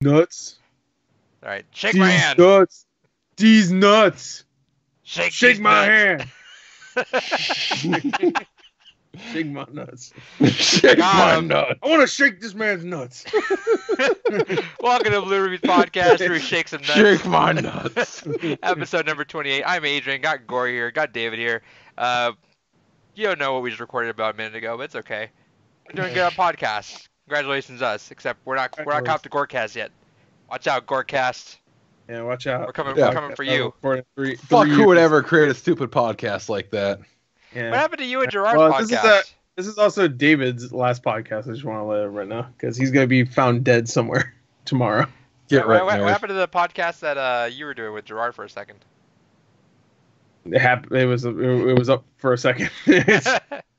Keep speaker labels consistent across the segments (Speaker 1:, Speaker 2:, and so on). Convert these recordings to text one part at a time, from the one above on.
Speaker 1: nuts.
Speaker 2: All right, shake
Speaker 1: These
Speaker 2: my hand.
Speaker 1: nuts. These nuts.
Speaker 2: Shake,
Speaker 1: Shake
Speaker 2: these
Speaker 1: my
Speaker 2: nuts.
Speaker 1: hand. Shake my nuts.
Speaker 3: Shake my
Speaker 2: Um,
Speaker 3: nut.
Speaker 1: I want to shake this man's nuts.
Speaker 2: Welcome to Blue Rupees Podcast, where we shake some nuts.
Speaker 3: Shake my nuts.
Speaker 2: Episode number 28. I'm Adrian. Got Gore here. Got David here. Uh, you don't know what we just recorded about a minute ago, but it's okay. We're doing good on podcasts. Congratulations, us. Except we're not we're not caught to Gorecast yet. Watch out, Gorecast.
Speaker 1: Yeah, watch out.
Speaker 2: We're coming.
Speaker 3: Yeah.
Speaker 2: We're coming for you.
Speaker 1: For three,
Speaker 3: Fuck
Speaker 1: three
Speaker 3: who would ever create a stupid podcast like that.
Speaker 1: Yeah.
Speaker 2: What happened to you and Gerard's
Speaker 1: Well,
Speaker 2: podcast?
Speaker 1: this is a- This is also David's last podcast. I just want to let it right now because he's gonna be found dead somewhere tomorrow.
Speaker 3: Get
Speaker 2: what,
Speaker 3: right,
Speaker 2: what, what happened to the podcast that uh, you were doing with Gerard for a second?
Speaker 1: It happened. It was it was up for a second.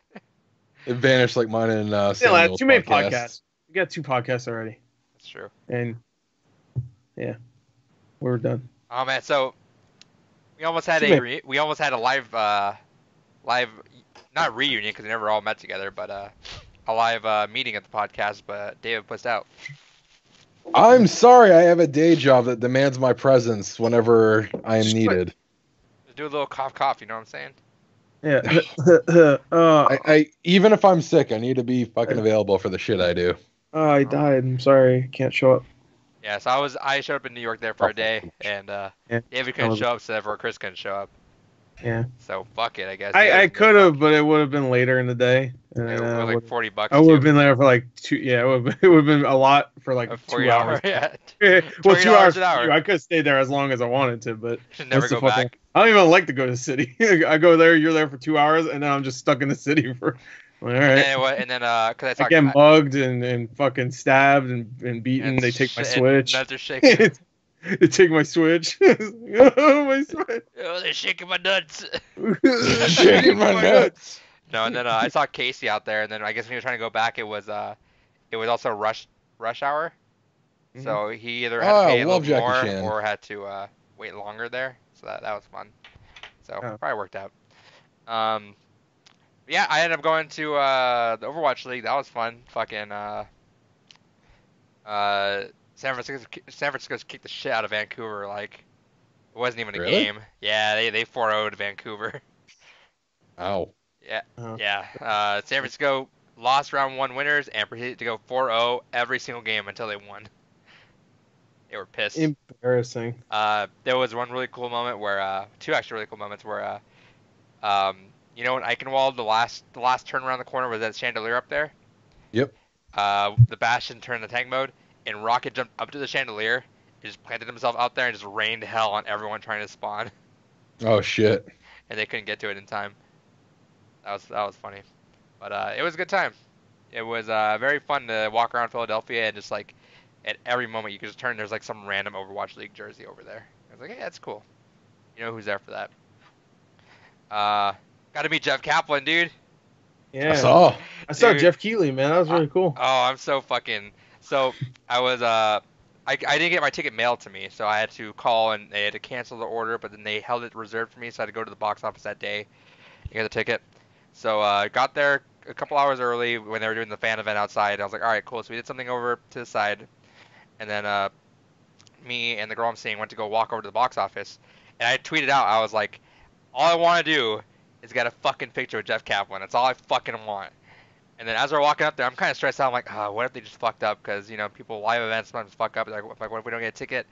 Speaker 1: It's-
Speaker 3: It vanished like mine and uh,
Speaker 1: yeah, lad,
Speaker 3: Samuel's
Speaker 1: too many
Speaker 3: podcast.
Speaker 1: podcasts. We got two podcasts already,
Speaker 2: That's true.
Speaker 1: and yeah, we're done.
Speaker 2: Oh man, so we almost had
Speaker 1: Too
Speaker 2: a re- we almost had a live uh live not reunion because we never all met together, but uh a live uh, meeting at the podcast. But David pushed out.
Speaker 3: I'm sorry, I have a day job that demands my presence whenever I am needed.
Speaker 2: Just do a little cough cough. You know what I'm saying?
Speaker 1: Yeah. uh,
Speaker 3: I, I even if I'm sick, I need to be fucking available for the shit I do.
Speaker 1: oh, I died. I'm sorry. Can't show up.
Speaker 2: Yeah. So I was I showed up in New York there for a day, and uh
Speaker 1: Yeah.
Speaker 2: David couldn't
Speaker 1: was-
Speaker 2: show up, so therefore Chris couldn't show up.
Speaker 1: Yeah.
Speaker 2: So fuck it, I guess.
Speaker 1: I, I could have, but it would have been later in the day. And,
Speaker 2: It
Speaker 1: uh,
Speaker 2: was like forty bucks.
Speaker 1: I would have been there for like two. Yeah, it would have it been a lot for like
Speaker 2: A
Speaker 1: two
Speaker 2: 40
Speaker 1: hours.
Speaker 2: hour. Yeah.
Speaker 1: well, two hours.
Speaker 2: an hour.
Speaker 1: I could have stayed there as long as I wanted to, but
Speaker 2: Should never go
Speaker 1: fucking-
Speaker 2: back.
Speaker 1: I don't even like to go to the city. I go there, you're there for two hours, and then I'm just stuck in the city for. All
Speaker 2: And then, what- and then uh, cause I
Speaker 1: I get mugged and, and fucking stabbed and, and beaten.
Speaker 2: and
Speaker 1: they take my switch.
Speaker 2: Nuts shaking.
Speaker 1: they take my switch. oh, my switch.
Speaker 2: oh, they're shaking my nuts.
Speaker 3: Shaking my nuts.
Speaker 2: No, and then uh, I saw Casey out there, and then I guess when he was trying to go back, it was uh, it was also rush rush hour. So he either had
Speaker 3: Oh,
Speaker 2: to pay a
Speaker 3: love
Speaker 2: little
Speaker 3: Jackie
Speaker 2: more
Speaker 3: Chan.
Speaker 2: or had to uh, wait longer there. So that that was fun. So
Speaker 1: Oh.
Speaker 2: probably worked out. Um, yeah, I ended up going to uh, the Overwatch League. That was fun. Fucking uh, uh, San Francisco San Francisco's kicked the shit out of Vancouver. Like it wasn't even a
Speaker 3: Really?
Speaker 2: game. Yeah, they they 4-0'd Vancouver.
Speaker 3: Ow.
Speaker 2: Yeah,
Speaker 1: Oh.
Speaker 2: yeah. Uh, San Francisco lost round one winners and proceeded to go 4-0 every single game until they won. They were pissed.
Speaker 1: Embarrassing.
Speaker 2: Uh, there was one really cool moment where, uh, two actually really cool moments where, uh, um, you know, when Eichenwald, the last the last turn around the corner was that chandelier up there.
Speaker 3: Yep.
Speaker 2: Uh, the Bastion turned the tank mode, and Rocket jumped up to the chandelier, and just planted himself out there, and just rained hell on everyone trying to spawn,
Speaker 3: Oh shit.
Speaker 2: and they couldn't get to it in time. That was that was funny, but uh, it was a good time. It was uh, very fun to walk around Philadelphia and just like at every moment you could just turn. There's like some random Overwatch League jersey over there. I was like, hey, that's cool. You know who's there for that? Uh, got to meet Jeff Kaplan, dude.
Speaker 1: Yeah.
Speaker 3: I saw.
Speaker 1: I saw
Speaker 2: Dude.
Speaker 1: Jeff Keeley, man. That was really cool.
Speaker 2: Oh, I'm so fucking. So I was uh, I, I didn't get my ticket mailed to me, so I had to call and they had to cancel the order, but then they held it reserved for me, so I had to go to the box office that day and get the ticket. So uh, I got there a couple hours early when they were doing the fan event outside. I was like, all right, cool. So we did something over to the side, and then uh, me and the girl I'm seeing went to go walk over to the box office, and I tweeted out, I was like, all I want to do is get a fucking picture with Jeff Kaplan. That's all I fucking want. And then as we're walking up there, I'm kind of stressed out. I'm like, oh, what if they just fucked up? Because you know, people live events sometimes fuck up. Like, like, what if we don't get a ticket?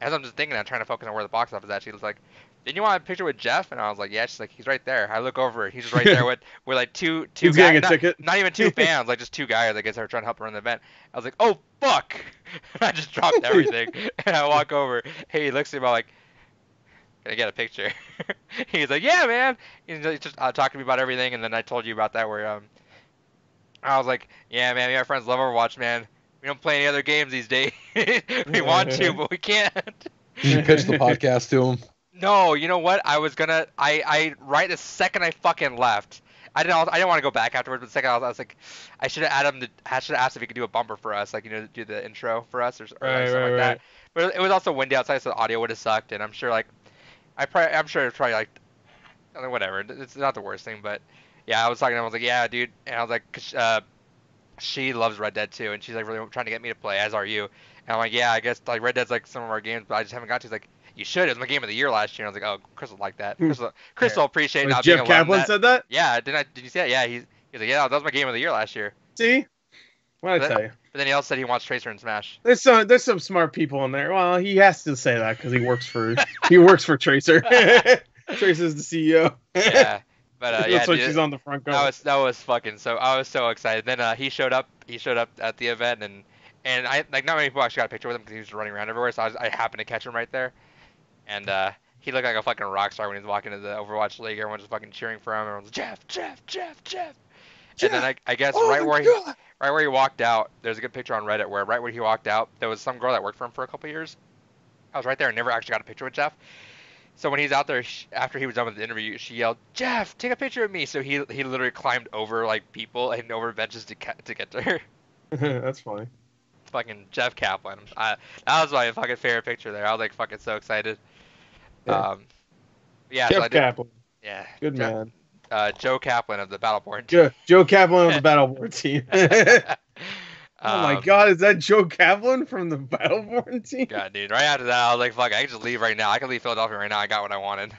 Speaker 2: As I'm just thinking, I'm trying to focus on where the box office is actually. It's like, didn't you want a picture with Jeff? And I was like, yeah. She's like, he's right there. I look over, he's just right there with with like two two
Speaker 1: He's
Speaker 2: guys.
Speaker 1: getting a
Speaker 2: not,
Speaker 1: ticket.
Speaker 2: not even two fans, like just two guys. I guess they were trying to help run the event. I was like, oh fuck! I just dropped everything and I walk over. Hey, he looks at me about like, can I get a picture? he's like, yeah, man. He's just uh, talking to me about everything, and then I told you about that where um, I was like, yeah, man, me and my friends love Overwatch, man. We don't play any other games these days. we want to, but we can't.
Speaker 3: Did you pitch the podcast to him?
Speaker 2: No, you know what? I was gonna. I I right the second I fucking left. I didn't. I didn't want to go back afterwards. But the second I was, I was like, I should have asked him. To, I should have asked if he could do a bumper for us, like you know, do the intro for us or, or
Speaker 1: Right,
Speaker 2: something
Speaker 1: right,
Speaker 2: like that. But it was also windy outside, so the audio would have sucked. And I'm sure like, I probably, I'm sure it's probably like, whatever. It's not the worst thing, but yeah, I was talking. to him, I was like, yeah, dude, and I was like, 'cause, uh, she loves Red Dead too, and she's like really trying to get me to play, as are you. And I'm like, yeah, I guess like Red Dead's like some of our games, but I just haven't got to. He's like, you should. It was my game of the year last year. And I was like, oh, Chris will like that.
Speaker 1: Hmm.
Speaker 2: Chris will, Chris will appreciate
Speaker 1: Was
Speaker 2: not
Speaker 1: Jeff
Speaker 2: being.
Speaker 1: Kaplan
Speaker 2: that.
Speaker 1: said that?
Speaker 2: Yeah, didn't I? Did you see that? Yeah, he's he's like, yeah, that was my game of the year last year.
Speaker 1: See? What did
Speaker 2: I
Speaker 1: tell you?
Speaker 2: But then he also said he wants Tracer and Smash.
Speaker 1: There's some there's some smart people in there. Well, he has to say that because he works for he works for Tracer. Tracer's the CEO.
Speaker 2: Yeah, but uh,
Speaker 1: That's
Speaker 2: yeah,
Speaker 1: why
Speaker 2: dude,
Speaker 1: she's on the front
Speaker 2: that was that was fucking so. I was so excited. Then uh, he showed up. He showed up at the event and and I like not many people actually got a picture with him because he was running around everywhere. So I, was, I happened to catch him right there, and uh, he looked like a fucking rock star when he was walking to the Overwatch League. Everyone was fucking cheering for him. Everyone's Jeff, Jeff, Jeff, Jeff. And then I, I guess
Speaker 1: Oh
Speaker 2: right where he right where he walked out, there's a good picture on Reddit where right where he walked out, there was some girl that worked for him for a couple years. I was right there and never actually got a picture with Jeff. So when he's out there, sh after he was done with the interview, she yelled, "Jeff, take a picture of me!" So he he literally climbed over like people and over benches to ca- to get to her.
Speaker 1: That's funny.
Speaker 2: fucking Jeff Kaplan. I, that was my fucking favorite picture there. I was like fucking so excited.
Speaker 1: Yeah.
Speaker 2: Um, yeah, so
Speaker 1: Jeff
Speaker 2: did,
Speaker 1: Kaplan,
Speaker 2: yeah,
Speaker 1: good
Speaker 2: Jeff-
Speaker 1: man.
Speaker 2: Uh, Joe Kaplan of the Battleborn team.
Speaker 1: Joe, Joe Kaplan on the Battleborn team. oh my
Speaker 2: Um,
Speaker 1: God, is that Joe Kaplan from the Battleborn team?
Speaker 2: God, dude. Right after that, I was like, "Fuck, I can just leave right now. I can leave Philadelphia right now. I got what I wanted.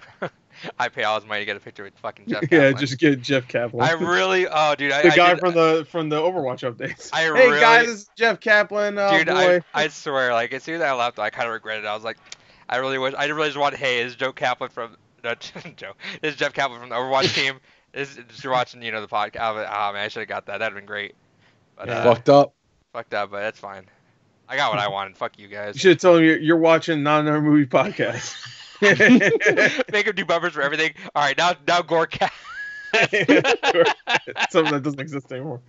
Speaker 2: I pay all his money to get a picture with fucking Jeff Kaplan.
Speaker 1: yeah, just get Jeff Kaplan.
Speaker 2: I really, oh, dude, I,
Speaker 1: the
Speaker 2: I
Speaker 1: guy
Speaker 2: did-
Speaker 1: from the from the Overwatch updates.
Speaker 2: I
Speaker 1: hey
Speaker 2: really-
Speaker 1: guys, Jeff Kaplan. Oh
Speaker 2: dude,
Speaker 1: boy.
Speaker 2: I, I swear, like as soon as I left, I kind of regretted. it. I was like, I really wish, I really just wanted, hey, is Joe Kaplan from, no, Joe, this is Jeff Kaplan from the Overwatch team. Is, you're watching, you know, the podcast. Oh man, I should have got that. That'd been great. But
Speaker 1: Yeah.
Speaker 2: uh,
Speaker 3: Fucked up.
Speaker 2: fucked up, but that's fine. I got what I wanted. Fuck you guys.
Speaker 1: you
Speaker 2: guys.
Speaker 1: should tell him you're, you're watching not another movie podcast.
Speaker 2: Make him do bumpers for everything. All right, now, now Gore Cat.
Speaker 1: Something that doesn't exist anymore.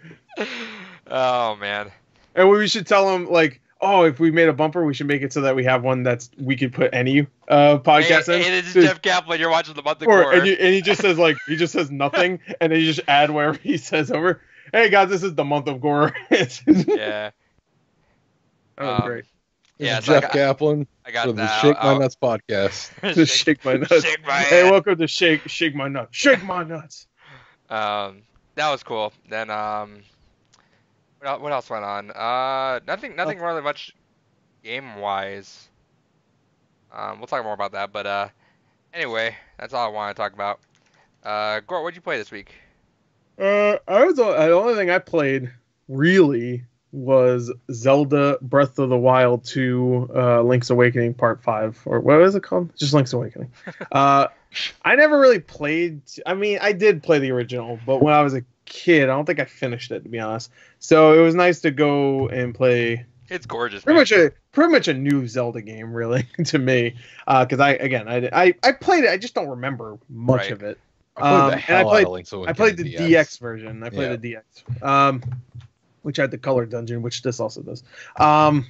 Speaker 2: oh man.
Speaker 1: And we should tell him like, oh, if we made a bumper, we should make it so that we have one that's we could put any uh podcast
Speaker 2: hey,
Speaker 1: in.
Speaker 2: hey, this is
Speaker 1: Dude,
Speaker 2: Jeff Kaplan. You're watching the month of
Speaker 1: or
Speaker 2: Gore.
Speaker 1: and, you, and he just says like he just says nothing, and then you just add wherever he says over. Hey guys, this is the month of gore.
Speaker 2: yeah.
Speaker 1: Oh,
Speaker 2: Um,
Speaker 1: great.
Speaker 3: This
Speaker 2: Yeah,
Speaker 3: is
Speaker 2: I
Speaker 3: Jeff
Speaker 2: got-
Speaker 3: Kaplan
Speaker 2: I got
Speaker 3: for the
Speaker 2: that.
Speaker 3: Shake My Nuts podcast.
Speaker 1: To shake my nuts.
Speaker 2: Shake my
Speaker 1: hey, welcome to shake shake my nuts. Shake my nuts.
Speaker 2: Um, that was cool. Then um, what else, what else went on? Uh, nothing, nothing really much game wise. Um, we'll talk more about that. But uh, anyway, that's all I want to talk about. Uh, Gore, what'd you play this week?
Speaker 1: Uh, I was the only thing I played really was Zelda Breath of the Wild 2 uh, Link's Awakening Part 5 or what was it called? Just Link's Awakening. uh, I never really played I mean, I did play the original, but when I was a kid, I don't think I finished it to be honest. So it was nice to go and play
Speaker 2: It's gorgeous.
Speaker 1: pretty
Speaker 2: man.
Speaker 1: much a pretty much a new Zelda game really to me Uh because I again I, I I played it I just don't remember much
Speaker 2: Right.
Speaker 1: of it.
Speaker 3: I played
Speaker 1: Um,
Speaker 3: the hell
Speaker 1: I played- I played the
Speaker 3: DX.
Speaker 1: DX, version. I played
Speaker 3: Yeah.
Speaker 1: the DX, um, which had the color dungeon, which this also does. Um,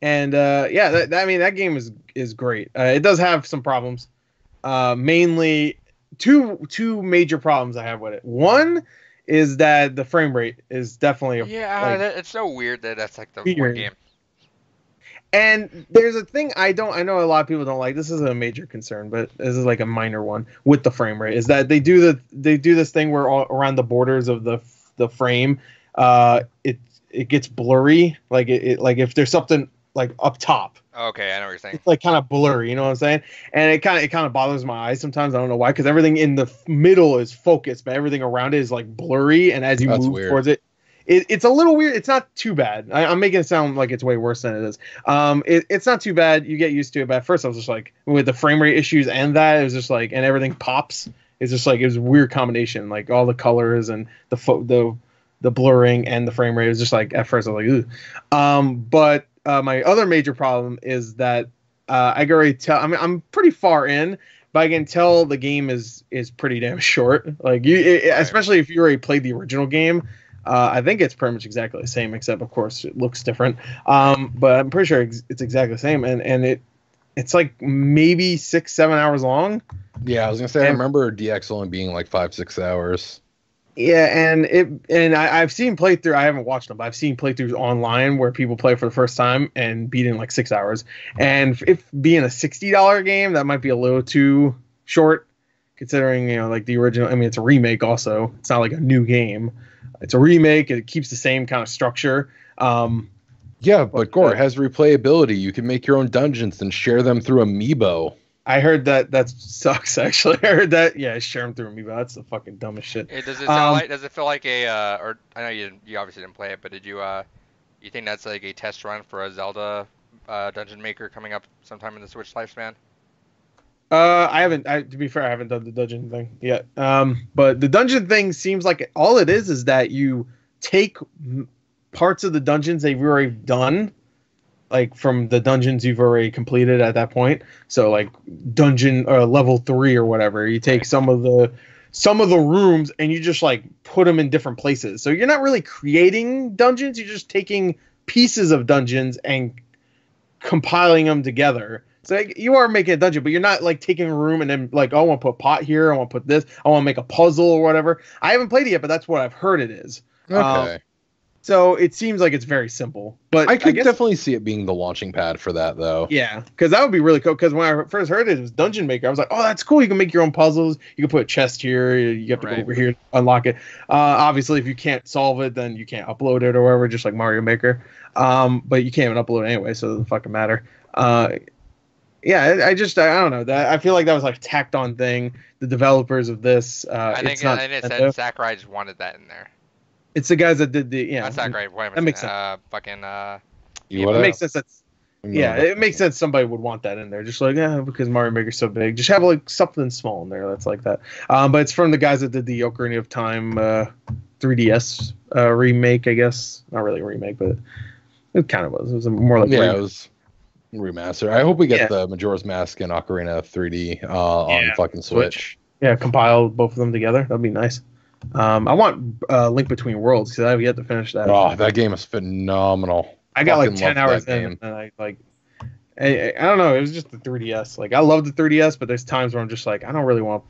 Speaker 1: and uh, yeah, that, that- I mean that game is is great. Uh, it does have some problems. Uh, mainly two two major problems I have with it. One is that the frame rate is definitely a
Speaker 2: Yeah,
Speaker 1: like-
Speaker 2: it's so weird that that's like the
Speaker 1: Weird.
Speaker 2: game.
Speaker 1: And there's a thing I don't I know a lot of people don't like. This is a major concern, but this is like a minor one with the frame rate. Is that they do the they do this thing where all around the borders of the the frame, uh, it it gets blurry. Like it, it like if there's something like up top,
Speaker 2: Okay, I know what you're saying.
Speaker 1: it's like kind of blurry. You know what I'm saying? And it kind of it kind of bothers my eyes sometimes. I don't know why because everything in the middle is focused, but everything around it is like blurry. And as you
Speaker 3: That's
Speaker 1: move
Speaker 3: weird.
Speaker 1: towards it, it, it's a little weird. It's not too bad. I, I'm making it sound like it's way worse than it is. Um, it, it's not too bad. You get used to it. But at first, I was just like, with the frame rate issues and that, it was just like, and everything pops. It's just like it was a weird combination, like all the colors and the fo- the the blurring and the frame rate. It was just like at first I was like, Ugh. um, but uh, my other major problem is that uh, I can already tell. I mean, I'm pretty far in, but I can tell the game is is pretty damn short. Like you, it,
Speaker 2: Right.
Speaker 1: especially if you already played the original game. Uh, I think it's pretty much exactly the same, except of course it looks different. Um, but I'm pretty sure it's it's exactly the same, and and it it's like maybe six seven hours long.
Speaker 3: Yeah, I was gonna say I remember DX only being like five six hours.
Speaker 1: Yeah, and it and I, I've seen playthrough. I haven't watched them, but I've seen playthroughs online where people play for the first time and beat in like six hours. And if being a sixty dollar game, that might be a little too short, considering you know like the original. I mean, it's a remake. Also, it's not like a new game. It's a remake. It keeps the same kind of structure. Um,
Speaker 3: Yeah, but Gore
Speaker 1: uh,
Speaker 3: has replayability. You can make your own dungeons and share them through Amiibo.
Speaker 1: I heard that that sucks. Actually, I heard that. Yeah, share them through me, but that's the fucking dumbest shit.
Speaker 2: It, does it
Speaker 1: Um,
Speaker 2: like? Does it feel like a? Uh, or I know you you obviously didn't play it, but did you? Uh, you think that's like a test run for a Zelda uh, Dungeon Maker coming up sometime in the Switch lifespan?
Speaker 1: Uh, I haven't. I, to be fair, I haven't done the dungeon thing yet. Um, but the dungeon thing seems like all it is is that you take m- parts of the dungeons that you've already done, like from the dungeons you've already completed at that point. So like dungeon uh, level three or whatever. You take some of the some of the rooms and you just like put them in different places. So you're not really creating dungeons. You're just taking pieces of dungeons and compiling them together. So like, you are making a dungeon, but you're not like taking a room and then like, oh, I want to put pot here. I want to put this. I want to make a puzzle or whatever. I haven't played it yet, but that's what I've heard it is.
Speaker 3: Okay.
Speaker 1: Um, So it seems like it's very simple. But
Speaker 3: I could
Speaker 1: guess,
Speaker 3: definitely see it being the launching pad for that, though.
Speaker 1: yeah, because that would be really cool. Because when I first heard it, it was Dungeon Maker. I was like, oh, that's cool. You can make your own puzzles. You can put a chest here. You have to
Speaker 2: Right.
Speaker 1: go over here to unlock it. Uh, obviously, if you can't solve it, then you can't upload it or whatever, just like Mario Maker. Um, but you can't even upload it anyway, so it doesn't fucking matter. Uh, yeah, I, I just I don't know that I feel like that was like a tacked on thing. The developers of this, uh,
Speaker 2: I think
Speaker 1: it's not.
Speaker 2: I think it said Sakurai just wanted that in there.
Speaker 1: It's the guys that did the yeah.
Speaker 2: That's not Sakurai. Wait a
Speaker 1: that makes
Speaker 2: minute, Uh, fucking. Uh, Yeah,
Speaker 1: It
Speaker 3: up?
Speaker 1: makes sense. That's yeah, it makes sense. Somebody would want that in there, just like yeah, because Mario Maker's so big. Just have like something small in there that's like that. Um, but it's from the guys that did the Ocarina of Time uh, 3DS uh, remake, I guess. Not really a remake, but it kind of was. It was a more like
Speaker 3: yeah,
Speaker 1: remake.
Speaker 3: it was remaster. I hope we get
Speaker 1: Yeah.
Speaker 3: the Majora's Mask and Ocarina 3D uh, on
Speaker 1: Yeah,
Speaker 3: fucking Switch.
Speaker 1: yeah, compile both of them together. That'd be nice. Um, I want uh, Link Between Worlds because I've yet to finish that.
Speaker 3: Oh, that game is phenomenal.
Speaker 1: I got like ten hours in,
Speaker 3: game.
Speaker 1: and I like. I, I I don't know. It was just the 3ds. Like I love the 3ds, but there's times where I'm just like, I don't really want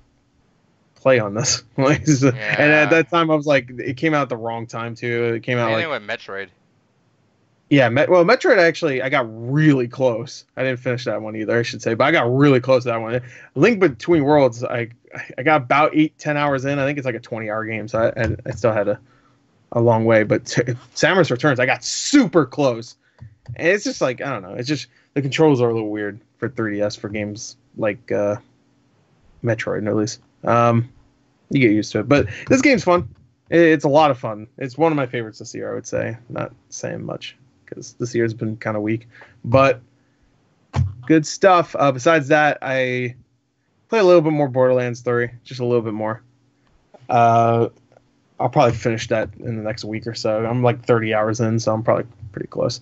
Speaker 1: to play on this. like, this and at that time, I was like, it came out at the wrong time too. It came out
Speaker 2: anything
Speaker 1: like,
Speaker 2: with Metroid.
Speaker 1: Yeah. Well, Metroid actually, I got really close. I didn't finish that one either, I should say, but I got really close to that one. Link Between Worlds, I I got about eight, ten hours in. I think it's like a 20 hour game, so I, I, I still had a a long way. But t- Samus Returns, I got super close. And it's just like I don't know. It's just the controls are a little weird for 3DS for games like uh, Metroid, at least. Um, you get used to it, but this game's fun. It's a lot of fun. It's one of my favorites this year, I would say. Not saying much because this year's been kind of weak, but good stuff. Uh, besides that, I play a little bit more Borderlands 3, just a little bit more. Uh, I'll probably finish that in the next week or so. I'm like 30 hours in, so I'm probably pretty close.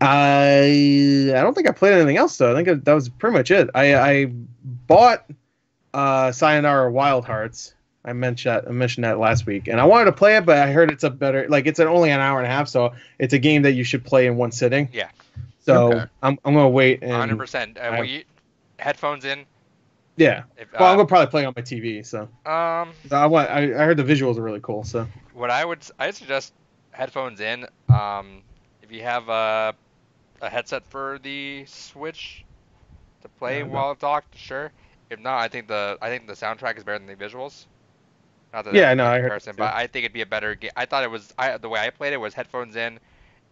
Speaker 1: I I don't think I played anything else though. I think that was pretty much it. I I bought uh, Sayonara Wild Hearts. I mentioned that I mentioned that last week, and I wanted to play it, but I heard it's a better like it's an only an hour and a half, so it's a game that you should play in one sitting.
Speaker 2: Yeah.
Speaker 1: So
Speaker 3: Okay.
Speaker 1: I'm I'm gonna wait and
Speaker 2: 100. percent Uh, well, headphones in.
Speaker 1: yeah.
Speaker 2: If,
Speaker 1: Well, I'm
Speaker 2: uh,
Speaker 1: gonna probably play on my TV. So
Speaker 2: um,
Speaker 1: I want I, I heard the visuals are really cool. So
Speaker 2: what I would I suggest headphones in. Um, if you have a a headset for the Switch to play
Speaker 1: Yeah, I
Speaker 2: while docked, sure. If not, I think the I think the soundtrack is better than the visuals. Not that
Speaker 1: Yeah, no, I heard that
Speaker 2: but. I think it'd be a better game. I thought it was I the way I played it was headphones in,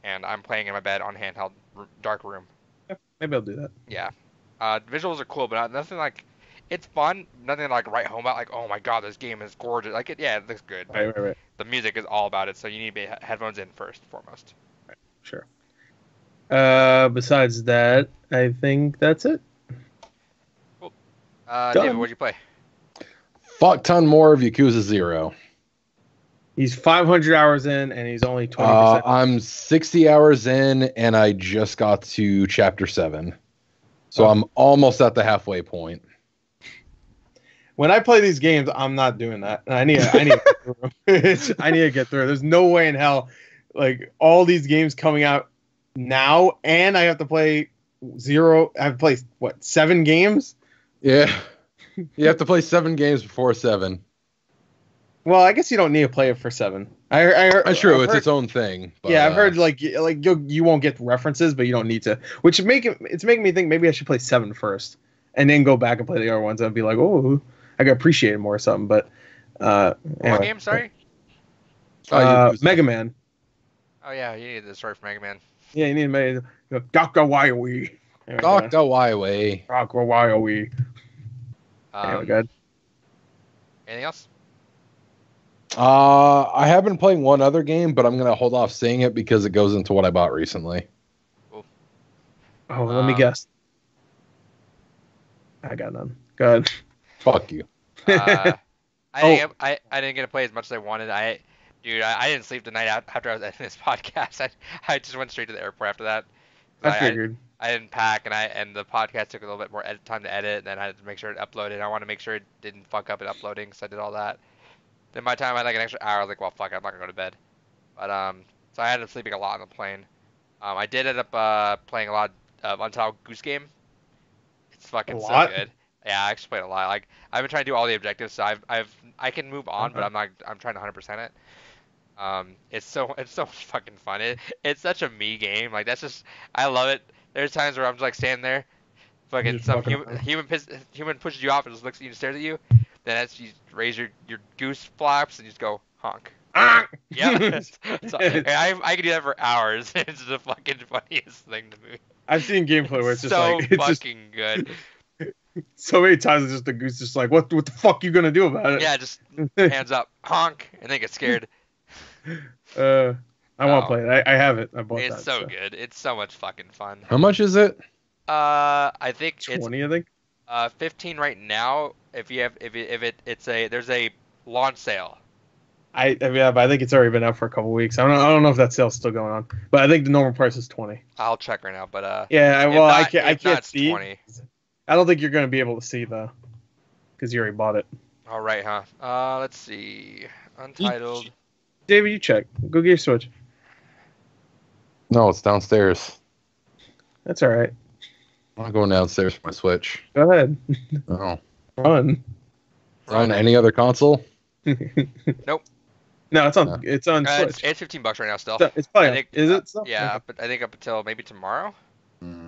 Speaker 2: and I'm playing in my bed on handheld r- dark room.
Speaker 1: maybe I'll do that.
Speaker 2: Yeah. Uh, visuals are cool, but not, nothing like. It's fun. Nothing like write home about. Like, oh my god, this game is gorgeous. Like, it, yeah, it looks good. But
Speaker 1: Right, right, right.
Speaker 2: the music is all about it, so you need to be headphones in first, foremost.
Speaker 1: Sure. Uh, besides that, I think that's it. Cool.
Speaker 2: Uh,
Speaker 1: Done.
Speaker 2: David, what'd you play?
Speaker 3: Fuck ton more of Yakuza Zero.
Speaker 1: He's 500 hours in, and he's only 20.
Speaker 3: Uh, I'm 60 hours in, and I just got to chapter seven, so
Speaker 1: Oh.
Speaker 3: I'm almost at the halfway point.
Speaker 1: when I play these games, I'm not doing that. I need, I need, to get through 'em. It's- I need to get through. There's no way in hell, like all these games coming out now, and I have to play zero. I have to play what seven games?
Speaker 3: Yeah, you have to play seven games before seven.
Speaker 1: Well, I guess you don't need to play it for seven. I, I heard,
Speaker 3: That's true.
Speaker 1: I've
Speaker 3: It's
Speaker 1: heard-
Speaker 3: its own thing. But,
Speaker 1: yeah, I've
Speaker 3: uh,
Speaker 1: heard like like you you won't get references, but you don't need to. Which make it it's making me think maybe I should play seven first, and then go back and play the other ones. I'd be like, oh, I could appreciate it more or something. But uh,
Speaker 2: What game? Sorry.
Speaker 3: Oh,
Speaker 1: Uh,
Speaker 3: Yakuza.
Speaker 1: Mega Man.
Speaker 2: Oh yeah, you need the story for Mega Man.
Speaker 1: Yeah, you need to make Doctor Wyowie.
Speaker 3: Doctor Wyway.
Speaker 1: Doctor Wyowie.
Speaker 2: Um,
Speaker 1: Anyway, good.
Speaker 2: anything else?
Speaker 3: Uh, I have been playing one other game, but I'm gonna hold off saying it because it goes into what I bought recently.
Speaker 1: Oh, let me
Speaker 2: Um,
Speaker 1: guess. I got none. Good.
Speaker 3: Fuck you.
Speaker 2: Uh, I,
Speaker 1: Oh.
Speaker 2: didn't, I I didn't get to play as much as I wanted. I, dude, I, I didn't sleep the night after I was editing this podcast. I, I just went straight to the airport after that.
Speaker 1: I figured.
Speaker 2: I, didn't pack, and I and the podcast took a little bit more edit time to edit. And then I had to make sure it uploaded. I want to make sure it didn't fuck up in uploading, so I did all that. Then by the time I had like an extra hour, I was like, well, fuck, it, I'm not gonna go to bed. But um, so I ended up sleeping a lot on the plane. Um, I did end up uh playing a lot of Untitled Goose Game. It's fucking so good. Yeah, I actually played a lot. Like I've been trying to do all the objectives, so I've I've I can move on, but I'm not. I'm trying to 100% it. Um, it's so it's so fucking fun. It it's such a me game. Like that's just I love it. There's times where I'm just like standing there, fucking
Speaker 1: just
Speaker 2: some
Speaker 1: fucking
Speaker 2: human
Speaker 1: around.
Speaker 2: human, piss, human pushes you off and just looks at you and stares at you. Then as you raise your your goose flaps and you just go honk.
Speaker 1: Ah!
Speaker 2: Yeah, so, I I could do that for hours. it's the fucking funniest thing to me.
Speaker 1: I've seen gameplay where it's just
Speaker 2: so
Speaker 1: like it's just
Speaker 2: fucking good.
Speaker 1: so many times it's just the goose just like what what the fuck you gonna do about it?
Speaker 2: Yeah, just hands up, honk, and they get scared.
Speaker 1: uh, I want
Speaker 2: Oh.
Speaker 1: to play it. I, I have it. I bought
Speaker 2: It's
Speaker 1: that.
Speaker 2: so good. It's so much fucking fun.
Speaker 3: How much is it?
Speaker 2: Uh, I think it's
Speaker 1: Twenty, I think.
Speaker 2: uh 15 right now. If you have, if it, if it, it's a, there's a launch sale.
Speaker 1: I, I yeah, but I think it's already been out for a couple weeks. I don't I don't know if that sale's still going on, but I think the normal price is twenty.
Speaker 2: I'll check right now, but uh,
Speaker 1: Yeah, I-
Speaker 2: if
Speaker 1: well, I can't I
Speaker 2: not,
Speaker 1: can't see.
Speaker 2: 20.
Speaker 1: I don't think you're gonna be able to see though, because you already bought it.
Speaker 2: All right, huh? Uh, let's see. Untitled.
Speaker 1: David, you check. Go get your Switch.
Speaker 3: No, it's downstairs.
Speaker 1: That's all right.
Speaker 3: I'm not going downstairs for my Switch.
Speaker 1: Go ahead.
Speaker 3: Oh.
Speaker 1: Run.
Speaker 3: Run any other console?
Speaker 2: Nope.
Speaker 1: No, it's on.
Speaker 3: No.
Speaker 1: It's on
Speaker 2: Uh, it's,
Speaker 1: Switch.
Speaker 2: it's 15 bucks right now still.
Speaker 1: It's, it's probably.
Speaker 2: I think-
Speaker 1: is
Speaker 2: uh,
Speaker 1: it? Still?
Speaker 2: Yeah,
Speaker 1: Okay.
Speaker 2: but I think up until maybe tomorrow.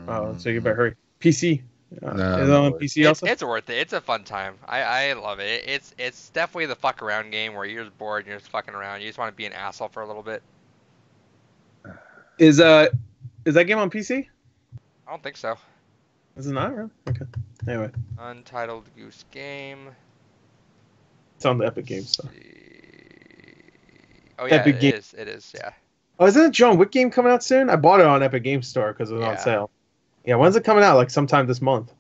Speaker 1: Oh, so you better hurry. PC. Uh,
Speaker 3: No,
Speaker 1: is it on
Speaker 3: worries.
Speaker 1: PC
Speaker 2: It's,
Speaker 1: also?
Speaker 2: it's worth it. It's a fun time. I, I love it. It's it's definitely the fuck around game where you're just bored and you're just fucking around. You just want to be an asshole for a little bit.
Speaker 1: Is uh, is that game on PC?
Speaker 2: I don't think so.
Speaker 1: Is it not really? Okay. Anyway,
Speaker 2: Untitled Goose Game.
Speaker 1: it's on the Epic Games Store.
Speaker 2: Oh yeah,
Speaker 1: Epic
Speaker 2: it
Speaker 1: Game-
Speaker 2: is. It is. Yeah.
Speaker 1: Oh, isn't it John Wick game coming out soon? I bought it on Epic Games Store because it was on sale. Yeah, when's it coming out? Like sometime this month.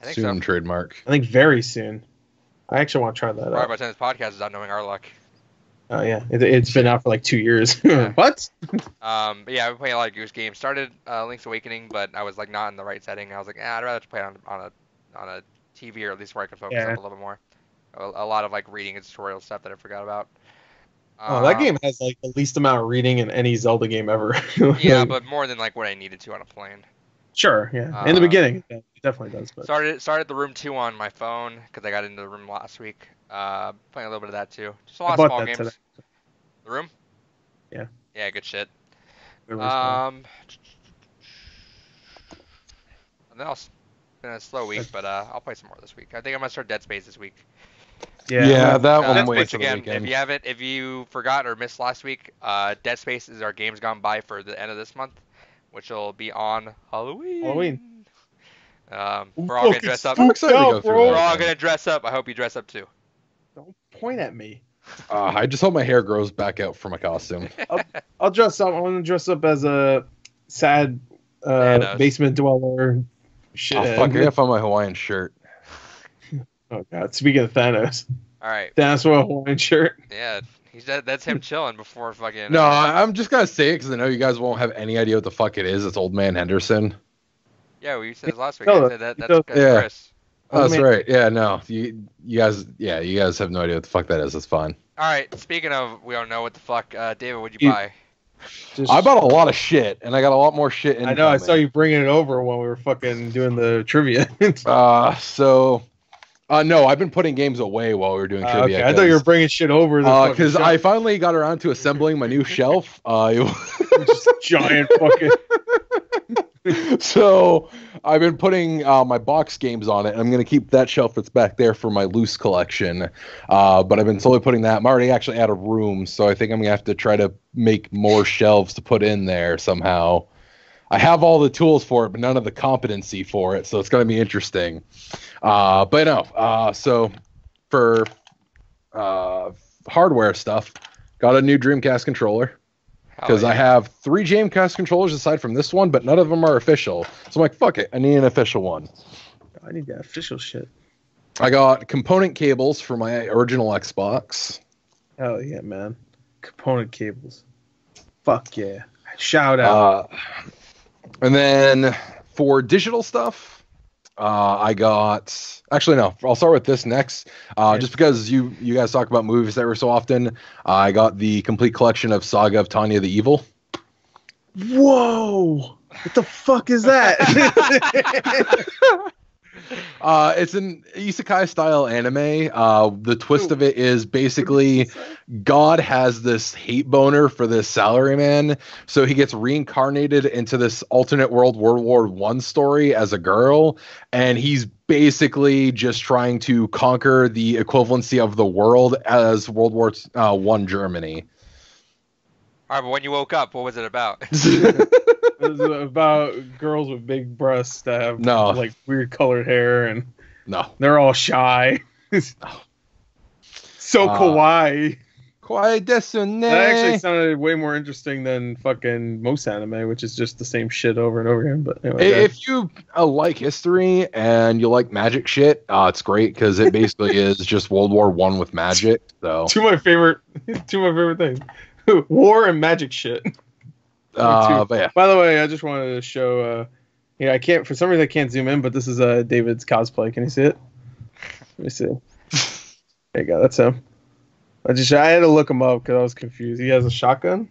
Speaker 2: I think
Speaker 3: Soon
Speaker 2: so.
Speaker 3: trademark.
Speaker 1: I think very soon. I actually want to try that
Speaker 2: Probably
Speaker 1: out.
Speaker 2: by the time this podcast is out, knowing our luck.
Speaker 1: Oh yeah, it, it's been out for like two years.
Speaker 2: Yeah.
Speaker 1: what?
Speaker 2: Um, but yeah, I've been playing a lot of Goose Games. Started uh, Link's Awakening, but I was like not in the right setting. I was like, eh, I'd rather play it on on a on a TV or at least where I can focus
Speaker 1: Yeah.
Speaker 2: up a little bit more. A, a lot of like reading and tutorial stuff that I forgot about.
Speaker 1: Oh, that
Speaker 2: Um,
Speaker 1: game has like the least amount of reading in any Zelda game ever.
Speaker 2: Yeah, but more than like what I needed to on a plane.
Speaker 1: sure, yeah. In the
Speaker 2: Uh,
Speaker 1: beginning, yeah, it definitely does. But
Speaker 2: Started started the room two on my phone because I got into the room last week. Uh, playing a little bit of that too. Just a lot
Speaker 1: I
Speaker 2: of small games.
Speaker 1: today.
Speaker 2: The room.
Speaker 1: Yeah.
Speaker 2: Yeah, good shit.
Speaker 1: it was fun.
Speaker 2: Um, nothing else. Been a slow week, but uh, I'll play some more this week. I think I'm gonna start Dead Space this week.
Speaker 1: yeah,
Speaker 3: yeah, that
Speaker 2: Uh,
Speaker 3: one
Speaker 2: Dead
Speaker 3: waits
Speaker 2: Space again. If you haven't, if you forgot or missed last week, uh, Dead Space is our games gone by for the end of this month, which will be on Halloween.
Speaker 1: Halloween.
Speaker 2: Um, we're all gonna dress up.
Speaker 1: spooked
Speaker 3: I'm excited to
Speaker 1: out,
Speaker 3: go through
Speaker 1: bro.
Speaker 3: that.
Speaker 2: We're all gonna dress up. I hope you dress up too.
Speaker 1: Don't point at me.
Speaker 3: Uh, I just hope my hair grows back out for my costume.
Speaker 1: I'll dress up. I'm gonna dress up as a sad uh, basement dweller. Shit.
Speaker 3: Oh, fuck, I gotta find my Hawaiian shirt.
Speaker 1: Oh god. Speaking of Thanos,
Speaker 2: All right.
Speaker 1: Thanos with a Hawaiian shirt.
Speaker 2: Yeah, he's that, that's him chilling before fucking.
Speaker 3: No,
Speaker 2: uh,
Speaker 3: I- I'm just gonna say it because I know you guys won't have any idea what the fuck it is. It's Old Man Henderson.
Speaker 2: Yeah, we said this last week.
Speaker 1: No,
Speaker 2: I said that, that's,
Speaker 1: no,
Speaker 2: that's
Speaker 3: yeah.
Speaker 2: Chris.
Speaker 3: Oh, that's
Speaker 1: man.
Speaker 3: right. Yeah, no, you you guys, yeah, you guys have no idea what the fuck that is. That's fine.
Speaker 2: All right. Speaking of, we don't know what the fuck. Uh, David, what'd you
Speaker 1: You-
Speaker 2: buy?
Speaker 1: Just-
Speaker 3: I bought a lot of shit, and I got a lot more shit.
Speaker 1: In I know. I saw you bringing it over when we were fucking doing the trivia.
Speaker 3: Uh, so, uh, no, I've been putting games away while we were doing
Speaker 1: Uh,
Speaker 3: trivia.
Speaker 1: okay, I thought you were bringing shit over. the
Speaker 3: because
Speaker 1: show.
Speaker 3: I finally got around to assembling my new shelf. Uh,
Speaker 1: just giant fucking.
Speaker 3: so I've been putting uh, my box games on it. and I'm gonna keep that shelf that's back there for my loose collection. Uh, but I've been slowly putting that. I'm already actually out of room, so I think I'm gonna have to try to make more shelves to put in there somehow. I have all the tools for it, but none of the competency for it. So it's going to be interesting. Uh, but no, uh, so for uh, hardware stuff, got a new Dreamcast controller because
Speaker 2: Hell
Speaker 3: I have three Dreamcast controllers aside from this one, but none of them are official. So I'm like, fuck it, I need an official one.
Speaker 1: I need that official shit.
Speaker 3: I got component cables for my original Xbox.
Speaker 1: Hell yeah, man. Component cables. Fuck yeah. Shout out.
Speaker 3: Uh, and then for digital stuff, uh, I got actually no. I'll start with this next, uh,
Speaker 1: Yeah.
Speaker 3: just because you you guys talk about movies ever so often. I got the complete collection of Saga of Tanya the Evil.
Speaker 1: Whoa! What the fuck is that?
Speaker 3: Uh, it's an isekai style anime. Uh, the twist of it is basically God has this hate boner for this salaryman, so he gets reincarnated into this alternate world World War One story as a girl, and he's basically just trying to conquer the equivalency of the world as World War uh, One Germany.
Speaker 2: All right, but when you woke up, what was it about?
Speaker 1: It was about girls with big breasts that have
Speaker 3: No.
Speaker 1: like weird colored hair and
Speaker 3: no,
Speaker 1: they're all shy. so
Speaker 3: Uh,
Speaker 1: kawaii.
Speaker 3: Kawaii desune.
Speaker 1: That actually sounded way more interesting than fucking most anime, which is just the same shit over and over again. But anyway, go ahead.
Speaker 3: If you uh, like history and you like magic shit, uh, it's great because it basically is just World War One with magic. So,
Speaker 1: two of my favorite, two of my favorite things: war and magic shit.
Speaker 3: uh, but yeah,
Speaker 1: By the way, I just wanted to show. uh Yeah, I can't for some reason I can't zoom in, but this is uh David's cosplay. Can you see it? Let me see. There you go. That's him. I just I had to look him up because I was confused. He has a shotgun.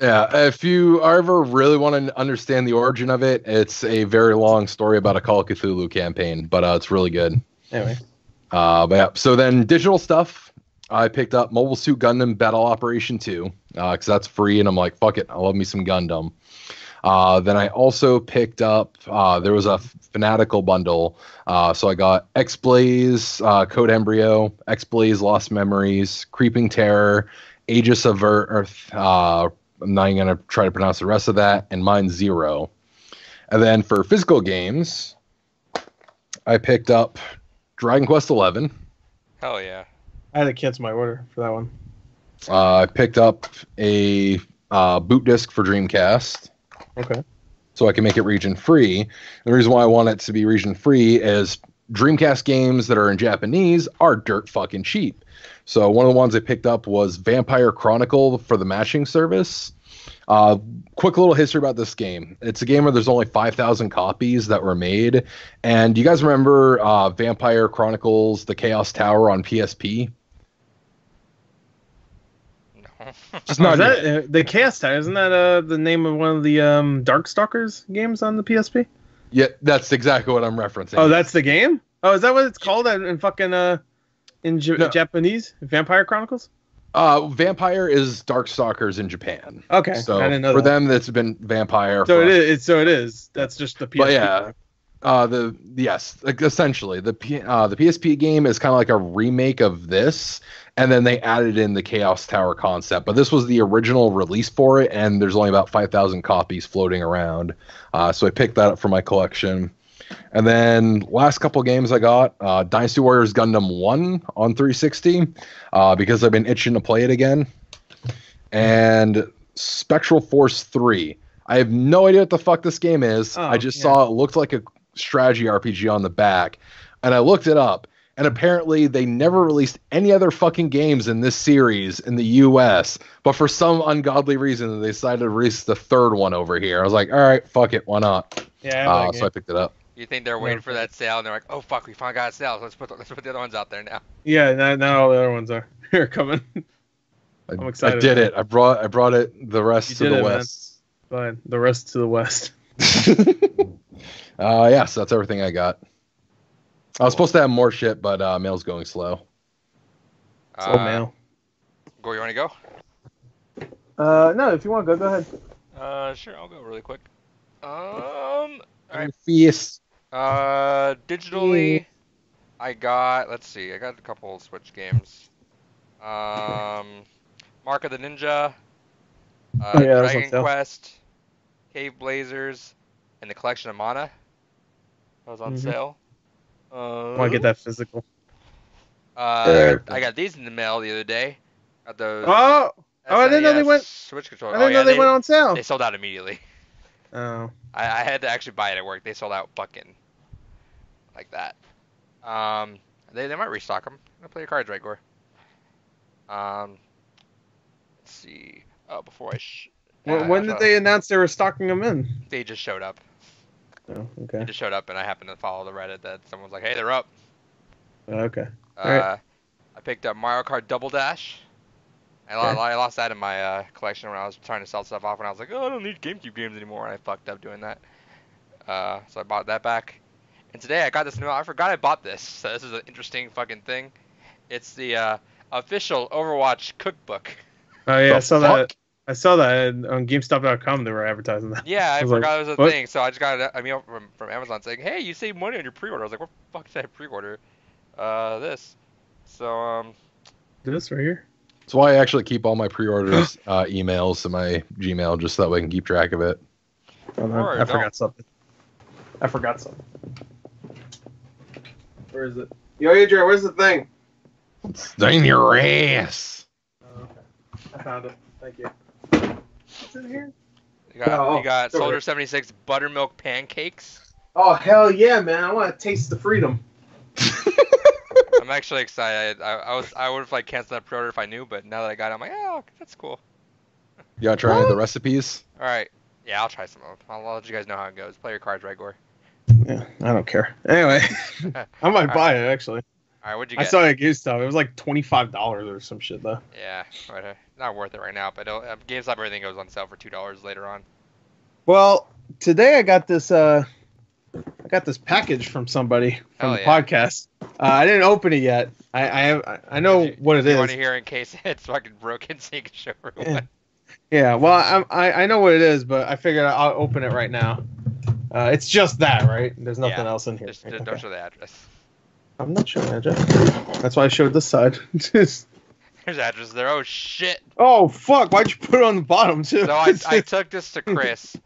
Speaker 3: yeah. If you ever really want to understand the origin of it, it's a very long story about a Call of Cthulhu campaign, but uh, it's really good.
Speaker 1: Anyway,
Speaker 3: Uh, but yeah, so then digital stuff. I picked up Mobile Suit Gundam Battle Operation 2 because that's free, and I'm like, fuck it, I love me some Gundam. Uh, then I also picked up, uh, there was a Fanatical bundle. Uh, so I got X Blaze, uh, Code Embryo, X Blaze Lost Memories, Creeping Terror, Aegis of Earth. Uh, I'm not even going to try to pronounce the rest of that, and Mine Zero. And then for physical games, I picked up Dragon Quest Eleven.
Speaker 2: Hell yeah.
Speaker 1: I had to cancel my order for that one.
Speaker 3: Uh, I picked up a uh, boot disc for Dreamcast,
Speaker 1: Okay.
Speaker 3: so I can make it region free. The reason why I want it to be region free is Dreamcast games that are in Japanese are dirt fucking cheap. So one of the ones I picked up was Vampire Chronicle for the matching service. Uh, quick little history about this game. It's a game where there's only 5,000 copies that were made. And you guys remember uh, Vampire Chronicles: The Chaos Tower on PSP?
Speaker 2: No.
Speaker 3: Just
Speaker 1: Oh,
Speaker 3: not
Speaker 1: that uh, the Chaos Tower? Isn't that uh the name of one of the um Darkstalkers games on the PSP?
Speaker 3: Yeah, that's exactly what I'm referencing.
Speaker 1: Oh, that's the game. Oh, is that what it's called in, in fucking uh in J-
Speaker 3: No.
Speaker 1: Japanese? Vampire Chronicles.
Speaker 3: uh, Vampire is Darkstalkers in Japan.
Speaker 1: Okay,
Speaker 3: So
Speaker 1: I didn't know
Speaker 3: for
Speaker 1: that.
Speaker 3: them, that's been Vampire.
Speaker 1: So
Speaker 3: for
Speaker 1: it
Speaker 3: us-
Speaker 1: is. It's, so it is. That's just the PSP.
Speaker 3: But yeah, uh, the yes, like essentially the P, uh, the PSP game is kind of like a remake of this, and then they added in the Chaos Tower concept. But this was the original release for it, and there's only about five thousand copies floating around. Uh, so I picked that up for my collection. And then last couple games I got uh, Dynasty Warriors Gundam One on 360 uh, because I've been itching to play it again, and Spectral Force Three. I have no idea what the fuck this game is.
Speaker 1: Oh,
Speaker 3: I just
Speaker 1: yeah.
Speaker 3: saw it looked like a strategy RPG on the back, and I looked it up. And apparently, they never released any other fucking games in this series in the U.S. But for some ungodly reason, they decided to release the third one over here. I was like, all right, fuck it, why not?
Speaker 1: yeah. I
Speaker 3: Uh, so I picked it up.
Speaker 2: You think they're waiting for that sale, and they're like, "Oh fuck, we finally got a sale. Let's put the, let's put the other ones out there now."
Speaker 1: yeah. Now, now all the other ones are are coming.
Speaker 3: I,
Speaker 1: I'm excited.
Speaker 3: I did it. I brought I brought it the rest
Speaker 1: You
Speaker 3: to
Speaker 1: did
Speaker 3: the
Speaker 1: it, man.
Speaker 3: west.
Speaker 1: Fine. The rest to the west.
Speaker 3: uh, yeah, so that's everything I got. I was supposed to have more shit, but uh, mail's going slow.
Speaker 1: It's
Speaker 2: Uh,
Speaker 1: old mail.
Speaker 2: Go, you want to go?
Speaker 1: Uh, no. If you want, to go. Go ahead.
Speaker 2: Uh, sure, I'll go really quick. Um, Alright.
Speaker 3: Yes.
Speaker 2: uh, digitally, I got. Let's see, I got a couple of Switch games. Um, Mark of the Ninja. Uh,
Speaker 1: Oh, yeah, that was on
Speaker 2: Dragon
Speaker 1: sale.
Speaker 2: Quest. Cave Blazers, and the collection of mana. That was on
Speaker 1: Mhm.
Speaker 2: sale. Uh,
Speaker 1: Want to get that physical?
Speaker 2: Uh, I got these in the mail the other day. Got those.
Speaker 1: Oh, oh, I didn't know they went.
Speaker 2: Switch
Speaker 1: I didn't
Speaker 2: oh,
Speaker 1: know
Speaker 2: yeah,
Speaker 1: they, went on sale.
Speaker 2: They sold out immediately.
Speaker 1: Oh,
Speaker 2: I, I had to actually buy it at work. They sold out fucking like that. Um, they they might restock them. I'm gonna play your cards right, Gore. Um, let's see. Oh, before I sh-
Speaker 1: when, when did they announce they were stocking them in?
Speaker 2: They just showed up.
Speaker 1: Oh,
Speaker 2: They
Speaker 1: okay,
Speaker 2: just showed up, and I happened to follow the Reddit that someone's like, "Hey, they're up."
Speaker 1: Oh, okay.
Speaker 2: Uh,
Speaker 1: Alright.
Speaker 2: I picked up Mario Kart Double Dash. I,
Speaker 1: Okay.
Speaker 2: I lost that in my uh, collection when I was trying to sell stuff off, and I was like, oh, I don't need GameCube games anymore, and I fucked up doing that. Uh, so I bought that back. And today I got this new. I forgot I bought this. So this is an interesting fucking thing. It's the uh, official Overwatch cookbook.
Speaker 1: Oh yeah,
Speaker 3: The
Speaker 1: I saw
Speaker 3: fuck?
Speaker 1: that. I saw that on GameStop.com. They were advertising that.
Speaker 2: Yeah, I,
Speaker 1: I was like,
Speaker 2: forgot it was a
Speaker 1: what?
Speaker 2: thing. So I just got a email from, from Amazon saying, hey, you saved money on your pre-order. I was like, what the fuck did I pre-order? Uh, this. So um,
Speaker 1: This right here.
Speaker 3: That's why I actually keep all my pre-orders uh, emails to my Gmail just so that way I can keep track of it.
Speaker 1: Hold on,
Speaker 2: Or
Speaker 1: I
Speaker 2: don't.
Speaker 1: forgot something. I forgot something. Where is it? Yo, Adrian, where's the thing?
Speaker 3: It's in your ass.
Speaker 1: Oh, okay. I found it. Thank you. What's in here?
Speaker 2: you got
Speaker 1: Oh,
Speaker 2: you got
Speaker 1: sorry.
Speaker 2: Soldier 76 buttermilk pancakes.
Speaker 1: Oh hell yeah, man! I want to taste the freedom.
Speaker 2: I'm actually excited. I, I was I would have like canceled that pre-order if I knew, but now that I got it, I'm like, oh, that's cool.
Speaker 3: You gotta try any of the recipes?
Speaker 2: All right, yeah, I'll try some of them. I'll, I'll let you guys know how it goes. Play your cards, right, Gore?
Speaker 1: Yeah, I don't care. Anyway, I might buy it actually.
Speaker 2: All right, what'd you
Speaker 1: I saw it at GameStop. It was like twenty five dollars or some shit though.
Speaker 2: Yeah, right, uh, not worth it right now. But it'll, uh, GameStop everything goes on sale for two dollars later on.
Speaker 1: Well, today I got this. uh I got this package from somebody from
Speaker 2: Hell
Speaker 1: the
Speaker 2: yeah.
Speaker 1: podcast. Uh, I didn't open it yet. I I, have, I know
Speaker 2: you-
Speaker 1: what it
Speaker 2: You
Speaker 1: is.
Speaker 2: want to hear in case it's fucking broken, so you can show everyone.
Speaker 1: Yeah, well, I, I I know what it is, but I figured I'll open it right now. Uh, it's just that, right? There's nothing
Speaker 2: Yeah,
Speaker 1: else in here.
Speaker 2: Just, just
Speaker 1: Okay.
Speaker 2: don't show the address.
Speaker 1: I'm not showing address. That's why I showed this side.
Speaker 2: There's the address there. Oh shit!
Speaker 1: oh fuck! Why'd you put it on the bottom too?
Speaker 2: So I, I took this to Chris,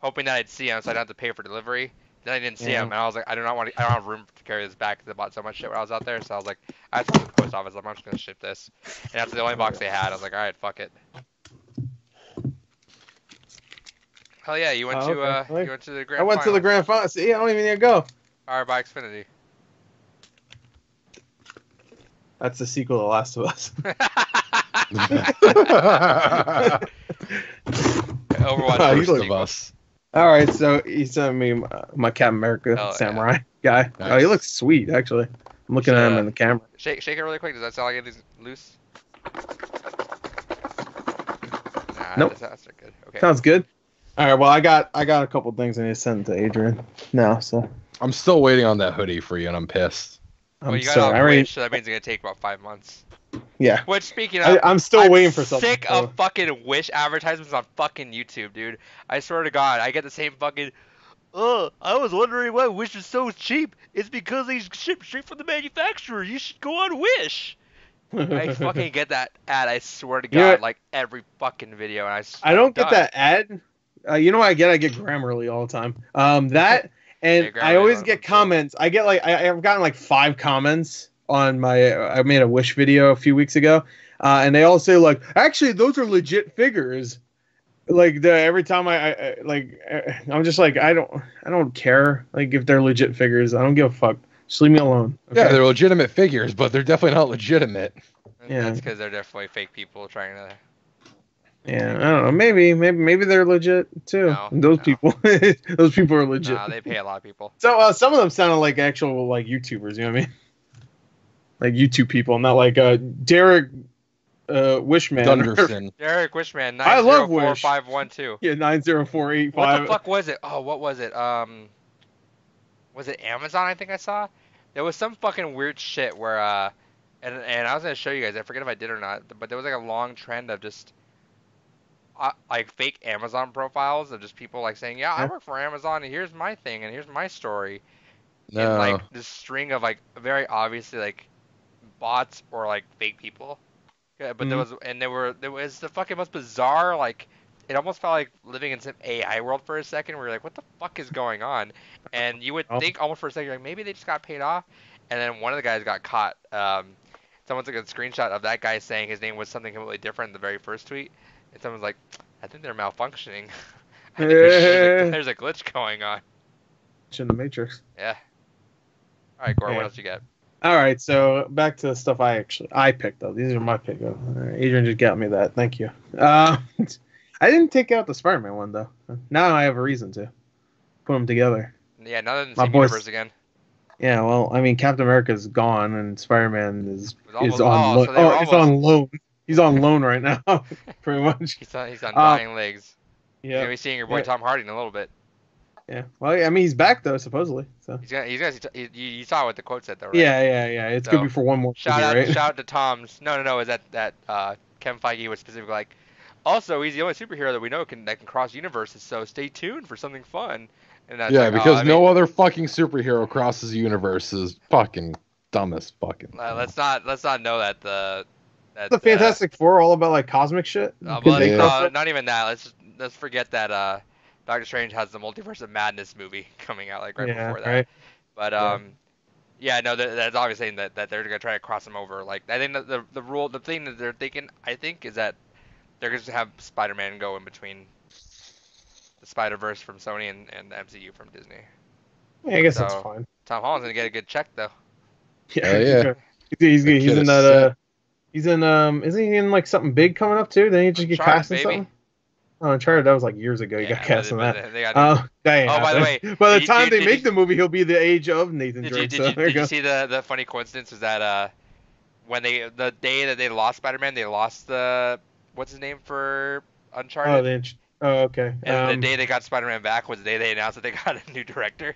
Speaker 2: hoping that I'd see him, so I don't have to pay for delivery. Then I didn't see
Speaker 1: Yeah.
Speaker 2: him, and I was like, I do not want to. I don't have room to carry this back because I bought so much shit when I was out there. So I was like, I have to go to the post office. I'm just gonna ship this. And that's the only box they had, I was like, all right, fuck it. Hell yeah, you went
Speaker 1: Oh,
Speaker 2: to
Speaker 1: okay.
Speaker 2: uh, you went to the grand.
Speaker 1: I went to the grand final. See, I don't even need to go.
Speaker 2: Alright, by Xfinity.
Speaker 1: That's the sequel to Last of Us.
Speaker 2: Overwatch.
Speaker 1: Oh, you
Speaker 2: first
Speaker 1: look-
Speaker 3: of us.
Speaker 1: All right, so he sent me my, my Captain America
Speaker 2: Oh, yeah.
Speaker 1: samurai guy. Oh, he looks sweet, actually. I'm looking at him
Speaker 2: Yeah.
Speaker 1: in the camera.
Speaker 2: Shake, shake it really quick. Does that sound like it is loose? Nah,
Speaker 1: Nope.
Speaker 2: That's, that's good. Okay.
Speaker 1: Sounds good. All right, well, I got I got a couple things I need to send to Adrian now, so
Speaker 3: I'm still waiting on that hoodie for you, and I'm pissed.
Speaker 1: I'm
Speaker 2: well, you got
Speaker 1: sorry.
Speaker 2: it
Speaker 1: I
Speaker 2: on
Speaker 1: already,
Speaker 2: so that means it's gonna take about five months.
Speaker 1: yeah,
Speaker 2: Which, speaking of,
Speaker 1: I, I'm still
Speaker 2: I'm
Speaker 1: waiting for something.
Speaker 2: Sick of fucking Wish advertisements on fucking YouTube, dude. I swear to God, I get the same fucking. Oh, I was wondering why Wish is so cheap. It's because they ship straight from the manufacturer. You should go on Wish. I fucking get that ad. I swear to God,
Speaker 1: what?
Speaker 2: like every fucking video, and I
Speaker 1: I don't get that ad. Uh, you know what I get? I get Grammarly all the time. Um, that and I always get
Speaker 2: them, too.
Speaker 1: comments. I get like I, I've gotten like five comments on my. I made a Wish video a few weeks ago, uh, and they all say like, actually, those are legit figures. Like the every time I, I I- like, uh, I'm just like I don't I don't care like if they're legit figures. I don't give a fuck. Just leave me alone.
Speaker 3: Yeah,
Speaker 1: okay?
Speaker 3: they're legitimate figures, but they're definitely not legitimate.
Speaker 1: Yeah.
Speaker 2: That's because they're definitely fake people trying to.
Speaker 1: Yeah. I don't know. Maybe maybe maybe they're legit too.
Speaker 2: No,
Speaker 1: those
Speaker 2: no.
Speaker 1: people those people are legit.
Speaker 2: Nah, they pay a lot of people.
Speaker 1: So uh, some of them sounded like actual like YouTubers. You know what I mean? Like YouTube people, not like uh, Derek uh, Wishman.
Speaker 3: Gunderson.
Speaker 2: Derek Wishman
Speaker 1: I love
Speaker 2: zero four
Speaker 1: Wish.
Speaker 2: five one two.
Speaker 1: yeah, nine zero four eight
Speaker 2: What the fuck was it? Oh, what was it? Um, was it Amazon? I think I saw. There was some fucking weird shit where uh, and and I was gonna show you guys. I forget if I did or not. But there was like a long trend of just. Uh, like fake Amazon profiles of just people like saying, "Yeah, I work for Amazon, and here's my thing, and here's my story."
Speaker 3: No.
Speaker 2: And like this string of like very obviously like bots or like fake people. Yeah, but there
Speaker 1: Mhm.
Speaker 2: was and there were there was the fucking most bizarre like it almost felt like living in some AI world for a second. Where you're like, what the fuck is going on? And you would
Speaker 1: Oh.
Speaker 2: think almost for a second, you're like, maybe they just got paid off. And then one of the guys got caught. Um, someone took a screenshot of that guy saying his name was something completely different in the very first tweet, and someone's like, I think they're malfunctioning. I think there's, there's, a, glitch going on.
Speaker 1: in the Matrix.
Speaker 2: Yeah. All right, Gore,
Speaker 1: Yeah.
Speaker 2: what else you got?
Speaker 1: All right, so back to the stuff I actually I picked up. These are my pick. All right, Adrian just got me that. Thank you. Uh, I didn't take out the Spider-Man one though. Now I have a reason to put them together.
Speaker 2: Yeah, none of the
Speaker 1: My
Speaker 2: same
Speaker 1: boys-
Speaker 2: universe again.
Speaker 1: Yeah, well, I mean, Captain America's gone and Spider-Man is
Speaker 2: almost-
Speaker 1: is on
Speaker 2: oh,
Speaker 1: lo-
Speaker 2: so
Speaker 1: oh,
Speaker 2: almost-
Speaker 1: on loan. He's on loan right now, pretty much.
Speaker 2: He's on, he's on
Speaker 1: Uh,
Speaker 2: dying legs. You're
Speaker 1: Yeah,
Speaker 2: gonna be seeing your boy
Speaker 1: Yeah.
Speaker 2: Tom Hardy in a little bit.
Speaker 1: yeah. Well, I mean, he's back though, supposedly. So
Speaker 2: He's gonna, he's gonna, you, you saw what the quote said though, right?
Speaker 1: yeah, yeah, yeah. It's
Speaker 2: So,
Speaker 1: gonna be for one more
Speaker 2: Shout
Speaker 1: movie,
Speaker 2: out,
Speaker 1: right?
Speaker 2: shout out to Tom's. No, no, no. Is that that uh, Kevin Feige was specifically like, also he's the only superhero that we know can that can cross universes. So stay tuned for something fun. And that's
Speaker 3: yeah,
Speaker 2: like, oh,
Speaker 3: because
Speaker 2: I
Speaker 3: no
Speaker 2: mean,
Speaker 3: other fucking superhero crosses universes. Fucking dumbest fucking.
Speaker 2: uh, let's not let's not know that the that
Speaker 1: the Fantastic Four all about like cosmic shit.
Speaker 2: Uh, uh, well,
Speaker 3: Yeah.
Speaker 2: no, not even that. Let's just, let's forget that uh, Doctor Strange has the Multiverse of Madness movie coming out like right
Speaker 1: yeah,
Speaker 2: before that.
Speaker 1: right.
Speaker 2: But
Speaker 1: Yeah.
Speaker 2: um, yeah, no, that, that's obviously saying that, that they're gonna try to cross them over. Like I think that the the rule, the thing that they're thinking, I think, is that they're gonna have Spider-Man go in between the Spider-Verse from Sony and, and the MCU from Disney.
Speaker 1: Yeah, I guess that's fine.
Speaker 2: Tom Holland's gonna get a good check though.
Speaker 3: Hell yeah.
Speaker 1: He's, he's, he's in that. Uh, he's in. Um, isn't he in like something big coming up too? Then he just get cast in
Speaker 2: baby.
Speaker 1: something. Oh, Uncharted. That was like years ago. He
Speaker 2: Yeah,
Speaker 1: got cast in that.
Speaker 2: they- got-
Speaker 1: Uh,
Speaker 2: Oh, by the way,
Speaker 1: by the
Speaker 2: did you-
Speaker 1: time
Speaker 2: did
Speaker 1: they
Speaker 2: you-
Speaker 1: make the movie, he'll be the age of Nathan
Speaker 2: Did you,
Speaker 1: Drake.
Speaker 2: did
Speaker 1: so
Speaker 2: you,
Speaker 1: you
Speaker 2: did you see the, the funny coincidence is that uh when they the day that they lost Spider-Man they lost the what's his name for Uncharted
Speaker 1: Oh, the. Oh, okay.
Speaker 2: and
Speaker 1: Um,
Speaker 2: the day they got Spider-Man back was the day they announced that they got a new director.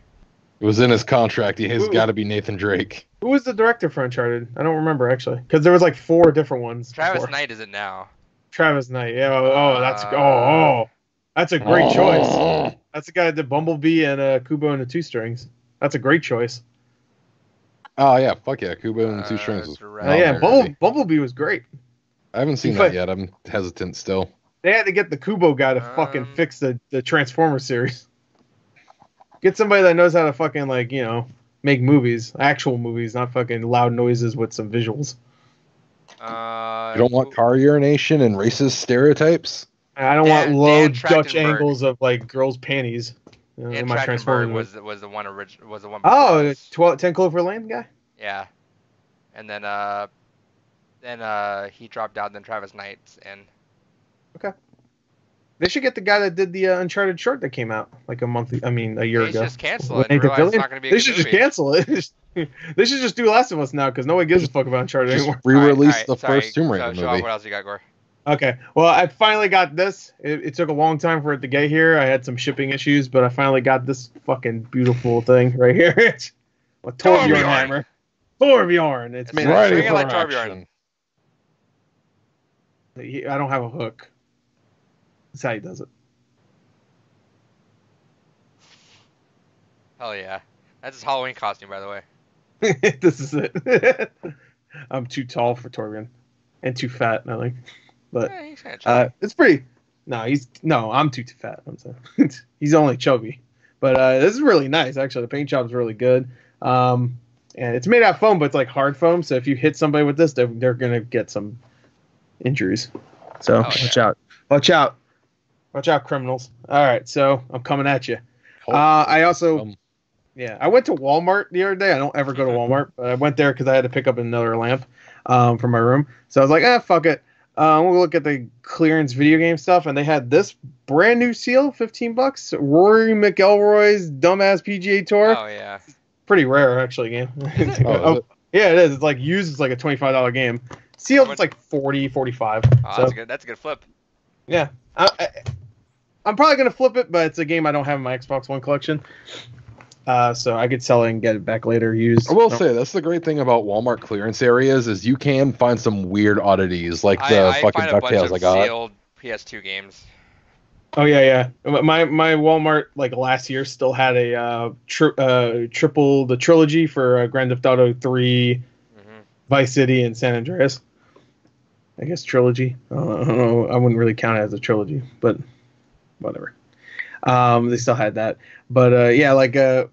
Speaker 3: It was in his contract. He has got to be Nathan Drake.
Speaker 1: who was the director for Uncharted? I don't remember actually, because there was like four different ones.
Speaker 2: Travis
Speaker 1: before.
Speaker 2: Knight is it now?
Speaker 1: Travis Knight. Yeah. Oh, oh, that's oh,
Speaker 2: Uh,
Speaker 1: oh, that's a great choice. That's the guy that did Bumblebee and uh, Kubo and the Two Strings. That's a great choice.
Speaker 3: Oh yeah, fuck yeah. Kubo and the Two
Speaker 2: Uh,
Speaker 3: Strings was.
Speaker 1: Oh, yeah, Bumble. Bumblebee was great.
Speaker 3: I haven't seen
Speaker 1: He
Speaker 3: that
Speaker 1: fight-
Speaker 3: yet. I'm hesitant still.
Speaker 1: They had to get the Kubo guy to fucking
Speaker 2: Um,
Speaker 1: fix the the Transformer series. Get somebody that knows how to fucking like you know make movies, actual movies, not fucking loud noises with some visuals.
Speaker 2: Uh,
Speaker 3: You don't want car urination and racist stereotypes.
Speaker 1: I don't
Speaker 2: Dan-
Speaker 1: want low Dutch angles of like girls' panties. You know, in
Speaker 2: and
Speaker 1: my Transformers
Speaker 2: Trachtenberg was was the one origin was the one. before
Speaker 1: Oh,
Speaker 2: us.
Speaker 1: 12, 10 Clover Lane guy.
Speaker 2: yeah, and then uh, then uh he dropped out. Then Travis Knight and
Speaker 1: They should get the guy that did the uh, Uncharted short that came out like a month. I mean, a year
Speaker 2: they should
Speaker 1: ago.
Speaker 2: just cancel it realize it's not be
Speaker 1: They should
Speaker 2: movie.
Speaker 1: just cancel it. they should just do Last of Us now because no one gives a fuck about Uncharted
Speaker 3: Just
Speaker 1: anymore.
Speaker 3: re-release
Speaker 2: Alright, alright,
Speaker 3: the
Speaker 2: sorry.
Speaker 3: first Tomb
Speaker 2: So,
Speaker 3: Raider
Speaker 2: show off
Speaker 3: movie.
Speaker 2: what else you got, Gore?
Speaker 1: Okay, well, I finally got this. It, it took a long time for it to get here. I had some shipping issues, but I finally got this fucking beautiful thing right here. It's a Torbjorn
Speaker 2: Torbjorn.
Speaker 1: hammer. Torbjorn. It's
Speaker 2: It's
Speaker 1: made.
Speaker 2: right.
Speaker 1: Of,
Speaker 2: Bring it like Torbjorn.
Speaker 1: I don't have a hook. That's how he does it.
Speaker 2: Hell yeah, that's his Halloween costume, by the way.
Speaker 1: this is it. I'm too tall for Torbjorn, and too fat. I think, but
Speaker 2: Yeah,
Speaker 1: uh, it's pretty. No, he's no. I'm too fat. I'm sorry. he's only chubby, but uh, this is really nice. Actually, the paint job's really good. Um, and it's made out of foam, but it's like hard foam. So if you hit somebody with this, they're, they're gonna get some injuries. So
Speaker 2: Oh,
Speaker 1: watch
Speaker 2: yeah.
Speaker 1: out. Watch out. Watch out, criminals. All right, so I'm coming at you. Uh, I also,
Speaker 3: Um,
Speaker 1: yeah, I went to Walmart the other day. I don't ever go to Walmart, but I went there because I had to pick up another lamp um, for my room. So I was like, ah, fuck it. Uh, we'll look at the clearance video game stuff, and they had this brand new seal, fifteen bucks. Rory McIlroy's dumbass PGA Tour.
Speaker 2: Oh yeah.
Speaker 1: Pretty rare, actually, game.
Speaker 3: Oh,
Speaker 1: Oh,
Speaker 3: it?
Speaker 1: yeah, it is. It's like used. It's like a twenty-five dollar game. Sealed, it's like 40 45
Speaker 2: Oh,
Speaker 1: So
Speaker 2: that's a good. That's a good flip.
Speaker 1: yeah, I, I, I'm probably gonna flip it, but it's a game I don't have in my Xbox One collection. Uh, so I could sell it and get it back later used.
Speaker 3: I will
Speaker 1: So-
Speaker 3: say that's the great thing about Walmart clearance areas is you can find some weird oddities like the
Speaker 2: I, I
Speaker 3: fucking
Speaker 2: find a bunch
Speaker 3: Ducktales
Speaker 2: of
Speaker 3: I got.
Speaker 2: sealed PS2 games.
Speaker 1: Oh yeah, yeah. My my Walmart like last year still had a uh, tri- uh triple the trilogy for uh, Grand Theft Auto 3,
Speaker 2: hmm
Speaker 1: Vice City, and San Andreas. I guess trilogy. Uh, I don't know. I wouldn't really count it as a trilogy, but whatever. Um, they still had that, but uh, yeah, like uh,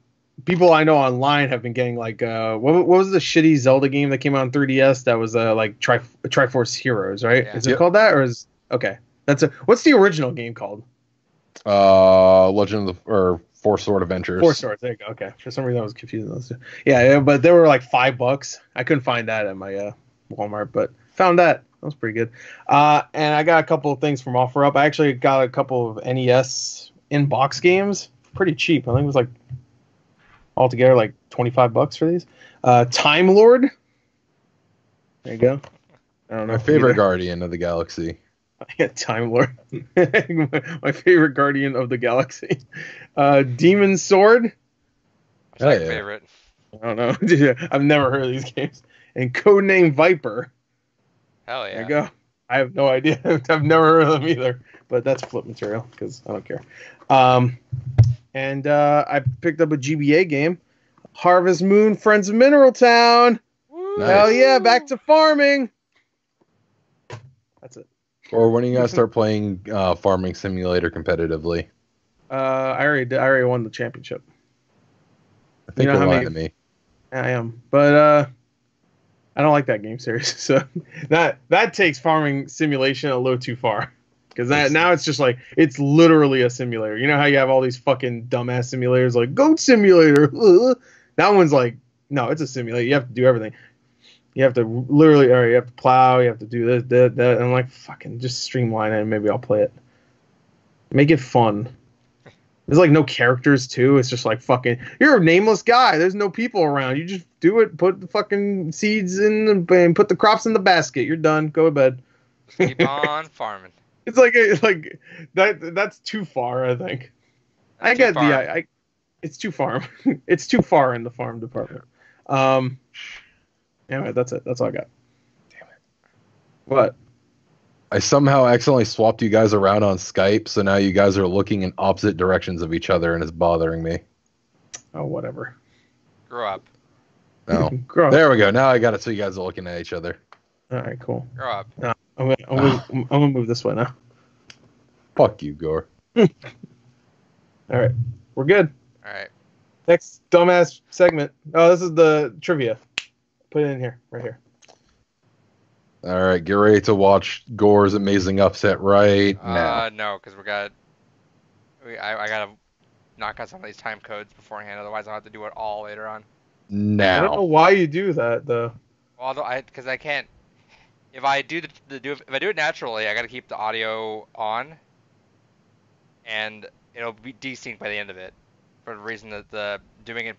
Speaker 1: people I know online have been getting like uh, what, what was the shitty Zelda game that came out on 3DS that was uh like Tri Triforce Heroes, right?
Speaker 2: Yeah.
Speaker 1: Is it
Speaker 3: Yep.
Speaker 1: called that or is okay? That's a what's the original game called?
Speaker 3: Uh, Legend of the or Four Sword Adventures.
Speaker 1: Four Swords. There you go. Okay, for some reason I was confusing those two. Yeah, yeah, but they were like five bucks. I couldn't find that at my uh, Walmart, but found that. That was pretty good. Uh, and I got a couple of things from OfferUp. I actually got a couple of NES in box games, pretty cheap. I think it was like altogether like twenty five bucks for these. Uh, Time Lord. There you go. I don't know.
Speaker 3: My favorite
Speaker 1: either.
Speaker 3: Guardian of the Galaxy.
Speaker 1: Yeah, Time Lord. my favorite Guardian of the Galaxy. Uh, Demon Sword.
Speaker 2: What's my
Speaker 3: Oh, yeah.
Speaker 2: favorite?
Speaker 1: I don't know. I've never heard of these games. And Codename Viper.
Speaker 2: Hell yeah.
Speaker 1: There you go. I have no idea. I've never heard of them either. But that's flip material because I don't care. Um, and uh, I picked up a GBA game, Harvest Moon Friends of Mineral Town.
Speaker 2: Woo!
Speaker 3: Nice.
Speaker 1: Hell yeah, back to farming. That's it.
Speaker 3: Or when are you guys start playing uh, Farming Simulator competitively?
Speaker 1: Uh, I already did, I already won the championship.
Speaker 3: I think
Speaker 1: know
Speaker 3: you're lying
Speaker 1: many-
Speaker 3: to me.
Speaker 1: I am, but uh, I don't like that game series. So that that takes farming simulation a little too far. Because that now it's just like it's literally a simulator. You know how you have all these fucking dumbass simulators like Goat Simulator. that one's like no, it's a simulator. You have to do everything. You have to literally, or you have to plow. You have to do this, that, that. And I'm like, fucking, just streamline it, and maybe I'll play it. Make it fun. There's like no characters too. It's just like fucking. You're a nameless guy. There's no people around. You just do it. Put the fucking seeds in the, and put the crops in the basket. You're done. Go to bed.
Speaker 2: Keep on farming.
Speaker 1: It's like a, like that. That's too far. I think. I get the. I, I. It's too farm. it's too far in the farm department. Um. Anyway, that's it. That's all I got. Damn it. What?
Speaker 3: I somehow accidentally swapped you guys around on Skype, so now you guys are looking in opposite directions of each other, and it's bothering me.
Speaker 1: Oh, whatever.
Speaker 2: Grow up.
Speaker 3: No.
Speaker 1: Grow up.
Speaker 3: there we go. Now I got it so you guys are looking at each other.
Speaker 1: All right, cool.
Speaker 2: Grow up.
Speaker 1: I'm gonna, I'm, gonna, I'm gonna move this way now.
Speaker 3: Fuck you, Gore.
Speaker 1: All right, we're good.
Speaker 2: All right.
Speaker 1: Next dumbass segment. Oh, this is the trivia. Put it in here, right here.
Speaker 3: All right, get ready to watch Gore's amazing upset right now.
Speaker 2: Uh, no, because we got. We, I, I gotta knock out some of these time codes beforehand. Otherwise, I'll have to do it all later on.
Speaker 1: I don't know why you do that though.
Speaker 2: Although I, because I can't. If I do the, the do if I do it naturally, I gotta keep the audio on. And it'll be desynced by the end of it, for the reason that the doing it,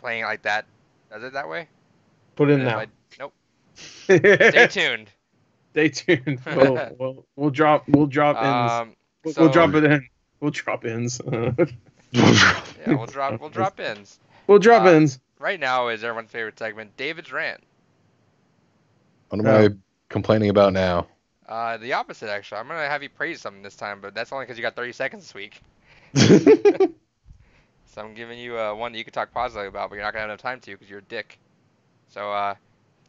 Speaker 2: playing it like that, does it that way.
Speaker 1: Put it in
Speaker 2: And if
Speaker 1: now.
Speaker 2: I- nope. Stay tuned.
Speaker 1: Stay tuned. We'll, we'll, we'll drop we'll drop ins.
Speaker 2: Um,
Speaker 1: we'll,
Speaker 2: so,
Speaker 1: we'll drop it in. We'll drop ins.
Speaker 2: Yeah, we'll drop we'll drop ins.
Speaker 1: we'll drop
Speaker 2: Uh,
Speaker 1: ins.
Speaker 2: Right now is everyone's favorite segment, David's rant.
Speaker 3: What am I complaining about now?
Speaker 2: Uh, the opposite actually. I'm gonna have you praise something this time, but that's only because you got 30 seconds this week. So I'm giving you uh, one that you can talk positively about, but you're not gonna have enough time to because you're a dick. So uh,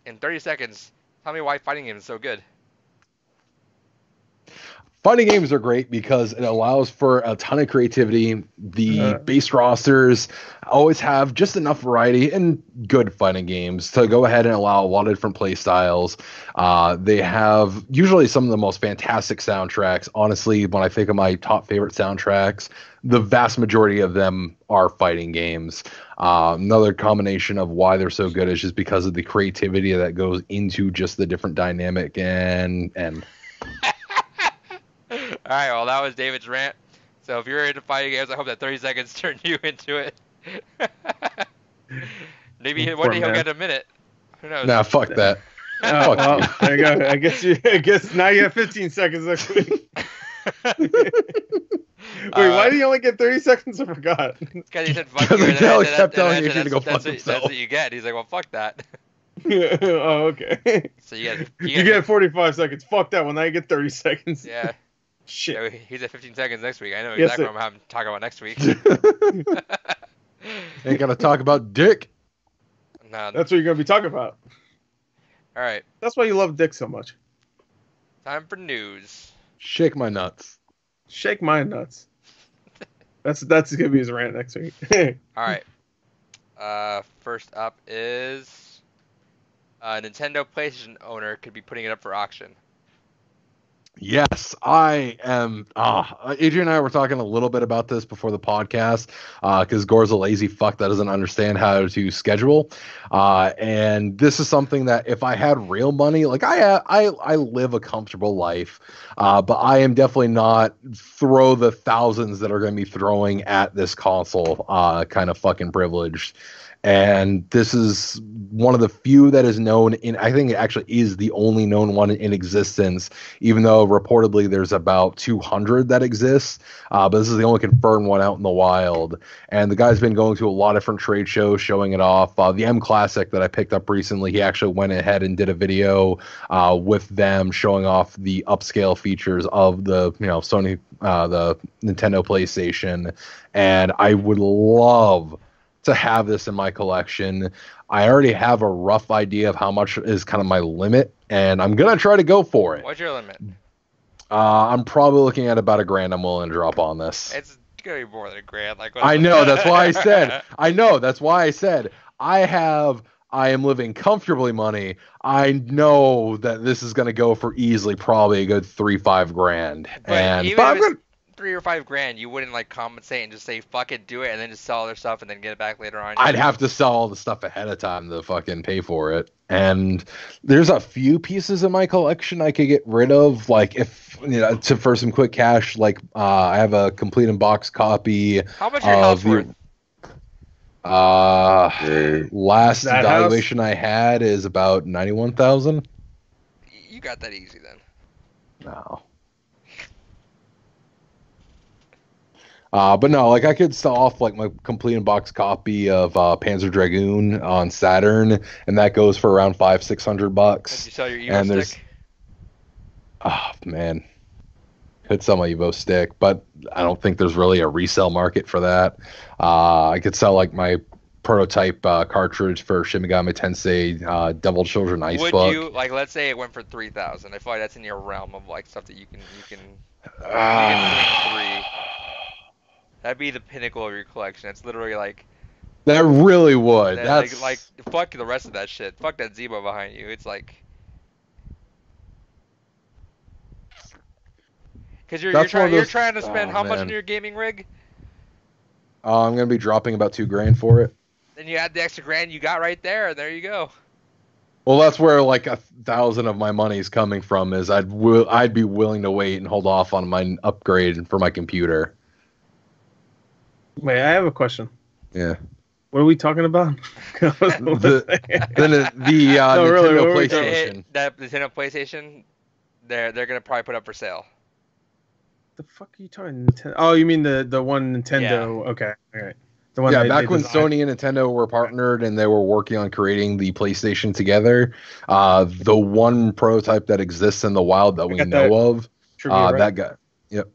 Speaker 2: in 30 seconds, tell me why fighting games is so good.
Speaker 3: Fighting games are great because it allows for a ton of creativity. The
Speaker 1: Uh.
Speaker 3: base rosters always have just enough variety and good fighting games to go ahead and allow a lot of different play styles. Uh, they have usually some of the most fantastic soundtracks. Honestly, when I think of my top favorite soundtracks, the vast majority of them are fighting games. Uh, another combination of why they're so good is just because of the creativity that goes into just the different dynamic and and
Speaker 2: All right, well that was David's rant. So if you're into fighting games, I hope that 30 seconds turned you into it. Maybe
Speaker 1: Poor
Speaker 2: one day he'll
Speaker 1: man.
Speaker 2: get a minute. Who knows?
Speaker 3: nah, fuck that.
Speaker 1: Oh,
Speaker 3: fuck
Speaker 1: well, there you go. I guess you. I guess now you have 15 seconds next week. Wait, why
Speaker 2: Uh,
Speaker 1: do you only get 30 seconds? I forgot.
Speaker 2: Because he said fuck
Speaker 3: Because
Speaker 2: you. and then
Speaker 3: Alex kept telling you to go fuck
Speaker 2: that's what-
Speaker 3: himself.
Speaker 2: That's what you get. He's like, well, fuck that.
Speaker 1: oh, okay.
Speaker 2: So you get, you
Speaker 1: You
Speaker 2: get,
Speaker 1: get 45 seconds. Fuck that one. Now you get 30 seconds.
Speaker 2: yeah.
Speaker 1: Shit.
Speaker 2: So he's at 15 seconds next week. I know exactly
Speaker 1: sir.
Speaker 2: what I'm having to talk about next week.
Speaker 3: Ain't gonna talk about dick.
Speaker 2: no,
Speaker 1: That's what you're gonna be talking about.
Speaker 2: all right.
Speaker 1: That's why you love Dick so much.
Speaker 2: Time for news.
Speaker 3: Shake my nuts.
Speaker 1: Shake my nuts. That's that's gonna be his rant next week.
Speaker 2: All right. Uh, first up is a Nintendo PlayStation owner could be putting it up for auction.
Speaker 3: Yes, I am. Uh, Adrian and I were talking a little bit about this before the podcast because uh, Gore's a lazy fuck that doesn't understand how to schedule. Uh, and this is something that if I had real money, like I I, I live a comfortable life, uh, but I am definitely not throw the thousands that are going to be throwing at this console uh, kind of fucking privileged and this is one of the few that is known in i think it actually is the only known one in existence even though reportedly there's about 200 that exists uh, but this is the only confirmed one out in the wild. And the guy's been going to a lot of different trade shows showing it off. Uh, the m classic that i picked up recently he actually went ahead and did a video uh, with them showing off the upscale features of the you know sony uh, the nintendo playstation. And i would love to have this in my collection. I already have a rough idea of how much is kind of my limit, and I'm gonna try to go for it.
Speaker 2: What's your limit?
Speaker 3: Uh, I'm probably looking at about a grand. I'm willing to drop on this.
Speaker 2: It's gonna be more than a grand. Like
Speaker 3: I know. That's why I said. I know. That's why I said I have. I am living comfortably money. I know that this is going to go for easily probably a good three five grand.
Speaker 2: But
Speaker 3: and
Speaker 2: even
Speaker 3: but
Speaker 2: if
Speaker 3: I'm
Speaker 2: it's three or five grand, you wouldn't like compensate and just say fuck it, do it, and then just sell other stuff and then get it back later on.
Speaker 3: I'd have to sell all the stuff ahead of time to fucking pay for it. And there's a few pieces in my collection I could get rid of, like if you know, to for some quick cash. Like uh, I have a complete in box copy
Speaker 2: How much your house
Speaker 3: of the
Speaker 2: worth?
Speaker 3: uh last
Speaker 1: That
Speaker 3: valuation I had is about ninety one thousand.
Speaker 2: You got that easy then.
Speaker 3: No. Uh, but no, like I could sell off like my complete in box copy of uh, Panzer Dragoon on Saturn, and that goes for around five six hundred
Speaker 2: Did
Speaker 3: bucks.
Speaker 2: you sell your Evo
Speaker 3: And there's-
Speaker 2: stick?
Speaker 3: Oh man, could sell my Evo stick, but I don't think there's really a resale market for that. Uh, I could sell like my prototype uh, cartridge for Shin Megami Tensei uh, Devil Children Ice
Speaker 2: Would
Speaker 3: Book.
Speaker 2: you like? Let's say it went for three thousand. I feel like that's in your realm of like stuff that you can you can.
Speaker 3: Ah.
Speaker 2: three. That'd be the pinnacle of your collection. It's literally like
Speaker 3: that really would.
Speaker 2: that,
Speaker 3: That's
Speaker 2: like like fuck the rest of that shit. Fuck that Zebo behind you. It's like. Cause you're, you're
Speaker 3: That's one
Speaker 2: trying you're trying to spend
Speaker 3: oh,
Speaker 2: how much on your gaming rig?
Speaker 3: uh, I'm gonna be dropping about two grand for it.
Speaker 2: Then you add the extra grand you got right there, and there you go.
Speaker 3: Well, that's where like a thousand of my money is coming from. Is I'd will I'd be willing to wait and hold off on my upgrade for my computer.
Speaker 1: Wait, I have a question.
Speaker 3: Yeah.
Speaker 1: What are we talking about?
Speaker 3: The- Then it- the uh,
Speaker 1: No,
Speaker 3: Nintendo
Speaker 1: really, what were we
Speaker 2: It-
Speaker 1: talking-
Speaker 3: PlayStation.
Speaker 2: it- that Nintendo PlayStation, they're they're gonna probably put up for sale.
Speaker 1: the fuck are you talking? Nintendo? Oh, you mean the the one Nintendo? Okay, all right. The one
Speaker 3: yeah,
Speaker 1: they-
Speaker 3: back
Speaker 1: they
Speaker 3: when. Sony and Nintendo were partnered and they were working on creating the PlayStation together, uh, the one prototype that exists in the wild that we know
Speaker 1: that
Speaker 3: of, uh,
Speaker 1: right?
Speaker 3: that guy. Yep.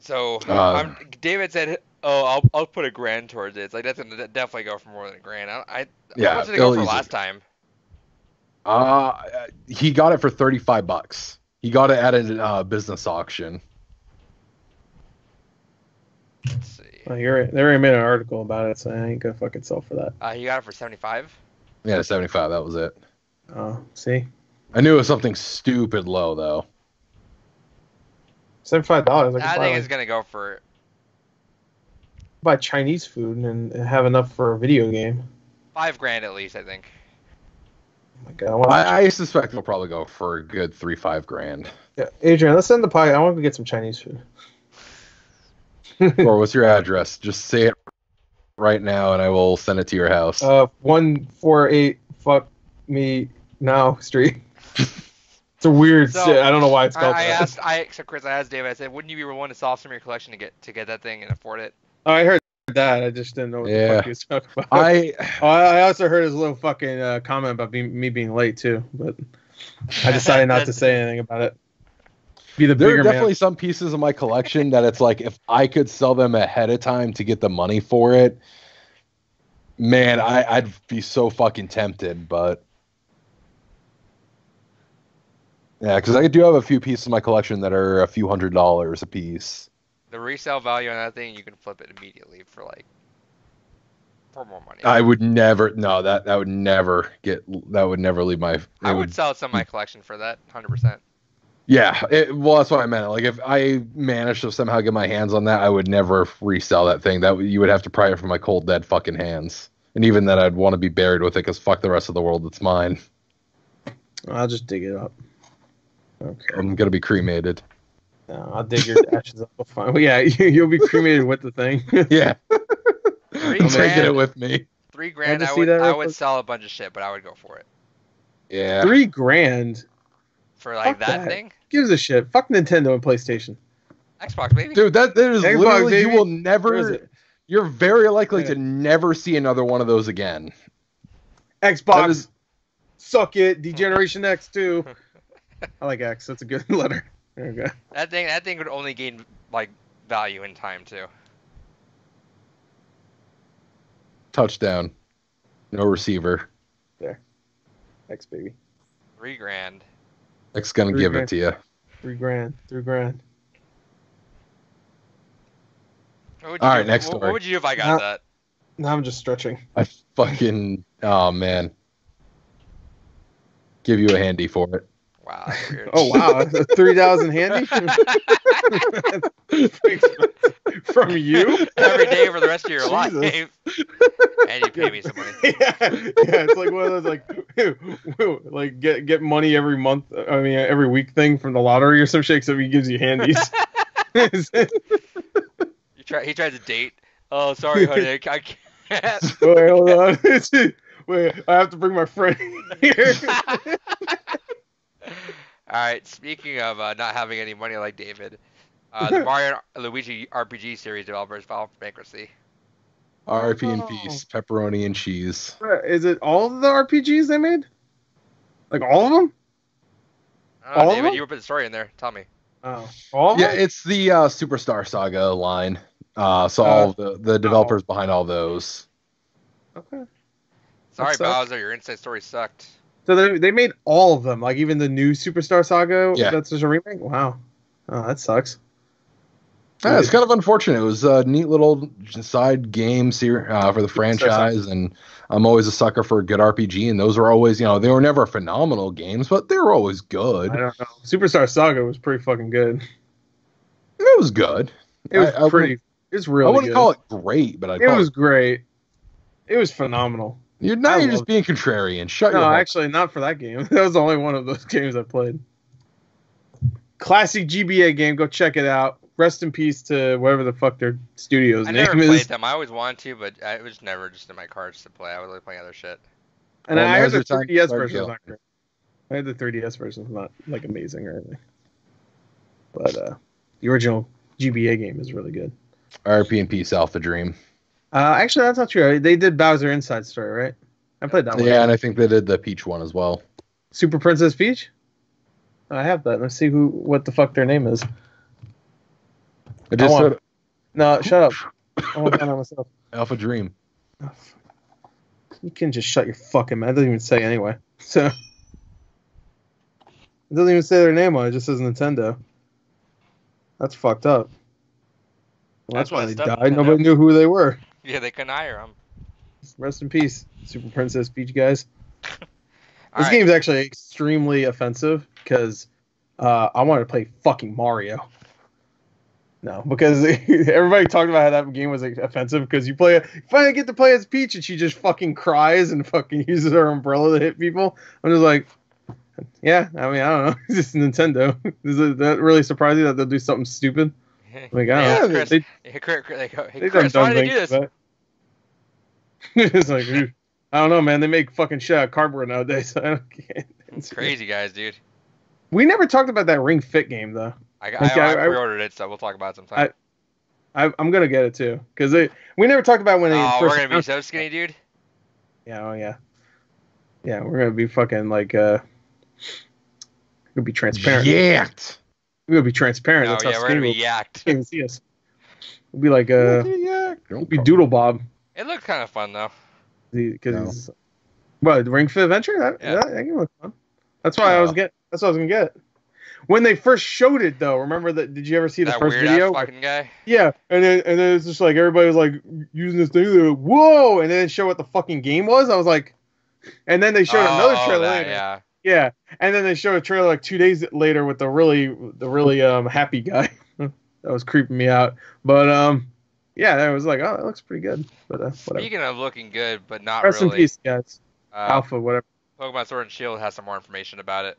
Speaker 2: So
Speaker 3: Uh,
Speaker 2: I'm, David said, "Oh, I'll I'll put a grand towards it." It's like that's gonna definitely go for more than a grand. I, I
Speaker 3: Yeah,
Speaker 2: how much did it go for
Speaker 3: easily-
Speaker 2: last time?
Speaker 3: Uh, he got it for thirty five bucks. He got it at a uh, business auction.
Speaker 2: Let's see.
Speaker 1: Oh, you're right. They already made an article about it, so I ain't gonna fucking sell for that.
Speaker 2: Uh, you got it for seventy-five.
Speaker 3: Yeah, seventy five. That was it.
Speaker 1: Oh, see,
Speaker 3: I knew it was something stupid low though.
Speaker 1: seventy-five dollars. I
Speaker 2: I
Speaker 1: could buy,
Speaker 2: think
Speaker 1: like,
Speaker 2: it's gonna go for
Speaker 1: buy Chinese food and have enough for a video game.
Speaker 2: five grand at least. I think.
Speaker 1: Oh my god, I
Speaker 3: I, I suspect it'll probably go for a good three five grand.
Speaker 1: yeah, Adrian, let's send the pie. I want to get some Chinese food.
Speaker 3: or what's your address? Just say it right now, and I will send it to your house.
Speaker 1: Uh, one four eight. Fuck me now street. it's a weird.
Speaker 2: So,
Speaker 1: shit. I don't know why it's
Speaker 2: I,
Speaker 1: called
Speaker 2: I
Speaker 1: that.
Speaker 2: asked, I so Chris, I asked David. I said, "Wouldn't you be willing to sell some of your collection to get to get that thing and afford it?"
Speaker 1: Oh, I heard that. I just didn't know what the fuck he was talking about.
Speaker 3: I
Speaker 1: Oh, I also heard his little fucking uh, comment about being, me being late too, but I decided not to say anything about it. Be the
Speaker 3: there are definitely
Speaker 1: man.
Speaker 3: some pieces of my collection that it's like if I could sell them ahead of time to get the money for it, man, I, I'd be so fucking tempted. But yeah, because I do have a few pieces of my collection that are a few hundred dollars a piece.
Speaker 2: The resale value on that thing, you can flip it immediately for like for more money.
Speaker 3: I would never. No, that that would never get. That would never leave my. it
Speaker 2: I would sell some of my collection for that, hundred percent.
Speaker 3: Yeah, it, well, that's what I meant. Like, if I managed to somehow get my hands on that, I would never resell that thing. That you would have to pry it from my cold dead fucking hands. And even then, I'd want to be buried with it because fuck the rest of the world. It's mine.
Speaker 1: I'll just dig it up. Okay.
Speaker 3: I'm gonna be cremated.
Speaker 1: No, I'll dig your ashes up. I'll Well, yeah, you'll be cremated with the thing.
Speaker 3: Yeah,
Speaker 2: Three
Speaker 3: I'm taking
Speaker 2: grand.
Speaker 3: it with me.
Speaker 2: Three grand.
Speaker 1: just
Speaker 2: I
Speaker 1: see
Speaker 2: would
Speaker 1: that
Speaker 2: I
Speaker 1: real
Speaker 2: would sell a bunch of shit, but I would go for it
Speaker 3: Yeah,
Speaker 1: Three grand
Speaker 2: for like that,
Speaker 1: that.
Speaker 2: thing.
Speaker 1: gives a shit. Fuck Nintendo and PlayStation.
Speaker 2: Xbox baby.
Speaker 3: dude, that that is
Speaker 1: Xbox,
Speaker 3: literally you will
Speaker 1: Where is
Speaker 3: never.
Speaker 1: it?
Speaker 3: You're very likely
Speaker 1: Yeah.
Speaker 3: to never see another one of those again.
Speaker 1: Xbox.
Speaker 3: That is-
Speaker 1: Suck it. Degeneration X too. I like X. That's a good letter. There we go.
Speaker 2: That thing that thing would only gain like value in time too.
Speaker 3: Touchdown, no receiver.
Speaker 1: There, X baby.
Speaker 2: Three grand.
Speaker 3: X gonna
Speaker 1: Three
Speaker 3: give
Speaker 1: grand.
Speaker 3: it to you.
Speaker 1: Three grand. Three grand.
Speaker 2: What would you
Speaker 3: All
Speaker 2: do,
Speaker 3: next
Speaker 2: what,
Speaker 3: story.
Speaker 2: What would you do if I got
Speaker 1: Now-
Speaker 2: that?
Speaker 1: Now I'm just stretching.
Speaker 3: I fucking oh man. Give you a handy for it.
Speaker 2: Wow.
Speaker 1: Oh wow, three thousand handy from you.
Speaker 2: Every day for the rest of your life.
Speaker 1: Jesus.
Speaker 2: and you pay me some money.
Speaker 1: yeah, yeah, it's like one of those like, like get get money every month. I mean, every week thing from the lottery or some shit. Except he gives you handies.
Speaker 2: You try. He tries to date. Oh, sorry, honey. I can't.
Speaker 1: Wait, hold on. Wait, I have to bring my friend here.
Speaker 2: All right. Speaking of uh, not having any money like David, uh, the Mario Luigi RPG series developers filed for bankruptcy.
Speaker 3: RP in
Speaker 1: Oh.
Speaker 3: peace, pepperoni and cheese.
Speaker 1: Is it all the RPGs they made? Like all of them?
Speaker 2: I don't know,
Speaker 1: All of them?
Speaker 2: you put the story in there. Tell me.
Speaker 1: Oh, all of
Speaker 3: Yeah,
Speaker 1: them?
Speaker 3: it's the uh, Superstar Saga line. Uh, so all the the developers behind all those.
Speaker 1: Okay.
Speaker 2: Sorry, Bowser. Your inside story sucked.
Speaker 1: So they they made all of them, like even the new Superstar Saga.
Speaker 3: Yeah.
Speaker 1: That's just a remake. Wow. Oh, that sucks.
Speaker 3: Yeah, it's kind of unfortunate. It was a neat little side game ser- uh, for the franchise, and I'm always a sucker for a good RPG. And those were always, you know, they were never phenomenal games, but they were always good.
Speaker 1: I don't know. Superstar Saga was pretty fucking good.
Speaker 3: It was good.
Speaker 1: It was
Speaker 3: I- I
Speaker 1: pretty. It was really
Speaker 3: I wouldn't
Speaker 1: good.
Speaker 3: call it great, but I'd
Speaker 1: It was great. It was phenomenal.
Speaker 3: You're now
Speaker 1: I
Speaker 3: you're just being contrarian. Shut
Speaker 1: No,
Speaker 3: your mouth.
Speaker 1: actually, not for that game. That was the only one of those games I played. Classic GBA game. Go check it out. Rest in peace to whatever the fuck their studio's
Speaker 2: I
Speaker 1: name
Speaker 2: never played them. I always wanted to, but I, it was never just in my cards to play. I was like playing other shit.
Speaker 1: And
Speaker 3: Well,
Speaker 1: I heard
Speaker 3: now's
Speaker 1: the
Speaker 3: your time to
Speaker 1: 3DS version was not great. I heard the 3DS version was not like amazing or anything. But uh, the original GBA game is really good.
Speaker 3: RP and peace, Alpha Dream.
Speaker 1: Uh, actually, that's not true. They did Bowser Inside Story, right? I played that one.
Speaker 3: Yeah, and I think they did the Peach one as well.
Speaker 1: Super Princess Peach. I have that. Let's see who, what the fuck their name is.
Speaker 3: I just
Speaker 1: want-
Speaker 3: said
Speaker 1: No, shut up. I want to find out myself.
Speaker 3: Alpha Dream.
Speaker 1: Oh. You can just shut your fucking mouth. It doesn't even say anyway. So it doesn't even say their name on it. It just says Nintendo. That's fucked up. Well, that's,
Speaker 2: That's
Speaker 1: why they died.
Speaker 2: Nintendo.
Speaker 1: Nobody knew who they were.
Speaker 2: Yeah, they couldn't hire him.
Speaker 1: Rest in peace, Super Princess Peach guys. This
Speaker 2: right.
Speaker 1: game's actually extremely offensive because uh, I wanted to play fucking Mario. No, because everybody talked about how that game was like, offensive because you play, you finally get to play as Peach and she just fucking cries and fucking uses her umbrella to hit people. I'm just like, yeah, I mean, I don't know. It's just Nintendo. Is it- that really surprising that they'll do something stupid? Like, I
Speaker 2: yeah,
Speaker 1: don't know.
Speaker 2: Chris,
Speaker 1: They,
Speaker 2: hey, Chris, Chris, they go, hey,
Speaker 1: they've
Speaker 2: Chris, why did they do
Speaker 1: things.
Speaker 2: this?
Speaker 1: But it's like, dude, I don't know, man. They make fucking shit out of cardboard nowadays. I don't get
Speaker 2: It's crazy, guys, dude.
Speaker 1: We never talked about that Ring Fit game though.
Speaker 2: I, I,
Speaker 1: Okay,
Speaker 2: I,
Speaker 1: I-
Speaker 2: pre-ordered it, so we'll talk about it sometime.
Speaker 1: I, I'm gonna get it too because we never talked about when they
Speaker 2: oh,
Speaker 1: first.
Speaker 2: we're gonna be so skinny, dude.
Speaker 1: Yeah, oh yeah, yeah. We're gonna be fucking like uh, we're gonna be transparent.
Speaker 3: Yacked.
Speaker 1: We're gonna be transparent.
Speaker 2: Oh
Speaker 1: That's
Speaker 2: yeah,
Speaker 1: how
Speaker 2: we're
Speaker 1: skinny
Speaker 2: gonna be yacked.
Speaker 1: can't even see us. We'll be like uh, we'll be Doodle Bob
Speaker 2: It looked kind of fun though.
Speaker 1: because what Ring Fit Adventure that,
Speaker 2: Yeah.
Speaker 1: that, that game looked fun. That's why I was
Speaker 3: Yeah.
Speaker 1: get. That's what I was gonna get. when they first showed it though. Remember that? Did you ever see the
Speaker 2: that
Speaker 1: first
Speaker 2: weird
Speaker 1: video?
Speaker 2: ass fucking guy.
Speaker 1: Yeah, and then and then it's just like everybody was like using this thing. Like, Whoa! And then they show what the fucking game was. I was like, and then they showed another
Speaker 2: Oh,
Speaker 1: trailer
Speaker 2: that,
Speaker 1: later.
Speaker 2: Yeah.
Speaker 1: Yeah, and then they show a trailer like two days later with the really the really um happy guy. that was creeping me out. But um, yeah, that was like, oh, that looks pretty good. But uh, whatever.
Speaker 2: Speaking of looking good, but not
Speaker 1: Rest
Speaker 2: really.
Speaker 1: in peace, guys.
Speaker 2: Uh,
Speaker 1: Alpha, whatever.
Speaker 2: Pokemon Sword and Shield has some more information about it.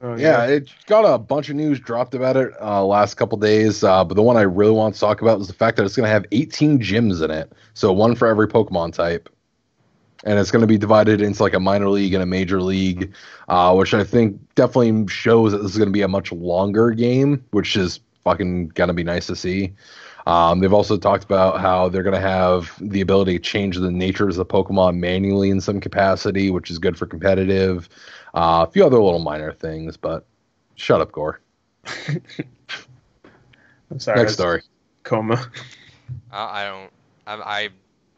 Speaker 1: Oh,
Speaker 3: Yeah, it got a bunch of news dropped about it uh, last couple days, uh, but the one I really want to talk about is the fact that it's going to have 18 gyms in it, so one for every Pokemon type, and it's going to be divided into like a minor league and a major league, uh, which I think definitely shows that this is going to be a much longer game, which is fucking going to be nice to see. Um, they've also talked about how they're going to have the ability to change the natures of the Pokemon manually in some capacity, which is good for competitive. Uh, a few other little minor things, but shut up, Gore.
Speaker 1: I'm sorry.
Speaker 3: Next story.
Speaker 1: Coma.
Speaker 2: I don't. I'm. I'm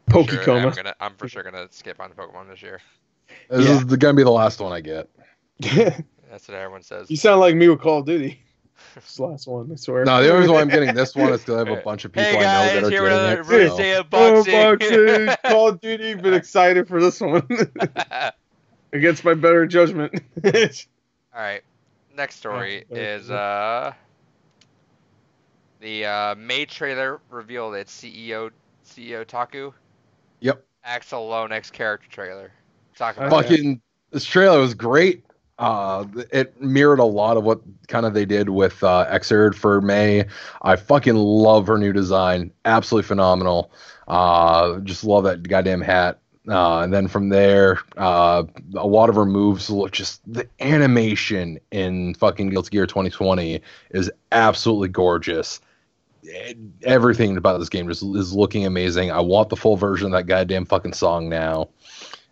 Speaker 1: Poke
Speaker 2: sure. I'm gonna. I'm for sure gonna skip on Pokemon this year.
Speaker 3: This
Speaker 1: Yeah.
Speaker 3: is going to be the last one I get.
Speaker 2: That's what everyone says.
Speaker 1: you sound like me with Call of Duty. This the last one, I swear.
Speaker 3: No, the only reason why I'm getting this one is because I have a bunch of people
Speaker 2: Hey
Speaker 3: I know that are
Speaker 2: here with another
Speaker 3: getting
Speaker 2: first
Speaker 3: it. so-
Speaker 2: day of
Speaker 1: Oh,
Speaker 2: boxing.
Speaker 1: boxing. Call of Duty, been excited for this one. Against my better judgment.
Speaker 2: All right. Next story is uh the uh, May trailer revealed its CEO CEOtaku
Speaker 3: Yep.
Speaker 2: Axl Low next character trailer. Talk about
Speaker 1: Okay.
Speaker 2: it.
Speaker 3: Fucking this trailer was great. Uh, it mirrored a lot of what kind of they did with uh, for May. I fucking love her new design. Absolutely phenomenal. Uh, just love that goddamn hat. Uh, and then from there, uh, a lot of her moves look just the animation in fucking Guilty Gear 2020 is absolutely gorgeous. Everything about this game just is looking amazing. I want the full version of that goddamn fucking song now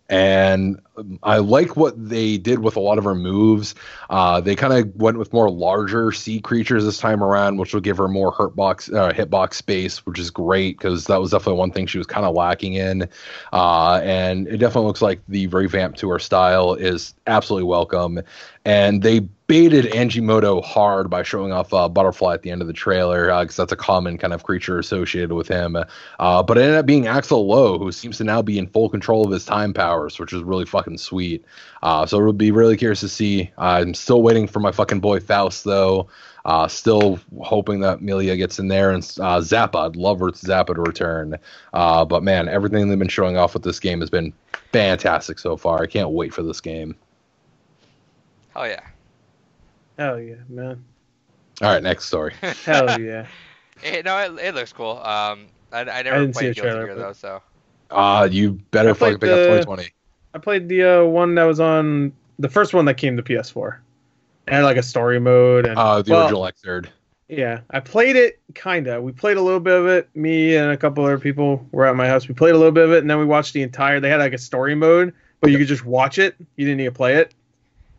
Speaker 3: and I like what they did with a lot of her moves. Uh, they kind of went with more larger sea creatures this time around, which will give her more hurt box, uh, hitbox space, which is great because that was definitely one thing she was kind of lacking in. Uh, and it definitely looks like the revamp to her style is absolutely welcome. And they baited Anji Mito hard by showing off uh, Butterfly at the end of the trailer because that's a common kind of creature associated with him. Uh, but it ended up being Axl Low, who seems to now be in full control of his time powers, which is really fucking sweet. Uh, so it would be really curious to see. I'm still waiting for my fucking boy Faust, though. Uh, still hoping that Millia gets in there and uh, Zappa. I'd love Zappa to return. Uh, but man, everything they've been showing off with this game has been fantastic so far. I can't wait for this game.
Speaker 2: Hell yeah.
Speaker 1: Hell yeah, man.
Speaker 3: All right, next story.
Speaker 1: Hell yeah.
Speaker 2: It, no, it, it looks cool. Um, I, I never
Speaker 1: didn't see a
Speaker 2: played Guilty
Speaker 1: trailer,
Speaker 2: Gear
Speaker 1: but-
Speaker 2: though, so
Speaker 3: Uh, you better
Speaker 1: I
Speaker 3: fucking
Speaker 1: played
Speaker 3: pick up 2020.
Speaker 1: I played the uh, one that was on the first one that came to PS4. It had like a story mode and
Speaker 3: Uh, the
Speaker 1: well,
Speaker 3: original Xrd.
Speaker 1: Yeah, I played it kinda. We played a little bit of it. Me and a couple other people were at my house. We played a little bit of it, and then we watched the entire. They had like a story mode, but you could just watch it. You didn't need to play it,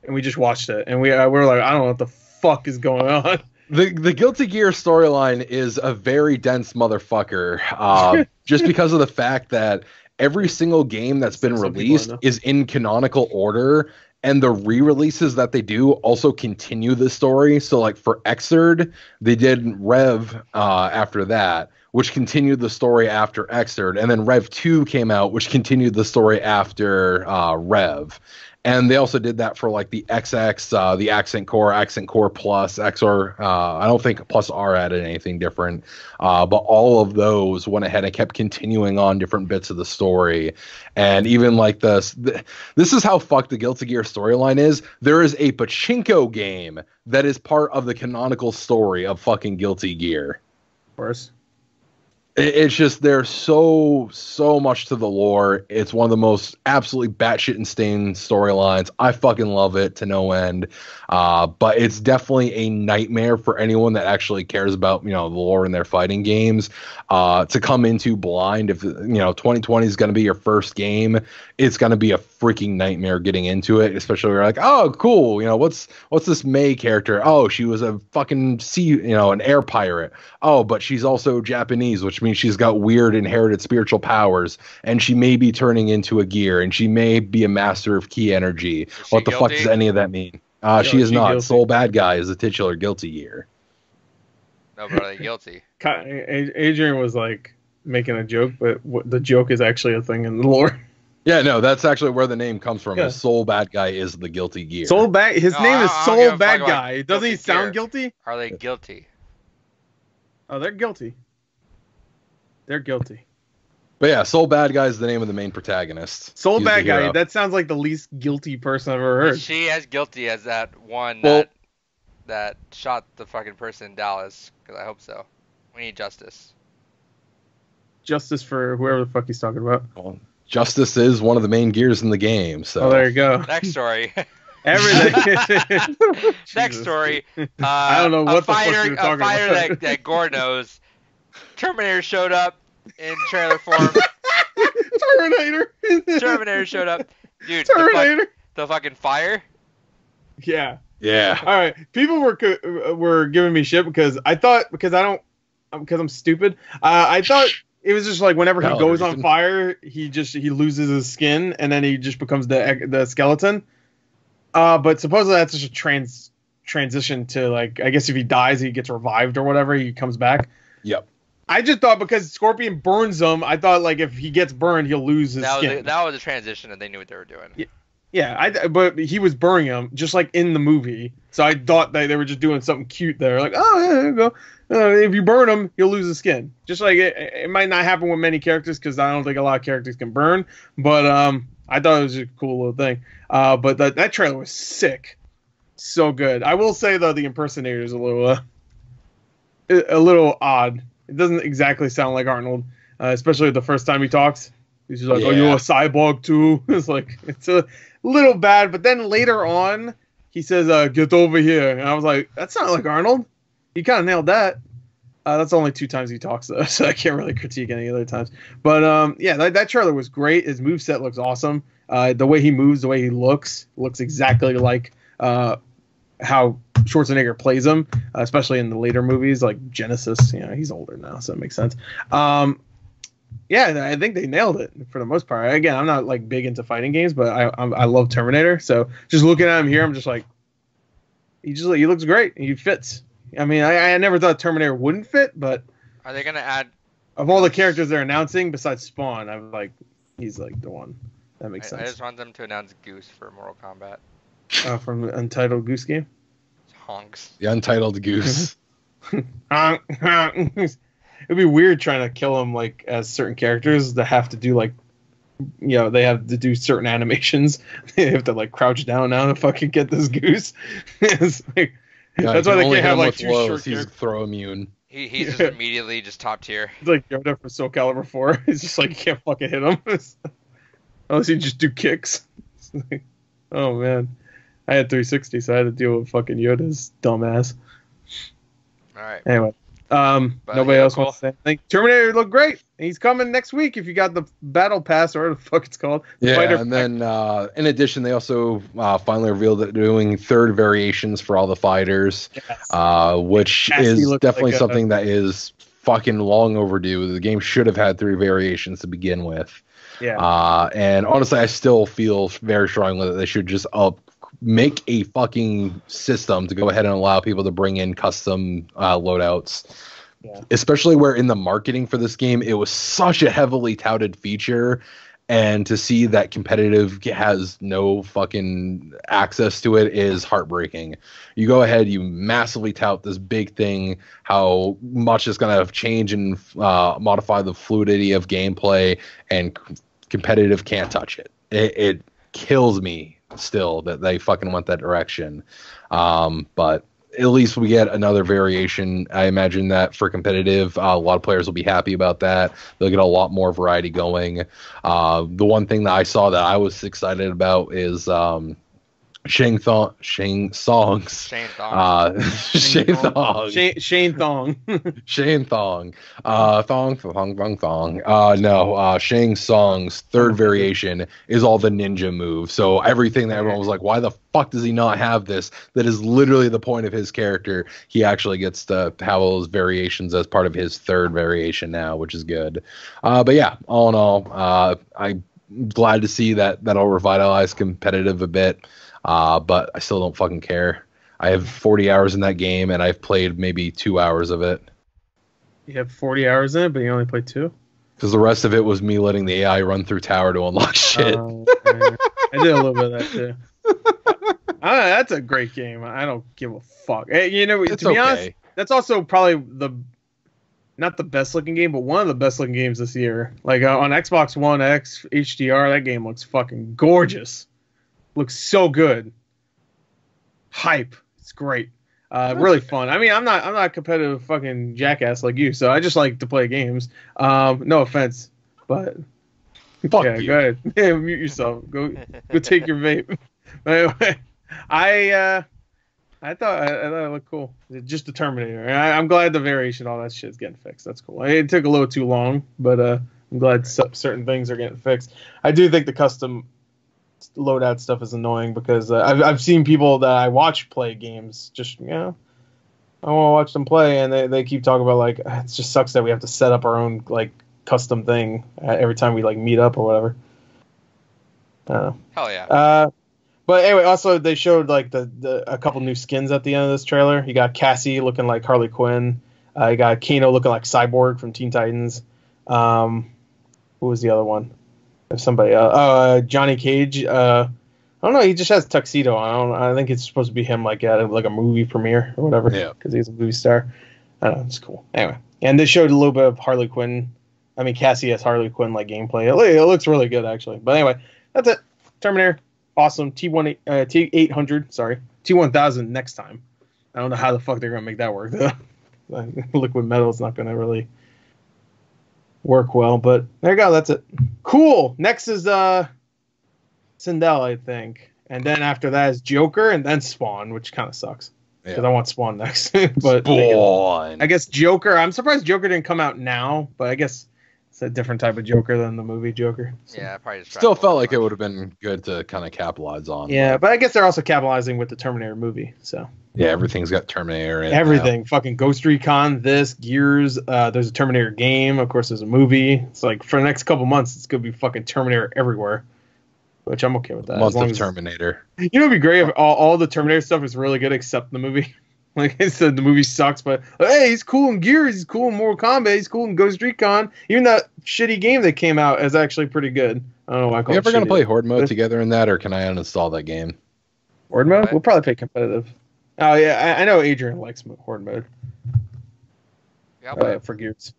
Speaker 1: and we just watched it. And we uh, we were like, I don't know what the fuck is going on.
Speaker 3: The the Guilty Gear storyline is a very dense motherfucker. Uh, just because of the fact that every single game that's been
Speaker 1: Some people I
Speaker 3: released is in canonical order, and the re-releases that they do also continue the story. So, like for Xrd, they did Rev uh, after that, which continued the story after Xrd, and then Rev Two came out, which continued the story after uh, Rev. And they also did that for like the XX, uh, the Accent Core, Accent Core Plus, XR. Uh, I don't think Plus R added anything different, uh, but all of those went ahead and kept continuing on different bits of the story. And even like this, th- this is how fucked the Guilty Gear storyline is. There is a pachinko game that is part of the canonical story of fucking Guilty Gear.
Speaker 1: Of course.
Speaker 3: It- It's just there's so so much to the lore. It's one of the most absolutely batshit and insane storylines. I fucking love it to no end. Uh, but it's definitely a nightmare for anyone that actually cares about you know the lore in their fighting games. Uh, to come into blind if you know 2020 is going to be your first game, it's going to be a freaking nightmare getting into it. Especially you're like, oh cool, you know what's what's this May character? Oh, she was a fucking sea, you know, an air pirate. Oh, but she's also Japanese, which means she's got weird inherited spiritual powers, and she may be turning into a gear, and she may be a master of key energy.
Speaker 2: she
Speaker 3: What the fuck does any of that mean? Uh, she
Speaker 1: Yeah,
Speaker 3: is
Speaker 1: she
Speaker 3: not.
Speaker 1: guilty.
Speaker 3: Sol Badguy is the titular guilty gear.
Speaker 2: No, but are they guilty?
Speaker 1: Adrian was like making a joke, but the joke is actually a thing in the lore.
Speaker 3: Yeah, no, that's actually where the name comes from.
Speaker 1: Yeah.
Speaker 3: Sol Badguy is the guilty gear.
Speaker 1: Soul bad. His
Speaker 2: No,
Speaker 1: name
Speaker 2: I
Speaker 1: is
Speaker 2: don't- I don't Sol
Speaker 1: Badguy. Doesn't he sound
Speaker 2: gear.
Speaker 1: guilty?
Speaker 2: Are they guilty?
Speaker 1: Oh, they're guilty. They're guilty.
Speaker 3: But yeah, Sol Badguy is the name of the main protagonist.
Speaker 1: Soul
Speaker 3: He's
Speaker 1: Bad Guy.
Speaker 3: hero.
Speaker 1: That sounds like the least guilty person I've ever
Speaker 2: Is
Speaker 1: heard.
Speaker 2: she as guilty as that one
Speaker 3: Well-
Speaker 2: that that shot the fucking person in Dallas? Because I hope so. We need justice.
Speaker 1: Justice for whoever the fuck he's talking about.
Speaker 3: Well, Justice is one of the main gears in the game. So
Speaker 1: Oh, there you go.
Speaker 2: Next story.
Speaker 1: Everything.
Speaker 2: Next story. Uh,
Speaker 1: I don't know
Speaker 2: a
Speaker 1: what the fuck you were talking
Speaker 2: a fighter
Speaker 1: about.
Speaker 2: that, that Gore knows. Terminator showed up in trailer form.
Speaker 1: Terminator.
Speaker 2: Terminator showed up. Dude, the, fuck,
Speaker 1: Terminator.
Speaker 2: the fucking fire.
Speaker 1: Yeah.
Speaker 3: yeah,
Speaker 1: All right. People were were giving me shit because I thought because I don't because I'm stupid. Uh, I thought it was just like whenever he
Speaker 3: Valid
Speaker 1: goes on fire, he just he loses his skin and then he just becomes the the skeleton. Uh, but supposedly that's just a trans transition to like I guess if he dies, he gets revived or whatever, he comes back.
Speaker 3: yep.
Speaker 1: I just thought because Scorpion burns him, I thought like if he gets burned, he'll lose his
Speaker 2: That was,
Speaker 1: skin.
Speaker 2: a, that was a transition, and they knew what they were doing.
Speaker 1: Yeah. Yeah, I but he was burning him just like in the movie. So I thought that they were just doing something cute there, like oh yeah, there you go. Uh, if you burn him, you'll lose his skin. Just like it, it might not happen with many characters because I don't think a lot of characters can burn. But um, I thought it was a cool little thing. Uh, but that that trailer was sick, so good. I will say though, the impersonator is a little uh, a little odd. It doesn't exactly sound like Arnold, uh, especially the first time he talks. He's just like, "Oh, you
Speaker 3: Yeah.
Speaker 1: a cyborg too?" It's like it's a little bad. But then later on, he says, uh, "Get over here," and I was like, "That's not like Arnold." He kind of nailed that. Uh, that's only two times he talks though, so I can't really critique any other times. But um, yeah, that, that trailer was great. His move set looks awesome. Uh, the way he moves, the way he looks, looks exactly like uh, how Schwarzenegger plays him, uh, especially in the later movies like Genisys. You know, he's older now, so it makes sense. Um, yeah, I think they nailed it for the most part. Again, I'm not like big into fighting games, but I I'm, I love Terminator. So just looking at him here, I'm just like, he just he looks great. He fits. I mean, I, I never thought Terminator wouldn't fit, but
Speaker 2: Are they gonna add?
Speaker 1: of all the characters they're announcing besides Spawn, I'm like, he's like the one. That makes
Speaker 2: I
Speaker 1: sense.
Speaker 2: I just want them to announce Goose for Mortal Kombat.
Speaker 1: Uh, from the Untitled Goose Game.
Speaker 2: Honks.
Speaker 3: The Untitled Goose.
Speaker 1: It'd be weird trying to kill him like as certain characters that have to do like, you know, they have to do certain animations. they have to like crouch down now to fucking get this goose. it's like,
Speaker 3: Yeah,
Speaker 1: that's why they
Speaker 3: can only
Speaker 1: can't have like
Speaker 3: with
Speaker 1: two
Speaker 3: blows.
Speaker 1: short
Speaker 3: He's
Speaker 1: characters.
Speaker 3: throw immune.
Speaker 2: He, he's just immediately just top tier.
Speaker 1: It's like Yoda for Soul Calibur 4. It's just like you can't fucking hit him. Unless you just do kicks. Like, oh man. I had 360, so I had to deal with fucking Yoda's dumbass.
Speaker 2: All right.
Speaker 1: Anyway, um,
Speaker 2: But,
Speaker 1: nobody
Speaker 2: yeah,
Speaker 1: else
Speaker 2: cool.
Speaker 1: wants to say anything. Terminator looked great. He's coming next week if you got the battle pass or whatever the fuck it's called.
Speaker 3: Yeah,
Speaker 1: fighter
Speaker 3: and then uh, in addition, they also uh, finally revealed that they're doing third variations for all the fighters,
Speaker 1: Yes.
Speaker 3: uh, which is definitely
Speaker 1: like a-
Speaker 3: something that is fucking long overdue. The game should have had three variations to begin with.
Speaker 1: yeah.
Speaker 3: Uh, and honestly, I still feel very strongly that they should just up make a fucking system to go ahead and allow people to bring in custom uh, loadouts.
Speaker 1: Yeah.
Speaker 3: Especially where in the marketing for this game, it was such a heavily touted feature. And to see that competitive has no fucking access to it is heartbreaking. You go ahead, you massively tout this big thing, how much it's going to change and uh, modify the fluidity of gameplay, and competitive can't touch it. It, it kills me still that they fucking went that direction. Um, but at least we get another variation. I imagine that for competitive, uh, a lot of players will be happy about that. They'll get a lot more variety going. Uh, the one thing that I saw that I was excited about is um, Shang Thong, Shang Songs.
Speaker 2: Shane Thong.
Speaker 3: Uh, Shane Thong.
Speaker 1: Shane, Shane Thong.
Speaker 3: Shane Thong. Uh, thong, thong, thong, thong. Uh, no, uh, Shang Tsung's third variation is all the ninja move. So everything that everyone was like, why the fuck does he not have this? That is literally the point of his character. He actually gets to have all those variations as part of his third variation now, which is good. Uh, but yeah, all in all, uh, I glad to see that that'll revitalize competitive a bit. Uh, but I still don't fucking care. I have 40 hours in that game, and I've played maybe two hours of it.
Speaker 1: You have 40 hours in it, but you only played two.
Speaker 3: Because the rest of it was me letting the AI run through tower to unlock shit.
Speaker 1: Oh, okay. I did a little bit of that too. I that's a great game. I don't give a fuck. Eh, You know,
Speaker 3: it's
Speaker 1: to be
Speaker 3: okay.
Speaker 1: honest, that's also probably the not the best looking game, but one of the best looking games this year. Like uh, on Xbox One X HDR, that game looks fucking gorgeous. Looks so good. Hype. It's great. Uh, really fun. I mean, I'm not I'm not a competitive fucking jackass like you, so I just like to play games. Um, no offense, but
Speaker 3: Fuck
Speaker 1: yeah,
Speaker 3: you.
Speaker 1: go ahead. Yeah, mute yourself. Go go take your vape. Anyway, I uh, I thought I, I thought it looked cool. Just the Terminator. And I, I'm glad the variation, all that shit's getting fixed. That's cool. It took a little too long, but uh, I'm glad cer- certain things are getting fixed. I do think the custom loadout stuff is annoying because uh, I've I've seen people that I watch play games just you know. I want to watch them play, and they, they keep talking about like "Ah, it just sucks that we have to set up our own like custom thing uh, every time we like meet up or whatever. I don't know.
Speaker 2: Hell yeah.
Speaker 1: Uh, but anyway, also they showed like the, the a couple new skins at the end of this trailer. You got Cassie looking like Harley Quinn. Uh, you got Kano looking like Cyborg from Teen Titans. Um, who was the other one? If somebody, uh, uh, Johnny Cage. Uh, I don't know. He just has tuxedo on. I don't. I think it's supposed to be him like at a, like a movie premiere or whatever.
Speaker 3: Yeah.
Speaker 1: Because he's a movie star. I don't know. It's cool. Anyway, and they showed a little bit of Harley Quinn. I mean, Cassie has Harley Quinn like gameplay. It, it looks really good actually. But anyway, that's it. Terminator, awesome. T one uh, T eight hundred. Sorry, T one thousand next time. I don't know how the fuck they're gonna make that work. though. Liquid metal is not gonna really work well. But there you go. That's it. Cool. Next is uh, Sindel, I think, and then after that is Joker, and then Spawn, which kind of sucks because
Speaker 3: Yeah.
Speaker 1: I want Spawn next. but
Speaker 3: Spawn.
Speaker 1: I guess Joker. I'm surprised Joker didn't come out now, but I guess it's a different type of Joker than the movie Joker. So-
Speaker 2: yeah, probably just
Speaker 3: Still felt like it would have been good to kind of capitalize on.
Speaker 1: Yeah, but I guess they're also capitalizing with the Terminator movie. So
Speaker 3: Yeah, everything's got Terminator in it now.
Speaker 1: everything, fucking Ghost Recon, this Gears. Uh, there's a Terminator game. Of course, there's a movie. It's like for the next couple months, it's gonna be fucking Terminator everywhere, which I'm okay with that.
Speaker 3: Month
Speaker 1: as long
Speaker 3: of
Speaker 1: as-
Speaker 3: Terminator.
Speaker 1: You know, it'd be great if all, all the Terminator stuff is really good except the movie. Like I said, the movie sucks, but hey, he's cool in Gears, he's cool in Mortal Kombat, he's cool in Ghost Recon. Even that shitty game that came out is actually pretty good. I don't know why I
Speaker 3: Are
Speaker 1: call
Speaker 3: we
Speaker 1: it
Speaker 3: ever gonna play Horde mode together in that, or can I uninstall that game?
Speaker 1: Horde mode?
Speaker 2: What?
Speaker 1: We'll probably play competitive. Oh yeah, I, I know Adrian likes Horde mode
Speaker 2: Yeah,
Speaker 1: uh, for Gears.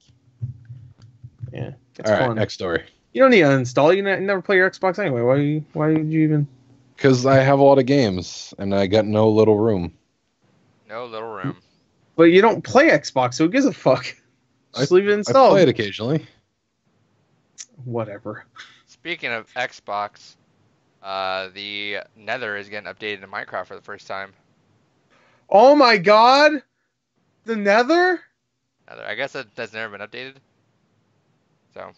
Speaker 1: Yeah, it's
Speaker 3: All right,
Speaker 1: fun.
Speaker 3: next story.
Speaker 1: You don't need to uninstall. You never play your Xbox anyway. Why? Why did you even?
Speaker 3: Because I have a lot of games and I got no little room.
Speaker 2: No little room.
Speaker 1: But you don't play Xbox, so who gives a fuck? Just leave it installed.
Speaker 3: I
Speaker 1: installed.
Speaker 3: play it occasionally.
Speaker 1: Whatever.
Speaker 2: Speaking of Xbox, uh, the Nether is getting updated in Minecraft for the first time.
Speaker 1: Oh my god! The Nether?
Speaker 2: Nether, I guess that, that's never been updated. So,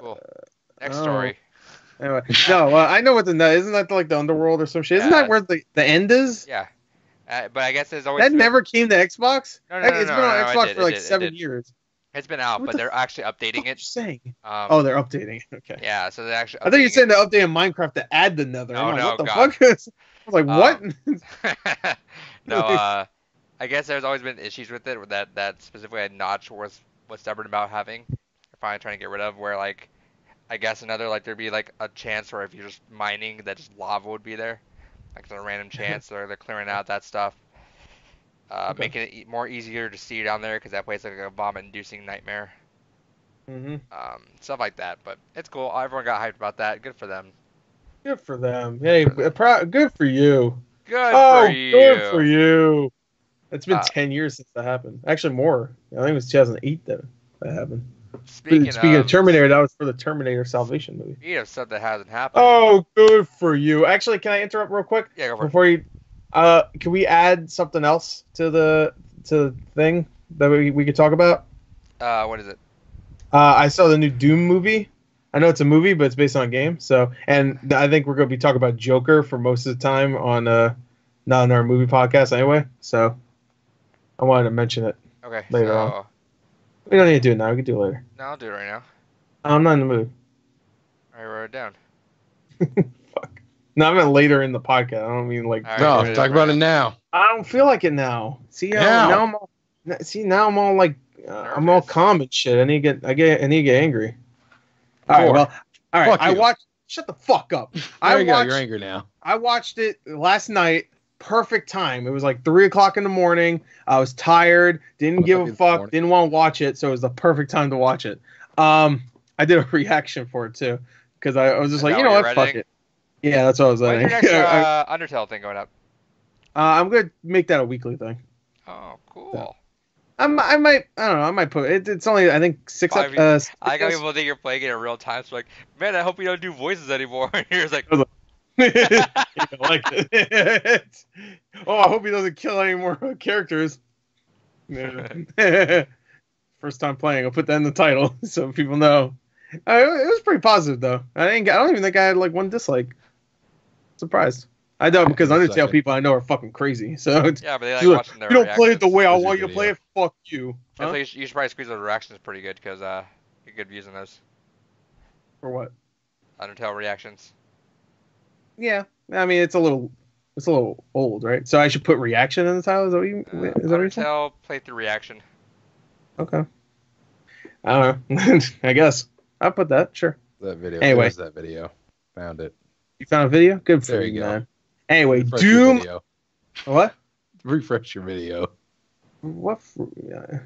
Speaker 2: cool. Next
Speaker 1: oh.
Speaker 2: story.
Speaker 1: Anyway, no, uh, I know what the Nether isn't. That like the underworld or some shit? Isn't
Speaker 2: Yeah.
Speaker 1: that where the, the end is?
Speaker 2: Yeah, uh, but I guess there's always
Speaker 1: That
Speaker 2: been-
Speaker 1: never came to Xbox.
Speaker 2: No, no, no,
Speaker 1: it's
Speaker 2: no,
Speaker 1: been on
Speaker 2: no, no,
Speaker 1: Xbox
Speaker 2: did,
Speaker 1: for like
Speaker 2: did,
Speaker 1: seven
Speaker 2: did.
Speaker 1: years.
Speaker 2: It's been out,
Speaker 1: What
Speaker 2: but
Speaker 1: the
Speaker 2: they're actually
Speaker 1: What
Speaker 2: updating it.
Speaker 1: saying?
Speaker 2: Um,
Speaker 1: Oh, they're updating it. Okay.
Speaker 2: yeah, so they're actually.
Speaker 1: I thought you
Speaker 2: updating
Speaker 1: said they're updating Minecraft to add the Nether.
Speaker 2: Oh,
Speaker 1: I'm like,
Speaker 2: no,
Speaker 1: what the
Speaker 2: God.
Speaker 1: fuck? I was like, what?
Speaker 2: no, uh, I guess there's always been issues with it that that specifically a Notch was was stubborn about having. Finally trying to get rid of where like, I guess another like there'd be like a chance where if you're just mining that just lava would be there, like a random chance they're they're clearing out that stuff. Uh,
Speaker 1: Okay.
Speaker 2: making it e- more easier to see down there because that place is like a vomit-inducing nightmare.
Speaker 1: hmm
Speaker 2: Um, stuff like that, but it's cool. Everyone got hyped about that. Good for them.
Speaker 1: Good for them. Hey, b- pro- good for you.
Speaker 2: Good
Speaker 1: oh,
Speaker 2: for you.
Speaker 1: good for you. It's been
Speaker 2: Uh,
Speaker 1: 10 years since that happened. Actually, more. I think it was 2008 that that happened.
Speaker 2: Speaking,
Speaker 1: Speaking,
Speaker 2: of,
Speaker 1: of Terminator, that was for the Terminator Salvation movie.
Speaker 2: Speaking of stuff that hasn't happened.
Speaker 1: Oh, good for you. Actually, can I interrupt real quick
Speaker 2: yeah, go for it.
Speaker 1: before you? Uh, can we add something else to the to the thing that we, we could talk about?
Speaker 2: Uh, what is it?
Speaker 1: Uh, I saw the new Doom movie. I know it's a movie, but it's based on a game. So, and I think we're going to be talking about Joker for most of the time on uh, not on our movie podcast anyway. So, I wanted to mention it.
Speaker 2: Okay.
Speaker 1: Later
Speaker 2: so,
Speaker 1: on. We don't need to do it now. We can do it later.
Speaker 2: No, I'll do it right now.
Speaker 1: I'm not in the mood.
Speaker 2: I wrote it down. Fuck.
Speaker 1: No, I meant later in the podcast. I don't mean like.
Speaker 2: All right,
Speaker 3: No,
Speaker 2: ready
Speaker 3: talk
Speaker 2: to
Speaker 3: about
Speaker 2: wrap.
Speaker 3: it now.
Speaker 1: I don't feel like it now. See, now,
Speaker 3: Now.
Speaker 1: now I'm all, see now I'm all like uh, I'm all calm and shit. I need to get I get I need to get angry. All right, well, all right.
Speaker 3: Fuck
Speaker 1: I
Speaker 3: you.
Speaker 1: watched. Shut the fuck up.
Speaker 3: There
Speaker 1: I
Speaker 3: you go.
Speaker 1: watched.
Speaker 3: You're angry now.
Speaker 1: I watched it last night. Perfect time. It was like three o'clock in the morning. I was tired. Didn't give a fuck. Didn't want to watch it. So it was the perfect time to watch it. Um, I did a reaction for it too because I, I was just
Speaker 2: Is
Speaker 1: like, you know
Speaker 2: what
Speaker 1: fuck it. Yeah, that's what I was
Speaker 2: When's
Speaker 1: saying.
Speaker 2: your next uh, Undertale thing going up?
Speaker 1: I'm gonna make that a weekly thing.
Speaker 2: Oh, cool.
Speaker 1: I'm, I might. I don't know. I might put it. It's only I think six.
Speaker 2: Five
Speaker 1: ep- uh, six
Speaker 2: I got people think you're playing it in real time. So like, man, I hope you don't do voices anymore. And you're just like,
Speaker 1: I like it. oh, I hope he doesn't kill any more characters. Yeah. First time playing. I'll put that in the title so people know. Uh, it was pretty positive though. I didn't. I don't even think I had like one dislike. Surprised. I don't because
Speaker 3: Give me a
Speaker 1: Undertale
Speaker 3: second.
Speaker 1: people I know are fucking crazy. So
Speaker 2: yeah, but they like
Speaker 1: She's like,
Speaker 2: watching their
Speaker 1: you don't play it the way I want you to play it. Fuck you.
Speaker 2: I
Speaker 1: Huh?
Speaker 2: think you should, you should probably squeeze those reactions pretty good because uh, you get good views on those
Speaker 1: For what?
Speaker 2: Undertale reactions.
Speaker 1: Yeah. I mean, it's a little. It's a little old, right? So I should put reaction in the title. Is that what you?
Speaker 2: Uh,
Speaker 1: is that what you're saying?
Speaker 2: Undertale playthrough reaction.
Speaker 1: Okay. I don't know. I guess I'll put that. Sure.
Speaker 3: That video.
Speaker 1: Anyway.
Speaker 3: There's that video. Found it.
Speaker 1: You found a video? Good for
Speaker 3: There
Speaker 1: you,
Speaker 3: you go.
Speaker 1: man. Anyway,
Speaker 3: Refresh
Speaker 1: Doom. What?
Speaker 3: Refresh your video.
Speaker 1: What? For, yeah.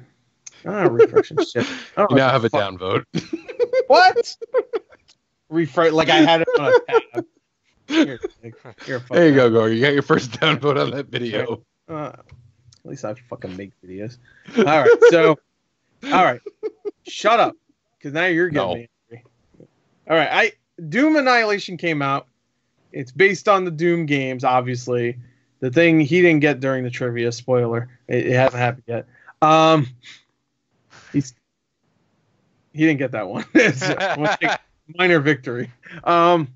Speaker 1: I'm not refreshing shit. I don't
Speaker 3: You now have a
Speaker 1: fuck-
Speaker 3: downvote.
Speaker 1: What? Refresh like I had it on a tab. You're, you're
Speaker 3: There you go, Gore. You got your first downvote on that video.
Speaker 1: Uh, at least I fucking make videos. All right, so, all right, shut up, because now you're getting
Speaker 3: No.
Speaker 1: me angry. All right, I Doom Annihilation came out. It's based on the Doom games, obviously. The thing he didn't get during the trivia, spoiler, it, it hasn't happened yet. Um, he's he didn't get that one. Minor victory. Um,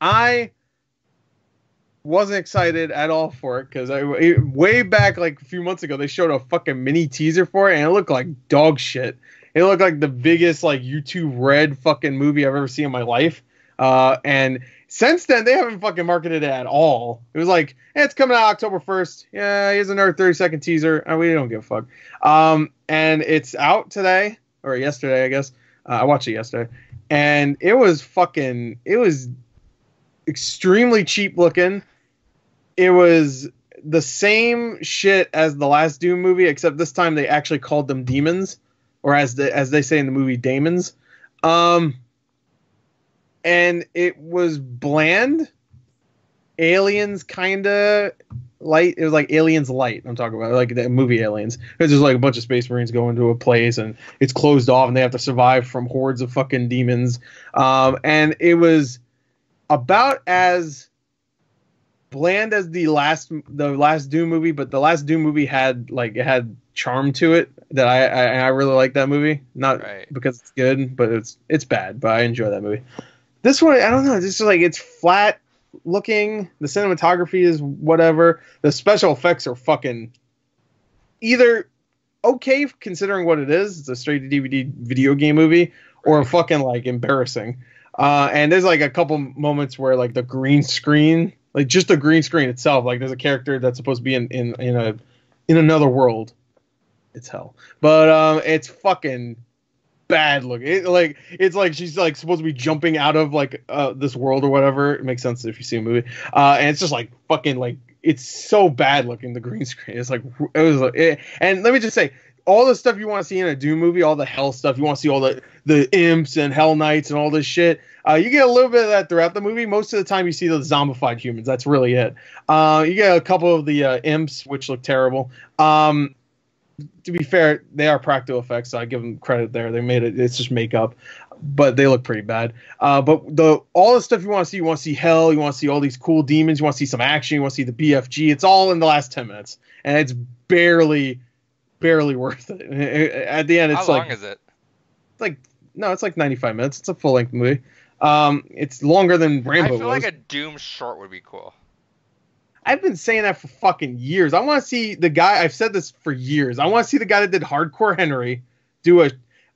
Speaker 1: I wasn't excited at all for it because I way back like a few months ago they showed a fucking mini teaser for it and it looked like dog shit. It looked like the biggest like YouTube red fucking movie I've ever seen in my life. Uh, and since then they haven't fucking marketed it at all. It was like, hey, it's coming out October first. Yeah, here's another 30 second teaser. Uh, we don't give a fuck. Um, and it's out today or yesterday, I guess. Uh, I watched it yesterday, and it was fucking. It was extremely cheap looking. It was the same shit as the last Doom movie, except this time they actually called them demons, or as the as they say in the movie, demons. Um, and it was bland. Aliens kind of light. It was like Aliens light. I'm talking about like the movie Aliens. It's just like a bunch of space marines go into a place and it's closed off and they have to survive from hordes of fucking demons. Um, and it was about as bland as the last the last Doom movie, but the last Doom movie had like it had charm to it that I I, I really like that movie. Not
Speaker 2: Right.
Speaker 1: because it's good, but it's it's bad, but I enjoy that movie. This one, I don't know. It's just like it's flat looking. The cinematography is whatever. The special effects are fucking either okay considering what it is. It's a straight to DVD video game movie, or fucking like embarrassing. Uh, and there's like a couple moments where like the green screen, like just the green screen itself, like there's a character that's supposed to be in in in a in another world. It's hell, but um, it's fucking bad looking. It, like it's like she's like supposed to be jumping out of like uh this world or whatever. It makes sense if you see a movie. Uh, and it's just like fucking like it's so bad looking. The green screen. It's like it was like, it, and let me just say. All the stuff you want to see in a Doom movie, all the hell stuff, you want to see all the the imps and hell knights and all this shit. Uh, you get a little bit of that throughout the movie. Most of the time, you see the zombified humans. That's really it. Uh, you get a couple of the uh, imps, which look terrible. Um, to be fair, they are practical effects, so I give them credit there. They made it. It's just makeup, but they look pretty bad. Uh, but the all the stuff you want to see, you want to see hell, you want to see all these cool demons, you want to see some action, you want to see the BFG. It's all in the last ten minutes, and it's barely, barely worth it. At the end, it's
Speaker 2: How
Speaker 1: like
Speaker 2: long is it?
Speaker 1: it's like no, it's like ninety five minutes. It's a full length movie. Um, it's longer than Rambo
Speaker 2: I feel
Speaker 1: was.
Speaker 2: like a Doom short would be cool.
Speaker 1: I've been saying that for fucking years. I want to see the guy. I've said this for years. I want to see the guy that did Hardcore Henry do a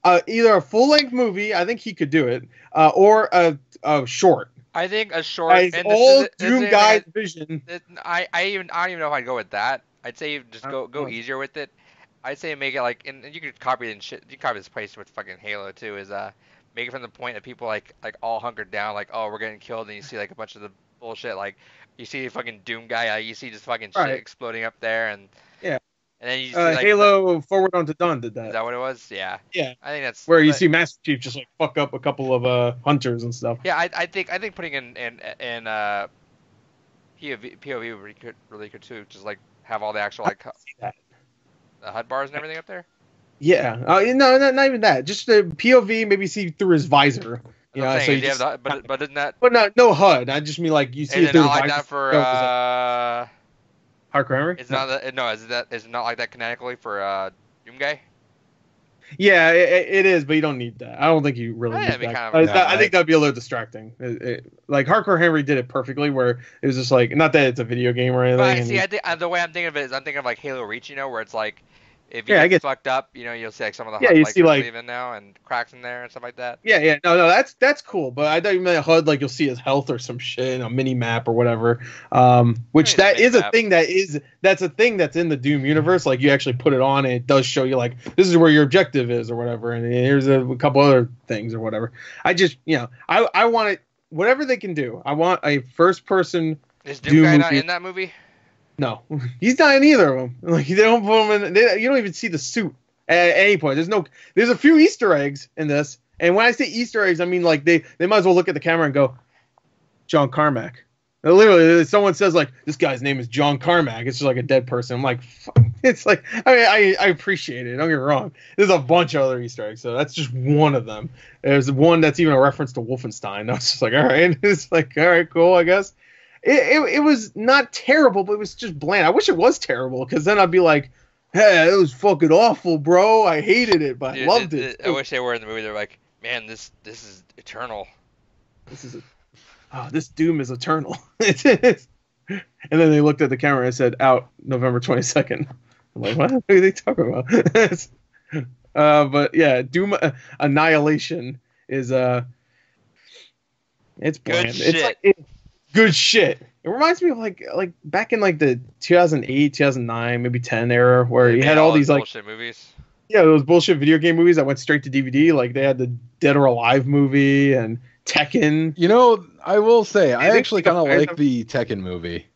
Speaker 1: uh, either a full length movie. I think he could do it, uh, or a, a short.
Speaker 2: I think a short. This
Speaker 1: all
Speaker 2: is-
Speaker 1: Doom guy's vision.
Speaker 2: it- I, I even I don't even know if I'd go with that. I'd say just go go easier with it. I'd say make it like and, and you could copy it and shit. You could copy this place with fucking Halo too. Is uh make it from the point of people like like all hunkered down like oh we're getting killed and you see like a bunch of the bullshit like you see a fucking Doom guy like, you see just fucking shit
Speaker 1: Right.
Speaker 2: exploding up there and
Speaker 1: Yeah.
Speaker 2: and then you see
Speaker 1: Uh,
Speaker 2: like
Speaker 1: Halo Forward Unto Dawn did that.
Speaker 2: Is
Speaker 1: that,
Speaker 2: what it was? Yeah.
Speaker 1: Yeah.
Speaker 2: I think that's
Speaker 1: where you
Speaker 2: but-
Speaker 1: see Master Chief just like fuck up a couple of uh, hunters and stuff.
Speaker 2: Yeah, I, I think I think putting in in in uh POV POV would be good, really good too. Just like have all the actual like hu-
Speaker 1: See that.
Speaker 2: The HUD bars and everything up there.
Speaker 1: Yeah, uh, no, no, not even that. Just the POV, maybe see through his visor. You know, so you just,
Speaker 2: have the, but but isn't that
Speaker 1: but no, no HUD. I just mean like you see
Speaker 2: is
Speaker 1: it through
Speaker 2: not like that for
Speaker 1: No,
Speaker 2: uh?
Speaker 1: Hardcore Henry.
Speaker 2: It's not that no. Is that is it not like that canonically for uh Doom guy?
Speaker 1: Yeah, it, it is, but you don't need that. I don't think you really
Speaker 2: yeah,
Speaker 1: need that.
Speaker 2: kind of-
Speaker 1: I,
Speaker 3: No,
Speaker 1: that- I
Speaker 3: I-
Speaker 1: think that'd be a little distracting. It- it- like Hardcore Henry did it perfectly, where it was just like not that it's a video game or anything.
Speaker 2: But I
Speaker 1: and-
Speaker 2: see, I think uh, the way I'm thinking of it is I'm thinking of like Halo Reach, you know, where it's like if you
Speaker 1: Yeah, I
Speaker 2: get
Speaker 1: get-
Speaker 2: fucked up, you know, you'll see like some of the
Speaker 1: Yeah,
Speaker 2: HUD
Speaker 1: you
Speaker 2: lights
Speaker 1: see, like-
Speaker 2: leaving now and cracks in there and stuff like that.
Speaker 1: Yeah, yeah, no, no, that's that's cool. But I thought you meant HUD, like you'll see his health or some shit in a mini map or whatever. Um, which that is a
Speaker 2: mini-map.
Speaker 1: thing that is that's a thing that's in the Doom universe. Like you actually put it on and it does show you like this is where your objective is or whatever, and here's a, a couple other things or whatever. I just you know I I want it whatever they can do. I want a first person.
Speaker 2: Is Doom,
Speaker 1: Doom
Speaker 2: guy not in that movie?
Speaker 1: No, he's not in either of them. Like they don't put him in. They, you don't even see the suit at any point. There's no. There's a few Easter eggs in this, and when I say Easter eggs, I mean like they they might as well look at the camera and go, John Carmack. Literally, uh, someone says like this guy's name is John Carmack. It's just like a dead person. I'm like, fuck. it's like I mean I I appreciate it. Don't get me wrong. There's a bunch of other Easter eggs, so that's just one of them. There's one that's even a reference to Wolfenstein. I was just like, all right, it's like all right, cool, I guess. It, it, it was not terrible, but it was just bland. I wish it was terrible because then I'd be like, hey, it was fucking awful, bro. I hated it, but I loved it.
Speaker 2: th- I wish they were in the movie. They're like, man, this this is eternal.
Speaker 1: this is a, oh, this doom is eternal. it is. And then they looked at the camera and said, out November 22nd. I'm like, what? What are they talking about? Uh, but yeah, Doom uh, Annihilation is uh, it's bland. It's like it, good shit. It reminds me of like like back in like the 2008, 2009, maybe 10 era where
Speaker 2: They
Speaker 1: you had all
Speaker 2: those
Speaker 1: these like
Speaker 2: bullshit movies.
Speaker 1: yeah, those bullshit video game movies that went straight to DVD. Like they had the Dead or Alive movie and Tekken.
Speaker 3: You know, I will say I
Speaker 1: think
Speaker 3: actually kind of like
Speaker 1: have-
Speaker 3: the Tekken movie.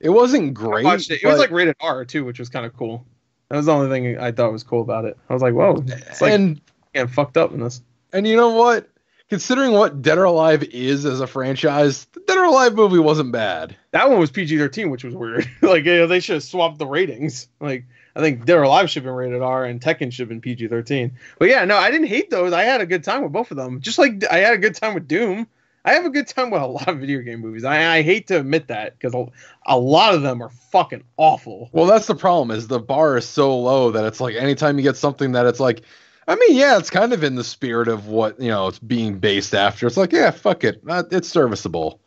Speaker 3: It wasn't
Speaker 1: I
Speaker 3: great.
Speaker 1: watched it. It was like rated R too, which was kind of cool. That was the only thing I thought was cool about it. I was like, whoa, it's like
Speaker 3: and
Speaker 1: getting fucked up in this.
Speaker 3: and you know what? Considering what Dead or Alive is as a franchise, the Dead or Alive movie wasn't bad.
Speaker 1: That one was PG thirteen, which was weird. like you know, they should have swapped the ratings. Like I think Dead or Alive should have been rated R and Tekken should have been PG thirteen. But yeah, no, I didn't hate those. I had a good time with both of them. Just like I had a good time with Doom. I have a good time with a lot of video game movies. I, I hate to admit that because a, a lot of them are fucking awful.
Speaker 3: Well, that's the problem is the bar is so low that it's like anytime you get something that it's like, I mean, yeah, it's kind of in the spirit of what you know it's being based after. It's like, yeah, fuck it, uh, it's serviceable.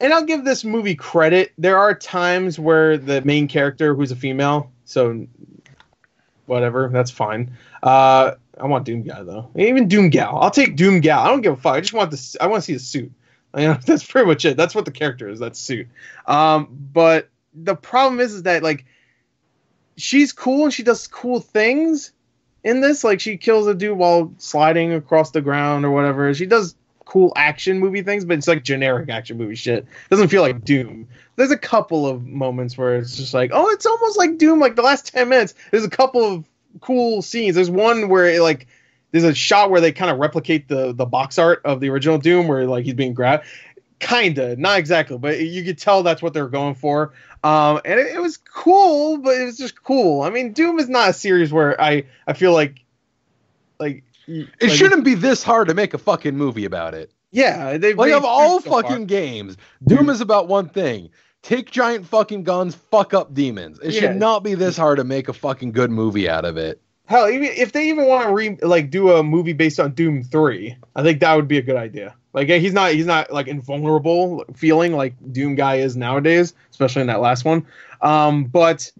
Speaker 1: and I'll give this movie credit. There are times where the main character, who's a female, so whatever, that's fine. Uh, I want Doom Guy though. Even Doom Gal, I'll take Doom Gal. I don't give a fuck. I just want this. I want to see the suit. You know, that's pretty much it. That's what the character is. That suit. Um, but the problem is, is that like she's cool and she does cool things in this. Like she kills a dude while sliding across the ground or whatever. She does cool action movie things, but it's like generic action movie shit. doesn't feel like Doom. There's a couple of moments where it's just like, oh, it's almost like Doom. Like the last ten minutes, there's a couple of cool scenes. There's one where it like there's a shot where they kind of replicate the the box art of the original Doom, where like he's being grabbed. Kinda, not exactly, but you could tell that's what they were going for. Um, and it, it was cool, but it was just cool. I mean, Doom is not a series where I I feel like like
Speaker 3: It
Speaker 1: like,
Speaker 3: shouldn't be this hard to make a fucking movie about it.
Speaker 1: Yeah, they
Speaker 3: Like of all
Speaker 1: so far.
Speaker 3: fucking games, Doom is about one thing: take giant fucking guns, fuck up demons. It
Speaker 1: Yeah.
Speaker 3: should not be this hard to make a fucking good movie out of it.
Speaker 1: Hell, even if they even want to re like do a movie based on Doom three, I think that would be a good idea. Like he's not he's not like invulnerable feeling like Doom guy is nowadays, especially in that last one. Um, but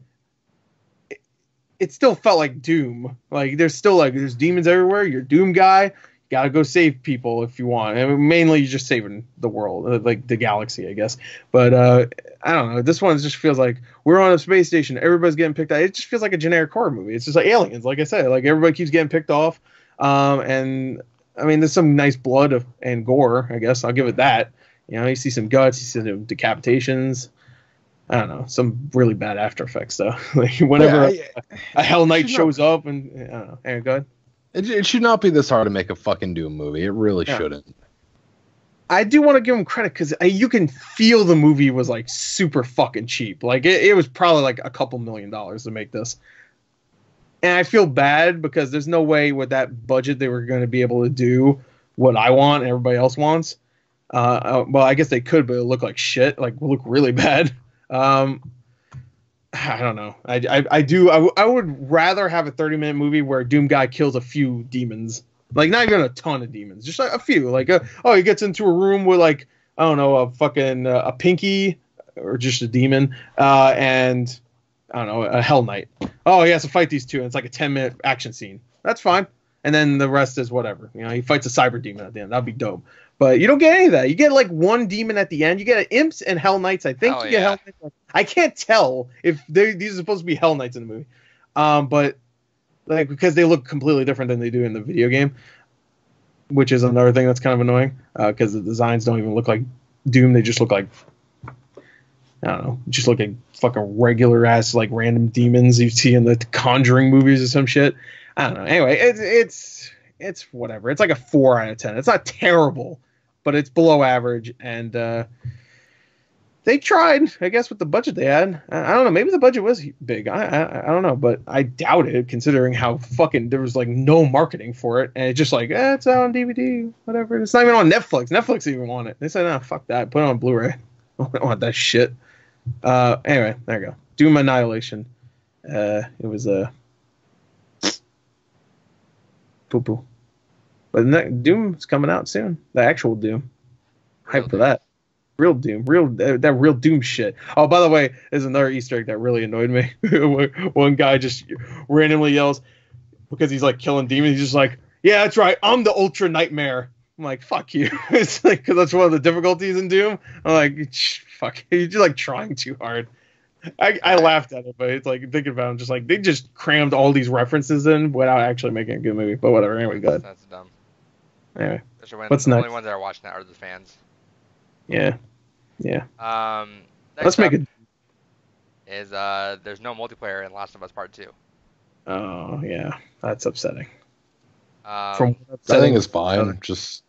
Speaker 1: it still felt like Doom. Like there's still like there's demons everywhere. You're Doom guy. You gotta go save people if you want. And mainly you're just saving the world, uh, like the galaxy, I guess. But uh, I don't know. This one just feels like we're on a space station. Everybody's getting picked out. It just feels like a generic horror movie. It's just like aliens, like I said. Like everybody keeps getting picked off. Um, and I mean, there's some nice blood and gore. I guess I'll give it that. You know, you see some guts, you see some decapitations. I don't know, some really bad After Effects though. like whenever
Speaker 3: Yeah,
Speaker 1: a, a Hell Knight shows up, and I don't know. Aaron, go ahead.
Speaker 3: It, it should not be this hard to make a fucking Doom movie. It really
Speaker 1: Yeah.
Speaker 3: shouldn't.
Speaker 1: I do want to give him credit because you can feel the movie was like super fucking cheap. Like it, it was probably like a couple million dollars to make this. And I feel bad because there's no way with that budget they were going to be able to do what I want and everybody else wants. Uh, uh, well, I guess they could, but it look like shit. Like look really bad. Um, I don't know. I, I, I do. I, w- I would rather have a 30 minute movie where Doom guy kills a few demons, like not even a ton of demons, just like a few. Like uh oh, he gets into a room with like I don't know a fucking uh, a pinky or just a demon, uh, and I don't know a Hell Knight. Oh, he has to fight these two, and it's like a 10 minute action scene. That's fine. And then the rest is whatever. You know, he fights a cyber demon at the end. That'd be dope. But you don't get any of that. You get like one demon at the end. You get imps and Hell Knights. I think
Speaker 2: Oh,
Speaker 1: you get
Speaker 2: yeah.
Speaker 1: Hell Knights. I can't tell if they these are supposed to be Hell Knights in the movie. Um, but like because they look completely different than they do in the video game, which is another thing that's kind of annoying. Because the designs don't even look like Doom. They just look like I don't know, just look like fucking regular ass like random demons you see in the Conjuring movies or some shit. I don't know. Anyway, it's it's it's whatever. It's like a four out of ten. It's not terrible, but it's below average. And uh, they tried, I guess, with the budget they had. I, I don't know. Maybe the budget was big. I, I I don't know, but I doubt it, considering how fucking there was like no marketing for it, and it's just like eh, it's out on DVD, whatever. It's not even on Netflix. Netflix even want it. They said, nah, fuck that. Put it on Blu-ray. I don't want that shit. Uh, anyway, there you go. Doom Annihilation. Uh, it was a poo poo. But ne- Doom's coming out soon. The actual Doom. Hype for that. Real Doom. Real that, that real Doom shit. Oh, by the way, there's another Easter egg that really annoyed me. One guy just randomly yells because he's like killing demons. He's just like, "Yeah, that's right. I'm the Ultra Nightmare." I'm like, "Fuck you." it's like because that's one of the difficulties in Doom. I'm like, "Fuck." You're just like trying too hard. I, I laughed at it, but it's like thinking about it, I'm just like they just crammed all these references in without actually making a good movie. But whatever. Anyway, go ahead.
Speaker 2: That's dumb.
Speaker 1: Anyway,
Speaker 2: Those are
Speaker 1: What's
Speaker 2: the
Speaker 1: next?
Speaker 2: only ones that are watching that are the fans.
Speaker 1: yeah, yeah.
Speaker 2: Um,
Speaker 1: Let's make it.
Speaker 2: Is uh, there's no multiplayer in Last of Us Part Two.
Speaker 1: Oh yeah, that's upsetting.
Speaker 2: Um,
Speaker 1: From
Speaker 3: I think it's fine. Just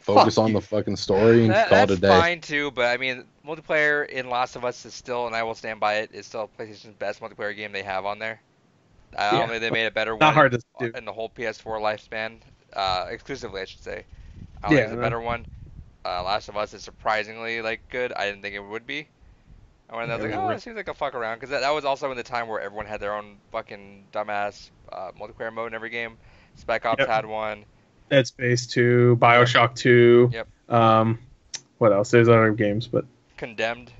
Speaker 3: focus
Speaker 1: Fuck
Speaker 3: on
Speaker 1: you.
Speaker 3: the fucking story and
Speaker 2: that,
Speaker 3: call it
Speaker 2: that's
Speaker 3: a day.
Speaker 2: That's fine too, but I mean, multiplayer in Last of Us is still, and I will stand by it, is still PlayStation's best multiplayer game they have on there. I don't
Speaker 1: Yeah.
Speaker 2: think they made a better one
Speaker 1: hard to do.
Speaker 2: in the whole PS4 lifespan, uh, exclusively, I should say. I don't
Speaker 1: Yeah,
Speaker 2: think it's a
Speaker 1: no.
Speaker 2: better one. Uh, Last of Us is surprisingly like good. I didn't think it would be. And when I was
Speaker 1: Yeah,
Speaker 2: like, oh, it seems like a fuck around, because that, that was also in the time where everyone had their own fucking dumbass uh, multiplayer mode in every game. Spec Ops
Speaker 1: Yep.
Speaker 2: had one.
Speaker 1: Dead Space 2, Bioshock 2.
Speaker 2: Yep.
Speaker 1: Um, what else? There's other games, but
Speaker 2: Condemned.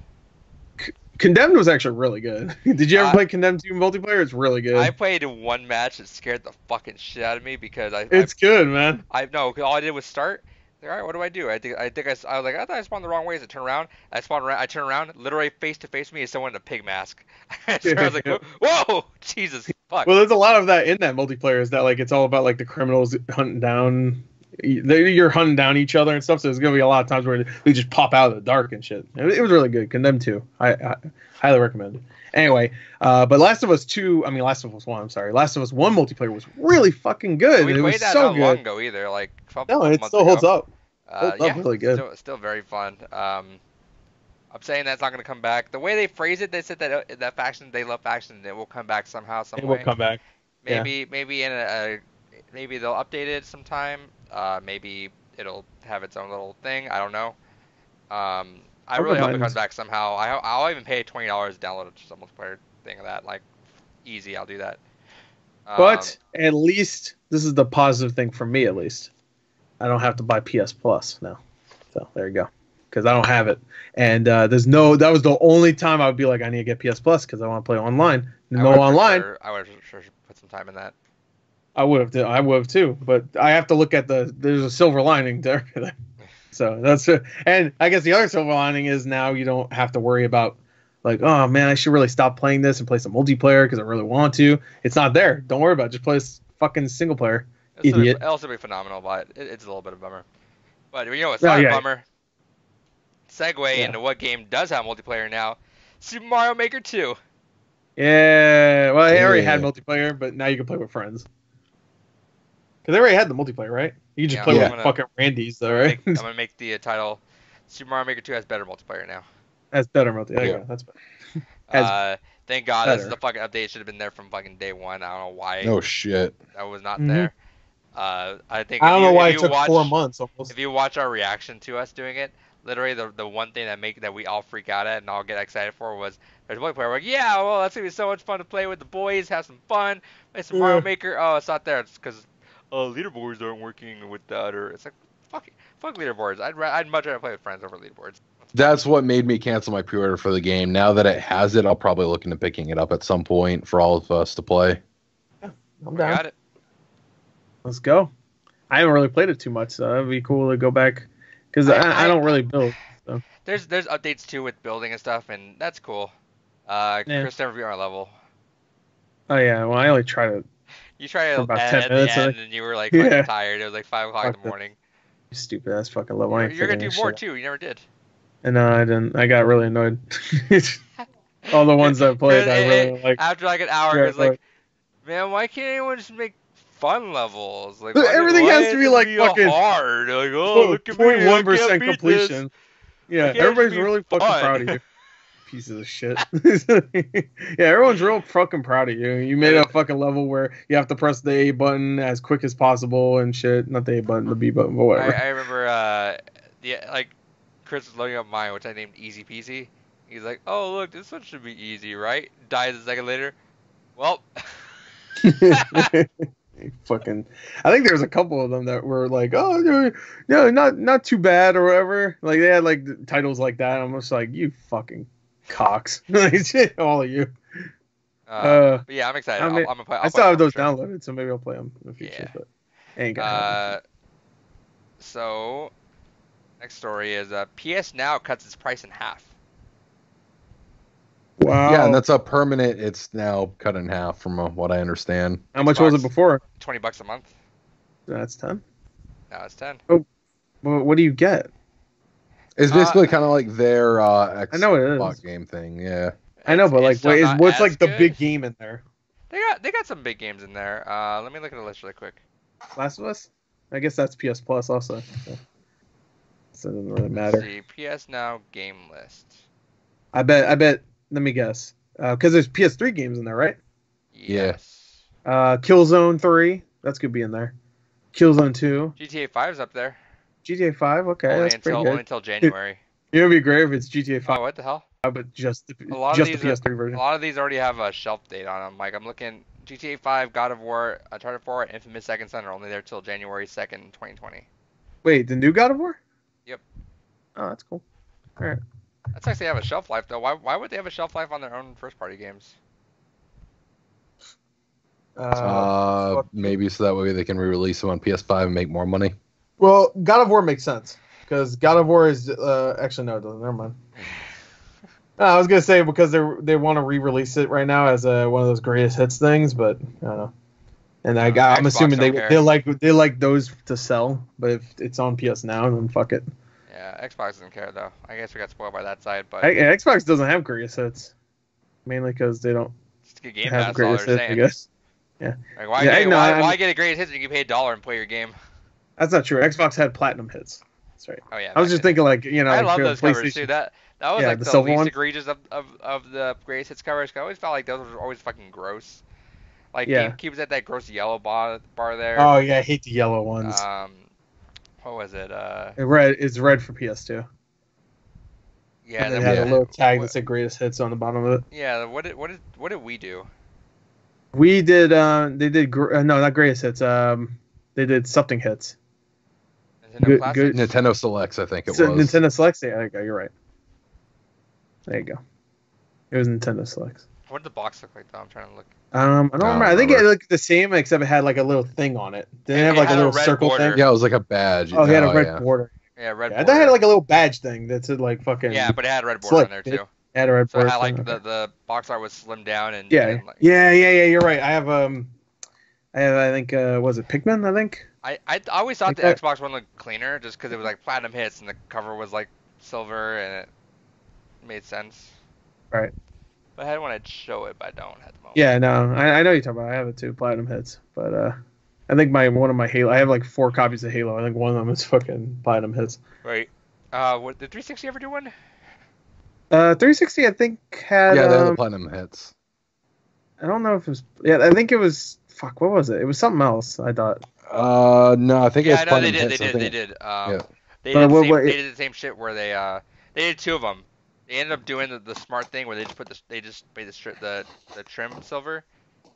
Speaker 1: Condemned was actually really good. Did you ever
Speaker 2: I-
Speaker 1: play Condemned 2 multiplayer? It's really good.
Speaker 2: I played in one match that scared the fucking shit out of me because I
Speaker 1: it's good, man.
Speaker 2: I, I no, 'cause all I did was start. Like, all right, what do I do? I think I think I, I was like I thought I spawned the wrong way. As I turn around, I spawned around. I turn around, literally face to face with me is someone in a pig mask. I was like, whoa, Jesus, fuck.
Speaker 1: Well, there's a lot of that in that multiplayer. Is that like it's all about like the criminals hunting down. They- You're hunting down each other and stuff. So there's gonna be a lot of times where they just pop out of the dark and shit. It, it was really good. Condemned 2. I, I highly recommend it. Anyway, uh, but Last of Us 2, I mean Last of Us 1. I'm sorry. Last of Us 1 multiplayer was really fucking good.
Speaker 2: we
Speaker 1: it was
Speaker 2: that
Speaker 1: so
Speaker 2: not long
Speaker 1: good.
Speaker 2: ago either. Like
Speaker 1: No, it
Speaker 2: months
Speaker 1: still holds up.
Speaker 2: Uh,
Speaker 1: holds up
Speaker 2: yeah,
Speaker 1: really good.
Speaker 2: Still, still very fun. Um, I'm saying that's not gonna come back. The way they phrase it, they said that uh, that faction, they love faction, it will come back somehow, some
Speaker 1: It
Speaker 2: way.
Speaker 1: will come back. yeah.
Speaker 2: Maybe maybe in a, a maybe they'll update it sometime. Uh, maybe it'll have its own little thing. I don't know. Um, I
Speaker 1: I
Speaker 2: really hope it comes back somehow. I, I'll even pay twenty dollars to download a multiplayer thing of that. Like easy, I'll do that. Um,
Speaker 1: But at least this is the positive thing for me. At least I don't have to buy PS Plus now. So there you go. because I don't have it. And uh, there's no. That was the only time I would be like, I need to get PS Plus because I want to play online. No
Speaker 2: for
Speaker 1: online.
Speaker 2: sure- I would sure put some time in that.
Speaker 1: I would have. I would have too. But I have to look at the. There's a silver lining to everything. So that's and I guess the other silver lining is now you don't have to worry about like, oh man, I should really stop playing this and play some multiplayer because I really want to. It's not there. Don't worry about it. Just play this fucking single player.
Speaker 2: It'll
Speaker 1: Idiot.
Speaker 2: It'll also be phenomenal, but it, it's a little bit of a bummer. But you know what's
Speaker 1: Oh,
Speaker 2: not
Speaker 1: yeah.
Speaker 2: a bummer? Segue
Speaker 1: Yeah.
Speaker 2: into what game does have multiplayer now. Super Mario Maker 2.
Speaker 1: Yeah. Well, I already had multiplayer, but now you can play with friends. Because they already had the multiplayer, right? You can just
Speaker 2: Yeah,
Speaker 1: play
Speaker 3: I'm
Speaker 1: with
Speaker 2: gonna-
Speaker 1: fucking Randy's, though,
Speaker 2: I'm
Speaker 1: right?
Speaker 2: gonna make- I'm gonna make the uh, title Super Mario Maker 2 has better multiplayer now.
Speaker 1: That's better multiplayer.
Speaker 3: Yeah.
Speaker 1: go. That's better.
Speaker 2: Uh, thank God this is the fucking update should have been there from fucking day one. I don't know why
Speaker 3: No shit.
Speaker 2: that was not
Speaker 1: Mhm.
Speaker 2: there. Uh, I think
Speaker 1: I don't
Speaker 2: you-
Speaker 1: know why it
Speaker 2: you
Speaker 1: took
Speaker 2: watch,
Speaker 1: four months almost.
Speaker 2: If you watch our reaction to us doing it, literally the the one thing that make that we all freak out at and all get excited for was there's multiplayer. We're like, yeah, well that's gonna be so much fun to play with the boys, have some fun, play some Mario Maker. Oh, it's not there. It's because oh leaderboards aren't working with that, or it's like fuck it, fuck leaderboards. I'd ra- I'd much rather play with friends over leaderboards.
Speaker 3: That's what made me cancel my pre-order for the game. Now that it has it, I'll probably look into picking it up at some point for all of us to play.
Speaker 1: I'm down.
Speaker 2: got it.
Speaker 1: Let's go. I haven't really played it too much, so it'd be cool to go back because
Speaker 2: I-
Speaker 1: I, I,
Speaker 2: I-
Speaker 1: don't really build.
Speaker 2: There's there's updates too with building and stuff, and that's cool. Uh,
Speaker 1: Yeah.
Speaker 2: Chris never beat our level.
Speaker 1: Oh yeah, well I only try to
Speaker 2: You tried it
Speaker 1: about
Speaker 2: at,
Speaker 1: 10
Speaker 2: at
Speaker 1: minutes,
Speaker 2: the end, and you were like
Speaker 1: Yeah.
Speaker 2: fucking tired. It was like five o'clock in the morning.
Speaker 1: stupid ass fucking level.
Speaker 2: You're, you're gonna do more
Speaker 1: shit
Speaker 2: too. You never did.
Speaker 1: And no, I didn't. I got really annoyed. All the ones that I played, I really like.
Speaker 2: After like an hour,
Speaker 1: Yeah,
Speaker 2: it's like, man, why can't anyone just make fun levels? Like why
Speaker 1: everything
Speaker 2: why
Speaker 1: has to be, like, fucking
Speaker 2: hard. Like oh, oh look at me,
Speaker 1: Point one percent
Speaker 2: beat this.
Speaker 1: completion. Yeah, everybody's really fucking proud of you. Pieces of shit. yeah, everyone's real fucking proud of you. You made a fucking level where you have to press the A button as quick as possible and shit. Not the A button, the B button, but
Speaker 2: I,
Speaker 1: whatever.
Speaker 2: I remember, uh, the like, Chris was loading up mine, which I named Easy Peasy. He's like, oh look, this one should be easy, right? Dies a second later. Well,
Speaker 1: fucking I think there was a couple of them that were like, oh no, no, not not too bad or whatever. Like they had like titles like that. I'm just like, you fucking cocks, all of you.
Speaker 2: uh,
Speaker 1: Uh,
Speaker 2: but yeah, I'm excited.
Speaker 1: I
Speaker 2: I
Speaker 1: mean,
Speaker 2: am gonna play. I'll
Speaker 1: I
Speaker 2: play
Speaker 1: still have those
Speaker 2: sure.
Speaker 1: downloaded, so maybe I'll play them in the future.
Speaker 2: Yeah.
Speaker 1: But ain't gonna.
Speaker 2: Uh, so next story is uh, PS Now cuts its price in half.
Speaker 1: wow.
Speaker 3: Yeah, and that's a permanent. It's now cut in half from uh, what I understand.
Speaker 1: How much was it before?
Speaker 2: Twenty bucks a month.
Speaker 1: That's ten.
Speaker 2: Now it's ten.
Speaker 1: Well, what do you get?
Speaker 3: It's
Speaker 2: Uh,
Speaker 3: basically kind of like their uh,
Speaker 1: I know it
Speaker 3: Xbox
Speaker 1: is.
Speaker 3: game thing. Yeah.
Speaker 1: I know, but like,
Speaker 2: it's still
Speaker 1: what is,
Speaker 2: not
Speaker 1: what's
Speaker 2: as
Speaker 1: like the big game in there?
Speaker 2: They got they got some big games in there. Uh, let me look at the list really quick.
Speaker 1: Last of Us. I guess that's PS Plus also. So, so it doesn't really
Speaker 2: Let's
Speaker 1: matter.
Speaker 2: see, PS Now game list.
Speaker 1: I bet. I bet. Let me guess. Because there's PS3 games in there, right?
Speaker 3: Yeah.
Speaker 2: Yes.
Speaker 1: Uh, Killzone 3. That's gonna be in there. Killzone 2.
Speaker 2: GTA 5's up there.
Speaker 1: GTA 5. Okay,
Speaker 2: only
Speaker 1: that's
Speaker 2: until
Speaker 1: pretty
Speaker 2: only until January.
Speaker 1: You know, it'd be great if it's GTA 5,
Speaker 2: oh, what the hell?
Speaker 1: but just the,
Speaker 2: A lot of
Speaker 1: just the
Speaker 2: these are-
Speaker 1: PS3
Speaker 2: A
Speaker 1: version.
Speaker 2: lot of these already have a shelf date on them. Like I'm looking, GTA 5, God of War, Uncharted 4, and Infamous Second Son are only there till January 2nd, 2020.
Speaker 1: Wait, the new God of War?
Speaker 2: Yep.
Speaker 1: Oh, that's cool. All right.
Speaker 2: That's actually have a shelf life though. Why why would they have a shelf life on their own first party games?
Speaker 1: Uh,
Speaker 3: Uh, maybe so that way they can re-release them on PS5 and make more money.
Speaker 1: Well, God of War makes sense because God of War is uh, actually no, it doesn't. Never mind. No, I was gonna say because they they want to re-release it right now as a, one of those greatest hits things, but I don't know. And I
Speaker 2: Uh,
Speaker 1: got, I'm
Speaker 2: Xbox
Speaker 1: assuming they
Speaker 2: care.
Speaker 1: they like they like those to sell, but if it's on PS now, then fuck it.
Speaker 2: Yeah, Xbox doesn't care though. I guess we got spoiled by that side, but
Speaker 1: I, Xbox doesn't have greatest hits, mainly because they don't
Speaker 2: game
Speaker 1: have greatest hits. I
Speaker 2: saying.
Speaker 1: guess
Speaker 2: Like, why,
Speaker 1: Yeah,
Speaker 2: get,
Speaker 1: know,
Speaker 2: why, why get a great hit when you can pay a dollar and play your game?
Speaker 1: That's not true. Xbox had platinum hits. That's right.
Speaker 2: Oh yeah.
Speaker 1: I was just thinking like you know
Speaker 2: I love those covers too. That that was
Speaker 1: Yeah,
Speaker 2: like
Speaker 1: the
Speaker 2: the, least
Speaker 1: ones.
Speaker 2: egregious of, of, of the greatest hits covers. I always felt like those were always fucking gross. Like
Speaker 1: Yeah.
Speaker 2: GameCube's at that gross yellow bar bar there.
Speaker 1: Oh yeah, I hate the yellow ones.
Speaker 2: Um, what was it? Uh,
Speaker 1: red is red for PS2.
Speaker 2: yeah.
Speaker 1: and
Speaker 2: then
Speaker 1: had a little tag
Speaker 2: what-
Speaker 1: that said greatest hits on the bottom of it.
Speaker 2: Yeah. What did what did what did we do?
Speaker 1: We did. Uh, they did. Gr- uh, no, not greatest hits. Um, they did something hits.
Speaker 2: Nintendo
Speaker 1: Good-
Speaker 2: Classic.
Speaker 1: good.
Speaker 3: Nintendo Selects, I think it
Speaker 1: So
Speaker 3: was.
Speaker 1: Nintendo Selects. Yeah, there you go. You're right. There you go. It was Nintendo Selects.
Speaker 2: What did the box look like though? I'm trying to look.
Speaker 1: Um, I don't
Speaker 3: I don't
Speaker 1: remember. I think it looked the same, except it had like a little thing on it. Didn't it
Speaker 2: It
Speaker 1: have like a
Speaker 2: had a
Speaker 1: little
Speaker 2: red
Speaker 1: circle
Speaker 2: border.
Speaker 1: thing?
Speaker 3: Yeah, it was like a badge.
Speaker 1: Oh, it had a red
Speaker 3: yeah.
Speaker 1: border.
Speaker 2: Yeah, red.
Speaker 1: Yeah, I it had like a little badge thing that said like fucking.
Speaker 2: Yeah, but it had a red border
Speaker 1: Slick,
Speaker 2: on there too.
Speaker 1: it had a red
Speaker 2: So it
Speaker 1: border.
Speaker 2: had like the, the box art was slimmed down and
Speaker 1: Yeah,
Speaker 2: and, like,
Speaker 1: yeah, yeah, yeah. You're right. I have um, I I think uh, was it Pikmin? I think.
Speaker 2: I, I I always thought
Speaker 1: Like
Speaker 2: the
Speaker 1: that.
Speaker 2: Xbox One looked cleaner just because it was like platinum hits and the cover was like silver and it made sense.
Speaker 1: Right.
Speaker 2: But I had one I'd show it, but I don't at the moment.
Speaker 1: Yeah, no, I, I know you're talking about. I have it too, platinum hits, but uh, I think my one of my Halo. I have like four copies of Halo. I think one of them is fucking platinum hits.
Speaker 2: Right. Uh, what, did 360 ever do one?
Speaker 1: Uh, 360, I think had.
Speaker 3: Yeah, they had the
Speaker 1: um,
Speaker 3: platinum hits.
Speaker 1: I don't know if it was. Yeah, I think it was. Fuck, what was it? It was something else. I thought.
Speaker 3: Uh, no, I think it was
Speaker 2: Yeah, no,
Speaker 3: platinum
Speaker 2: they did.
Speaker 3: hits.
Speaker 2: They did. They did. Um,
Speaker 3: yeah.
Speaker 2: They did, the same, they did the same shit where they uh they did two of them. They ended up doing the, the smart thing where they just put the they just made the stri- the the trim silver.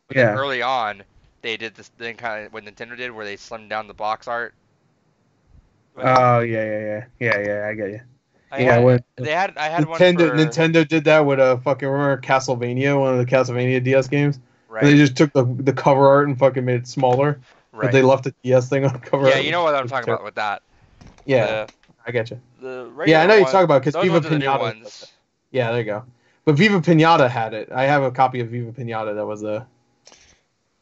Speaker 2: But
Speaker 1: Yeah.
Speaker 2: Early on, they did this thing kind of what Nintendo did where they slimmed down the box art.
Speaker 1: Oh yeah, yeah, yeah, yeah, yeah. I get you.
Speaker 2: I
Speaker 1: yeah,
Speaker 2: had,
Speaker 1: when-
Speaker 2: they had I had one
Speaker 1: Nintendo
Speaker 2: for,
Speaker 1: Nintendo did that with a fucking remember Castlevania, one of the Castlevania DS games.
Speaker 2: Right,
Speaker 1: They just took the the cover art and fucking made it smaller,
Speaker 2: right.
Speaker 1: but they left the DS thing on the cover.
Speaker 2: yeah,
Speaker 1: art.
Speaker 2: you know what I'm talking
Speaker 1: Ter-
Speaker 2: about with that.
Speaker 1: Yeah, I get you.
Speaker 2: The, the
Speaker 1: Yeah, I know you're
Speaker 2: one-
Speaker 1: talking about because Viva
Speaker 2: ones the
Speaker 1: Pinata. Yeah, there you go. But Viva Pinata had it. I have a copy of Viva Pinata that was a.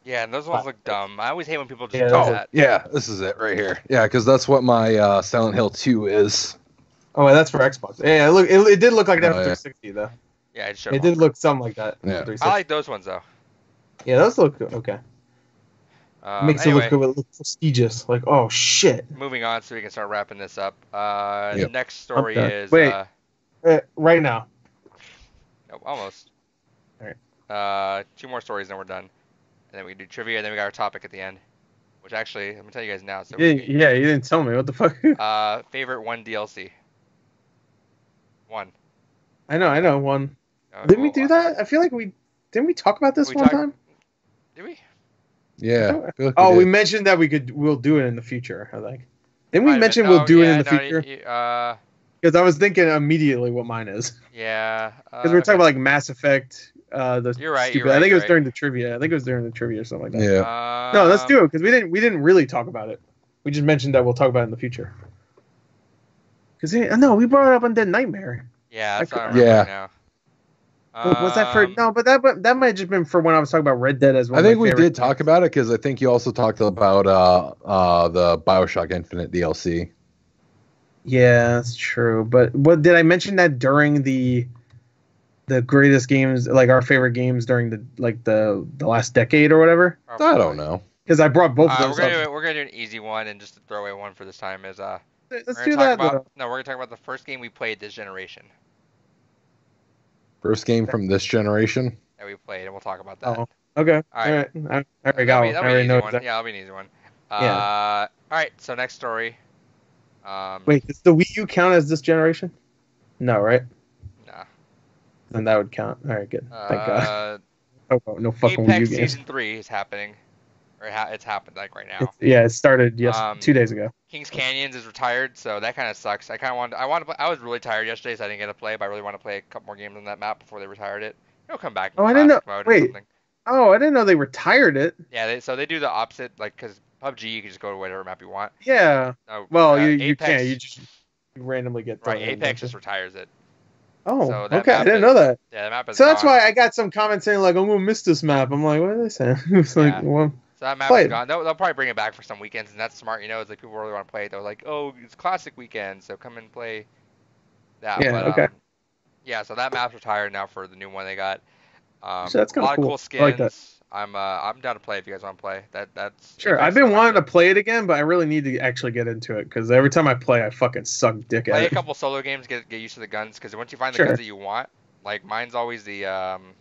Speaker 2: Yeah, and those ones look dumb. I always hate when people just
Speaker 1: Yeah,
Speaker 2: do
Speaker 1: those-
Speaker 2: that.
Speaker 3: Yeah, this is it right here. Yeah, because that's what my uh, Silent Hill 2 is.
Speaker 1: Oh, that's for Xbox. Yeah, it, look, it, it did look like that
Speaker 3: Oh,
Speaker 1: for
Speaker 3: yeah.
Speaker 1: 360 though.
Speaker 2: Yeah, it should.
Speaker 1: It did look something like that.
Speaker 3: Yeah.
Speaker 2: I like those ones though.
Speaker 1: Yeah, those look okay.
Speaker 2: Um,
Speaker 1: Makes
Speaker 2: anyway,
Speaker 1: it look good, look prestigious. Like, oh shit.
Speaker 2: moving on so we can start wrapping this up. Uh, The
Speaker 3: Yep.
Speaker 2: next story
Speaker 1: Okay.
Speaker 2: is
Speaker 1: Wait.
Speaker 2: Uh,
Speaker 1: Uh, right now.
Speaker 2: almost.
Speaker 1: Alright.
Speaker 2: Uh, two more stories, then we're done, and then we can do trivia, and then we got our topic at the end, which actually I'm gonna tell you guys now. So,
Speaker 1: Yeah,
Speaker 2: can-
Speaker 1: yeah, you didn't tell me what the fuck.
Speaker 2: uh, favorite one DLC. One.
Speaker 1: I know, I know. One.
Speaker 2: Uh,
Speaker 1: Didn't we
Speaker 2: well,
Speaker 1: do that? I feel like we didn't we talk about this
Speaker 2: We
Speaker 1: one
Speaker 2: talked-
Speaker 1: time.
Speaker 2: Did we?
Speaker 3: Yeah. Like
Speaker 1: Oh, we
Speaker 3: did.
Speaker 1: mentioned that we could we'll do it in the future. I think. Didn't we
Speaker 2: Might have
Speaker 1: mention
Speaker 2: been-
Speaker 1: we'll
Speaker 2: oh,
Speaker 1: do
Speaker 2: yeah,
Speaker 1: it in the
Speaker 2: no,
Speaker 1: future?
Speaker 2: y- y- uh,
Speaker 1: Because I was thinking immediately what mine is.
Speaker 2: yeah.
Speaker 1: Because we were talking about like Mass Effect. Uh, the
Speaker 2: You're right,
Speaker 1: Stupid,
Speaker 2: you're
Speaker 1: I think it was
Speaker 2: right.
Speaker 1: during the trivia. I think it was during the trivia or something like that.
Speaker 3: Yeah.
Speaker 1: No, let's do it because we didn't we didn't really talk about it. We just mentioned that we'll talk about it in the future. Because no, we brought it up on Dead Nightmare.
Speaker 2: Yeah, that's
Speaker 1: I
Speaker 2: what I remember
Speaker 3: Yeah.
Speaker 2: right now.
Speaker 1: Was that for
Speaker 2: Um,
Speaker 1: no? But that but that might have just been for when I was talking about Red Dead as well.
Speaker 3: I think we did talk about it because I think you also talked about uh, uh, the Bioshock Infinite DLC.
Speaker 1: Yeah, that's true. But what did I mention that during the the greatest games, like our favorite games during the like the the last decade or whatever?
Speaker 2: our
Speaker 3: I don't know.
Speaker 1: Because I brought both
Speaker 2: Uh,
Speaker 1: of
Speaker 2: we're gonna do
Speaker 1: up.
Speaker 2: it, we're gonna do an easy one and just a throwaway one for this time is uh
Speaker 1: Let's do that.
Speaker 2: about no we're gonna talk about the first game we played this generation
Speaker 3: First game from this generation.
Speaker 2: that we played and we'll talk about that.
Speaker 1: Oh, okay.
Speaker 2: All
Speaker 1: All
Speaker 2: right.
Speaker 1: right. I, I already
Speaker 2: That'll
Speaker 1: got
Speaker 2: be-
Speaker 1: one.
Speaker 2: that'll
Speaker 1: I
Speaker 2: be an
Speaker 1: already
Speaker 2: easy
Speaker 1: know
Speaker 2: one.
Speaker 1: exactly.
Speaker 2: Yeah, that'll be an easy one.
Speaker 1: Yeah.
Speaker 2: Uh, all right, so next story. Um,
Speaker 1: Wait, does the Wii U count as this generation? No, right?
Speaker 2: Nah.
Speaker 1: Then that would count. All right, good. Thank God.
Speaker 2: Uh,
Speaker 1: Oh, oh, no fucking Wii
Speaker 2: Apex
Speaker 1: U games.
Speaker 2: season three is happening, or ha- it's happened like right now.
Speaker 1: It's- yeah, it started yes
Speaker 2: Um,
Speaker 1: two days ago.
Speaker 2: Kings Canyons is retired, so that kind of sucks. I kind of wanted, I wanted, to play, I was really tired yesterday, so I didn't get to play. But I really want to play a couple more games on that map before they retired it. It'll come back.
Speaker 1: Oh, I didn't know- wait. Oh, I didn't know they retired it.
Speaker 2: Yeah, they, so they do the opposite, like because PUBG you can just go to whatever map you want.
Speaker 1: Yeah.
Speaker 2: No,
Speaker 1: Well,
Speaker 2: uh,
Speaker 1: you, you
Speaker 2: Apex,
Speaker 1: can't. You just you randomly get
Speaker 2: right. Apex just retires it.
Speaker 1: Oh,
Speaker 2: so
Speaker 1: okay. I didn't
Speaker 2: is-
Speaker 1: know that.
Speaker 2: Yeah, the map is.
Speaker 1: So that's
Speaker 2: gone.
Speaker 1: why I got some comments saying like, "I'm gonna miss this map." I'm like, "What are they saying?" it's like, well,
Speaker 2: So that map
Speaker 1: Play
Speaker 2: is gone. They'll, they'll probably bring it back for some weekends, and that's smart. You know, it's like people really want to play it. They're like, oh, it's classic weekend, so come and play that.
Speaker 1: Yeah,
Speaker 2: but,
Speaker 1: okay.
Speaker 2: Um, yeah, so that map's retired now for the new one they got. Um,
Speaker 1: So that's
Speaker 2: a
Speaker 1: kinda cool.
Speaker 2: A lot of cool
Speaker 1: I
Speaker 2: skins.
Speaker 1: like that.
Speaker 2: I'm uh, I'm down to play if you guys want to play. That that's
Speaker 1: sure. I've been wanting to play it again, but I really need to actually get into it because every time I play, I fucking suck dick at
Speaker 2: play a couple solo games, get get used to the guns, because once you find the
Speaker 1: Sure.
Speaker 2: guns that you want, like mine's always the um,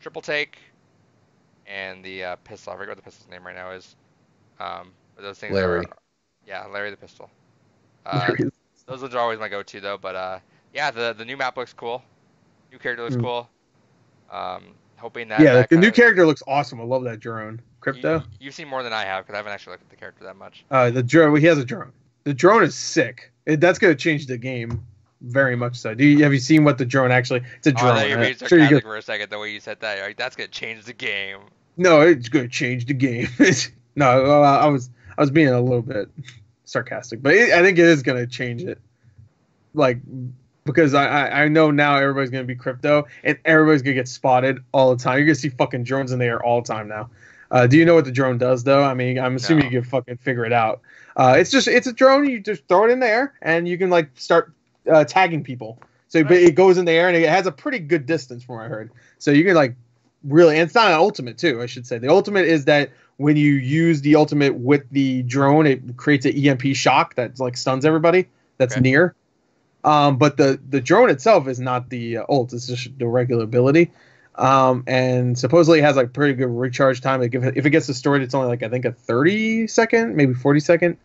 Speaker 2: triple take and the uh, pistol. I forget what the pistol's name right now is. Um, but those things
Speaker 3: Larry.
Speaker 2: are yeah, Larry the pistol. Uh, those ones are always my go-to though. But uh, yeah, the the new map looks cool. New character looks
Speaker 1: Mm.
Speaker 2: cool. Um, hoping that
Speaker 1: yeah,
Speaker 2: that
Speaker 1: the new
Speaker 2: kinda-
Speaker 1: character looks awesome. I love that drone. Crypto.
Speaker 2: You, you've seen more than I have because I haven't actually looked at the character that much.
Speaker 1: Uh, the drone. He has a drone. The drone is sick. It, that's gonna change the game very much so. Do you have you seen what the drone actually? It's a
Speaker 2: Oh,
Speaker 1: drone.
Speaker 2: I thought you were being
Speaker 1: I'm sure you
Speaker 2: sarcastic
Speaker 1: could-
Speaker 2: for a second. The way you said that, You're like, that's gonna change the game.
Speaker 1: No, it's gonna change the game. no, I was I was being a little bit sarcastic, but it, I think it is gonna change it. Like because I, I know now everybody's gonna be crypto and everybody's gonna get spotted all the time. You're gonna see fucking drones in the air all the time now. Uh, do you know what the drone does though? I mean, I'm assuming
Speaker 2: No.
Speaker 1: you can fucking figure it out. Uh, it's just it's a drone. You just throw it in the air and you can like start uh, tagging people. So but it goes in the air and it has a pretty good distance from what I heard. So you can like really and it's not an ultimate too. I should say the ultimate is that when you use the ultimate with the drone, it creates an EMP shock that like stuns everybody that's
Speaker 2: Okay.
Speaker 1: near. Um, but the the drone itself is not the uh, ult; it's just the regular ability. Um, and supposedly it has like pretty good recharge time. Like if, if it gets destroyed, it's only like I think a 30 second, maybe 40 second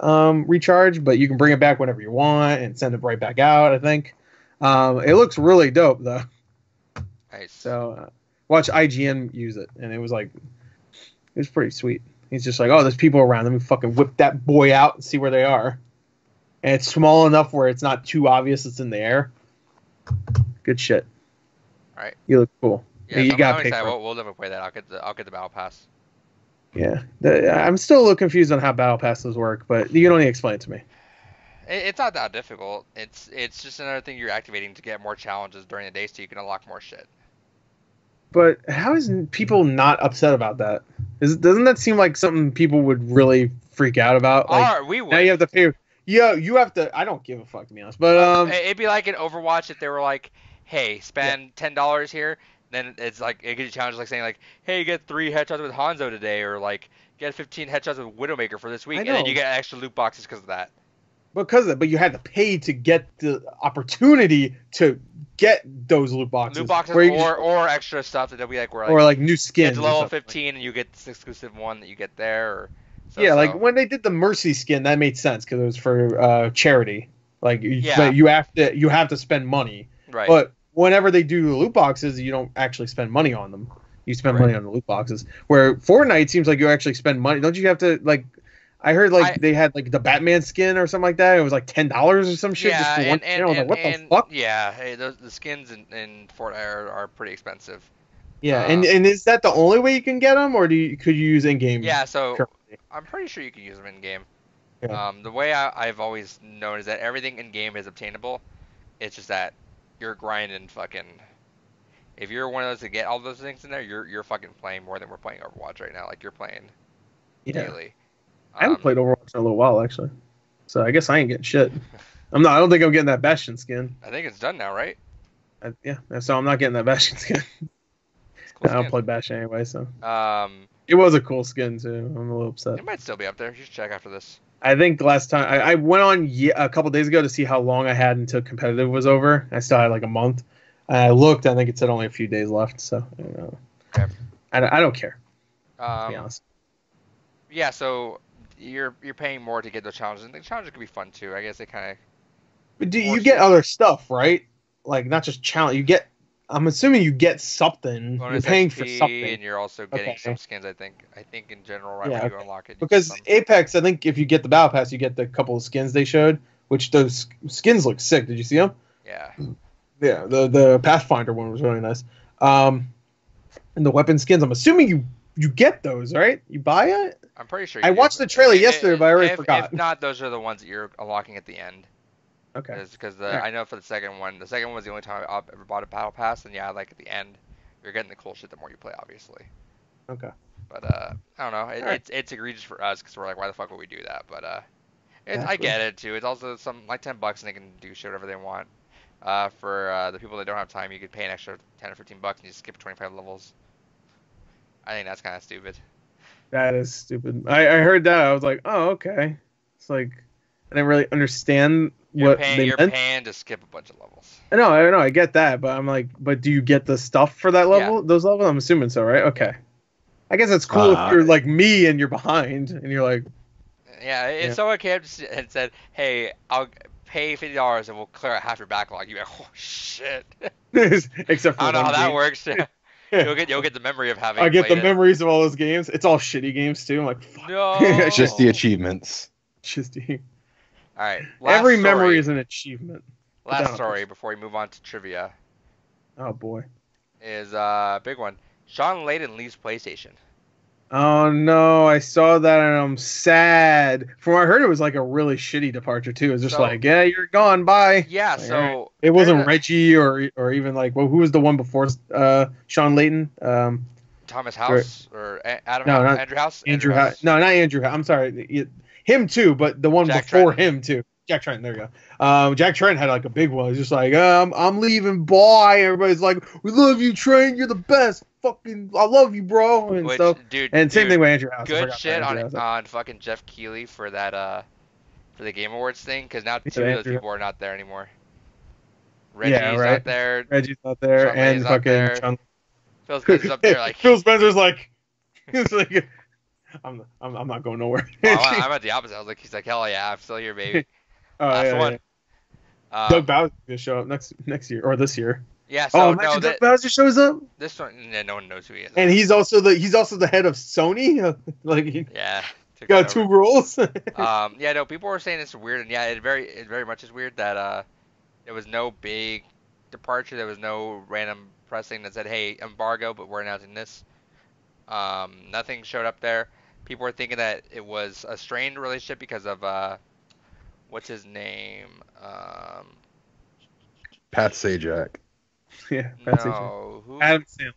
Speaker 1: um, recharge. But you can bring it back whenever you want and send it right back out. I think. Um, it looks really dope though.
Speaker 2: Nice.
Speaker 1: So uh, watch IGN use it, and it was like it was pretty sweet. He's just like, oh, there's people around. Let me fucking whip that boy out and see where they are. And it's small enough where it's not too obvious it's in the air. Good shit.
Speaker 2: Alright.
Speaker 1: You look cool.
Speaker 2: yeah,
Speaker 1: you
Speaker 2: so
Speaker 1: gotta
Speaker 2: I'm excited. We'll, we'll never play that. I'll get the I'll get the battle pass.
Speaker 1: Yeah. The- I'm still a little confused on how battle passes work, but you can only explain it to me.
Speaker 2: It, it's not that difficult. It's it's just another thing you're activating to get more challenges during the day, so you can unlock more shit.
Speaker 1: But how is people not upset about that? Is doesn't that seem like something people would really freak out about? Like
Speaker 2: or we would.
Speaker 1: now you have to pay. Yeah, you have to. I don't give a fuck to be honest, but um,
Speaker 2: It- It'd be like an Overwatch if they were like, "Hey, spend ten dollars here." Then it's like it gives you challenges like saying like, "Hey, you get three headshots with Hanzo today," or like, "Get 15 headshots with Widowmaker for this week," and then you get extra loot boxes because of that.
Speaker 1: Because of it, but you had to pay to get the opportunity to get those loot boxes.
Speaker 2: Loot boxes or
Speaker 1: just-
Speaker 2: or extra stuff that they'll like, where like,
Speaker 1: or like new skins.
Speaker 2: it's level 15 and you get this exclusive one that you get there. Or, so,
Speaker 1: yeah, like when they did the Mercy skin, that made sense because it was for uh, charity. Like, you-
Speaker 2: Yeah.
Speaker 1: you have to you have to spend money.
Speaker 2: right.
Speaker 1: But whenever they do the loot boxes, you don't actually spend money on them. You spend
Speaker 2: Right.
Speaker 1: money on the loot boxes. Where Fortnite seems like you actually spend money. Don't you have to like? I heard like
Speaker 2: I-
Speaker 1: they had like the Batman skin or something like that. It was like ten dollars or some shit
Speaker 2: yeah,
Speaker 1: just for one
Speaker 2: and, and,
Speaker 1: like, what
Speaker 2: and-
Speaker 1: the fuck?
Speaker 2: Yeah, hey, those, the skins in, in Fortnite are, are pretty expensive.
Speaker 1: Yeah, and
Speaker 2: Uh,
Speaker 1: and is that the only way you can get them, or do you could you use in game?
Speaker 2: Yeah, so
Speaker 1: currency?
Speaker 2: I'm pretty sure you can use them in game.
Speaker 1: Yeah.
Speaker 2: Um, the way I, I've always known is that everything in game is obtainable. It's just that you're grinding fucking. If you're one of those to get all those things in there, you're you're fucking playing more than we're playing Overwatch right now. Like you're playing
Speaker 1: Yeah.
Speaker 2: daily.
Speaker 1: I haven't
Speaker 2: Um,
Speaker 1: played Overwatch in a little while actually, so I guess I ain't getting shit. I'm not. I don't think I'm getting that Bastion skin.
Speaker 2: I think it's done now, right?
Speaker 1: I, yeah, so I'm not getting that Bastion skin.
Speaker 2: Cool
Speaker 1: I don't
Speaker 2: skin.
Speaker 1: play Bastion anyway, so
Speaker 2: Um,
Speaker 1: it was a cool skin too. I'm a little upset.
Speaker 2: it might still be up there. You should check after this.
Speaker 1: I think last time I, I went on ye- a couple days ago to see how long I had until competitive was over. I still had like a month. I looked. I think it said only a few days left. So I don't, know.
Speaker 2: Okay.
Speaker 1: I, don't- I don't care to be
Speaker 2: Um,
Speaker 1: honest.
Speaker 2: yeah, so you're you're paying more to get those challenges, and the challenges could be fun too. I guess they kind of
Speaker 1: But do you get other stuff, right? Like not just challenge. You get. I'm assuming you get something.
Speaker 2: bonus
Speaker 1: You're paying
Speaker 2: XP,
Speaker 1: for something.
Speaker 2: and you're also getting
Speaker 1: Okay.
Speaker 2: some skins. I think. I think in general, right
Speaker 1: Yeah,
Speaker 2: when you unlock it, you
Speaker 1: Because. Apex, I think if you get the battle pass, you get the couple of skins they showed, which those skins look sick. Did you see them?
Speaker 2: yeah,
Speaker 1: Yeah, the the Pathfinder one was really nice. Um, and the weapon skins. I'm assuming you you get those, right? You buy it.
Speaker 2: I'm pretty sure.
Speaker 1: I watched the trailer
Speaker 2: I-
Speaker 1: yesterday, but I already
Speaker 2: if,
Speaker 1: forgot.
Speaker 2: If not, those are the ones that you're unlocking at the end.
Speaker 1: Okay.
Speaker 2: Because the
Speaker 1: Alright.
Speaker 2: I know for the second one, the second one was the only time I ever bought a battle pass, and yeah, like at the end, you're getting the cool shit the more you play, obviously.
Speaker 1: Okay.
Speaker 2: But uh, I don't know. It,
Speaker 1: Alright.
Speaker 2: It's it's egregious for us because we're like, why the fuck would we do that? But uh, it, I get it too. It's also some like ten bucks and they can do shit whatever they want. Uh, for uh, the people that don't have time, you could pay an extra ten or fifteen bucks and you skip 25 levels. I think that's kind of stupid.
Speaker 1: That is stupid. I, I heard that. I was like, oh, okay. It's like I didn't really understand
Speaker 2: You're
Speaker 1: what
Speaker 2: paying
Speaker 1: they
Speaker 2: you're
Speaker 1: meant.
Speaker 2: paying to skip a bunch of levels.
Speaker 1: I know, I know, I get that, but I'm like, but do you get the stuff for that level? Those levels? I'm assuming so, right? Okay. I guess it's cool
Speaker 3: Uh,
Speaker 1: if you're like me and you're behind and you're like,
Speaker 2: Yeah, if
Speaker 1: Yeah.
Speaker 2: someone came and said, "Hey, I'll pay fifty dollars and we'll clear out half your backlog," you'd be like, "Oh shit!"
Speaker 1: except for
Speaker 2: I don't know
Speaker 1: one
Speaker 2: how that
Speaker 1: game.
Speaker 2: works. you'll get you'll get the memory of having.
Speaker 1: I get the
Speaker 2: it.
Speaker 1: memories of all those games. It's all shitty games too. I'm like, fuck.
Speaker 2: No.
Speaker 3: It's just the achievements.
Speaker 1: Just the.
Speaker 2: All right. Last
Speaker 1: Every
Speaker 2: story,
Speaker 1: memory is an achievement.
Speaker 2: last
Speaker 1: down.
Speaker 2: story before we move on to trivia
Speaker 1: Oh boy.
Speaker 2: is uh big one. Shawn Layden leaves PlayStation.
Speaker 1: Oh no, I saw that and I'm sad. From what I heard, it was like a really shitty departure too. It's just
Speaker 2: So-
Speaker 1: like, yeah, you're gone, bye.
Speaker 2: Yeah,
Speaker 1: Like,
Speaker 2: so
Speaker 1: alright. It wasn't
Speaker 2: Kinda-
Speaker 1: Reggie or or even like, well, who was the one before uh, Shawn Layden? Um,
Speaker 2: Thomas House or A- Adam
Speaker 1: No,
Speaker 2: House,
Speaker 1: not
Speaker 2: Andrew House.
Speaker 1: Andrew. Ha- no, not Andrew. Ha- I'm sorry, him too, but the one
Speaker 2: Jack
Speaker 1: before
Speaker 2: Tretton.
Speaker 1: him too. Jack Tretton. There you go. Um, Jack Tretton had like a big one. He's just like, um, I'm leaving. Bye. Everybody's like, we love you, Tretton. You're the best. Fucking, I love you, bro, and
Speaker 2: Which,
Speaker 1: stuff.
Speaker 2: dude,
Speaker 1: And same
Speaker 2: dude,
Speaker 1: thing with Andrew House.
Speaker 2: Good shit on
Speaker 1: House.
Speaker 2: on fucking Geoff Keighley for that uh for the Game Awards thing because now two
Speaker 1: Yeah,
Speaker 2: of those
Speaker 1: Andrew-
Speaker 2: people are not there anymore. Reggie's
Speaker 1: Yeah, right.
Speaker 2: not there.
Speaker 1: Reggie's not there,
Speaker 2: Shawn
Speaker 1: and fucking
Speaker 2: there.
Speaker 1: Shawn
Speaker 2: Phil Spencer's up there like,
Speaker 1: Phil Spencer's like, he's like, I'm, I'm, I'm not going nowhere.
Speaker 2: I- I'm at the opposite. I was like, he's like, hell yeah, I'm still here, baby.
Speaker 1: Oh,
Speaker 2: Last
Speaker 1: yeah,
Speaker 2: one.
Speaker 1: yeah.
Speaker 2: Um,
Speaker 1: Doug Bowser's gonna show up next next year or this year.
Speaker 2: yeah, so
Speaker 1: oh,
Speaker 2: no,
Speaker 1: imagine
Speaker 2: that,
Speaker 1: Doug Bowser shows up,
Speaker 2: this one, yeah, no one knows who he is.
Speaker 1: and he's also the he's also the head of Sony. like he
Speaker 2: yeah,
Speaker 1: got two roles.
Speaker 2: um, yeah, no, people were saying it's weird, and yeah, it very, it very much is weird that uh, there was no big departure. There was no random pressing that said, "Hey, embargo," but we're announcing this. Um, nothing showed up there. People were thinking that it was a strained relationship because of uh, what's his name? Um,
Speaker 3: Pat Sajak.
Speaker 1: yeah, that's it.
Speaker 2: no, who?
Speaker 1: Adam Sandler.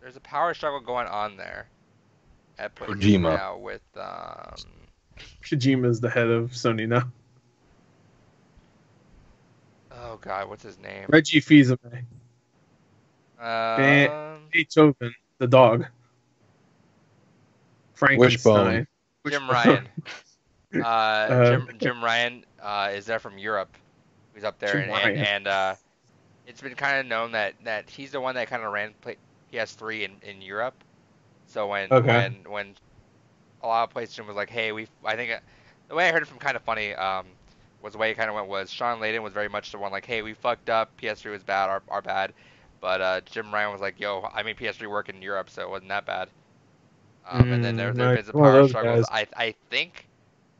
Speaker 2: There's a power struggle going on there at PlayStation
Speaker 3: Kojima.
Speaker 2: now with um.
Speaker 1: Kojima is the head of Sony now.
Speaker 2: Oh God, what's his name?
Speaker 1: Reggie Fils-Aimé.
Speaker 2: Um,
Speaker 1: Beethoven, the dog. Frankenstein.
Speaker 2: Jim Ryan. Uh,
Speaker 1: Uh,
Speaker 2: Jim, Jim Ryan uh, is there from Europe. He's up there,
Speaker 1: Jim
Speaker 2: and, and, and uh, it's been kind of known that, that he's the one that kind of ran play, PS3 in, in Europe. So when
Speaker 1: Okay.
Speaker 2: when when a lot of PlayStation was like, hey, we I think uh, the way I heard it from Kinda Funny um, was the way it kind of went was Shawn Layden was very much the one like, hey, we fucked up, PS3 was bad, our, our bad, but uh, Jim Ryan was like, yo, I made PS3 work in Europe, so it wasn't that bad. Um, and then there
Speaker 1: Mm,
Speaker 2: there
Speaker 1: like
Speaker 2: been some power struggles.
Speaker 1: guys.
Speaker 2: I I think,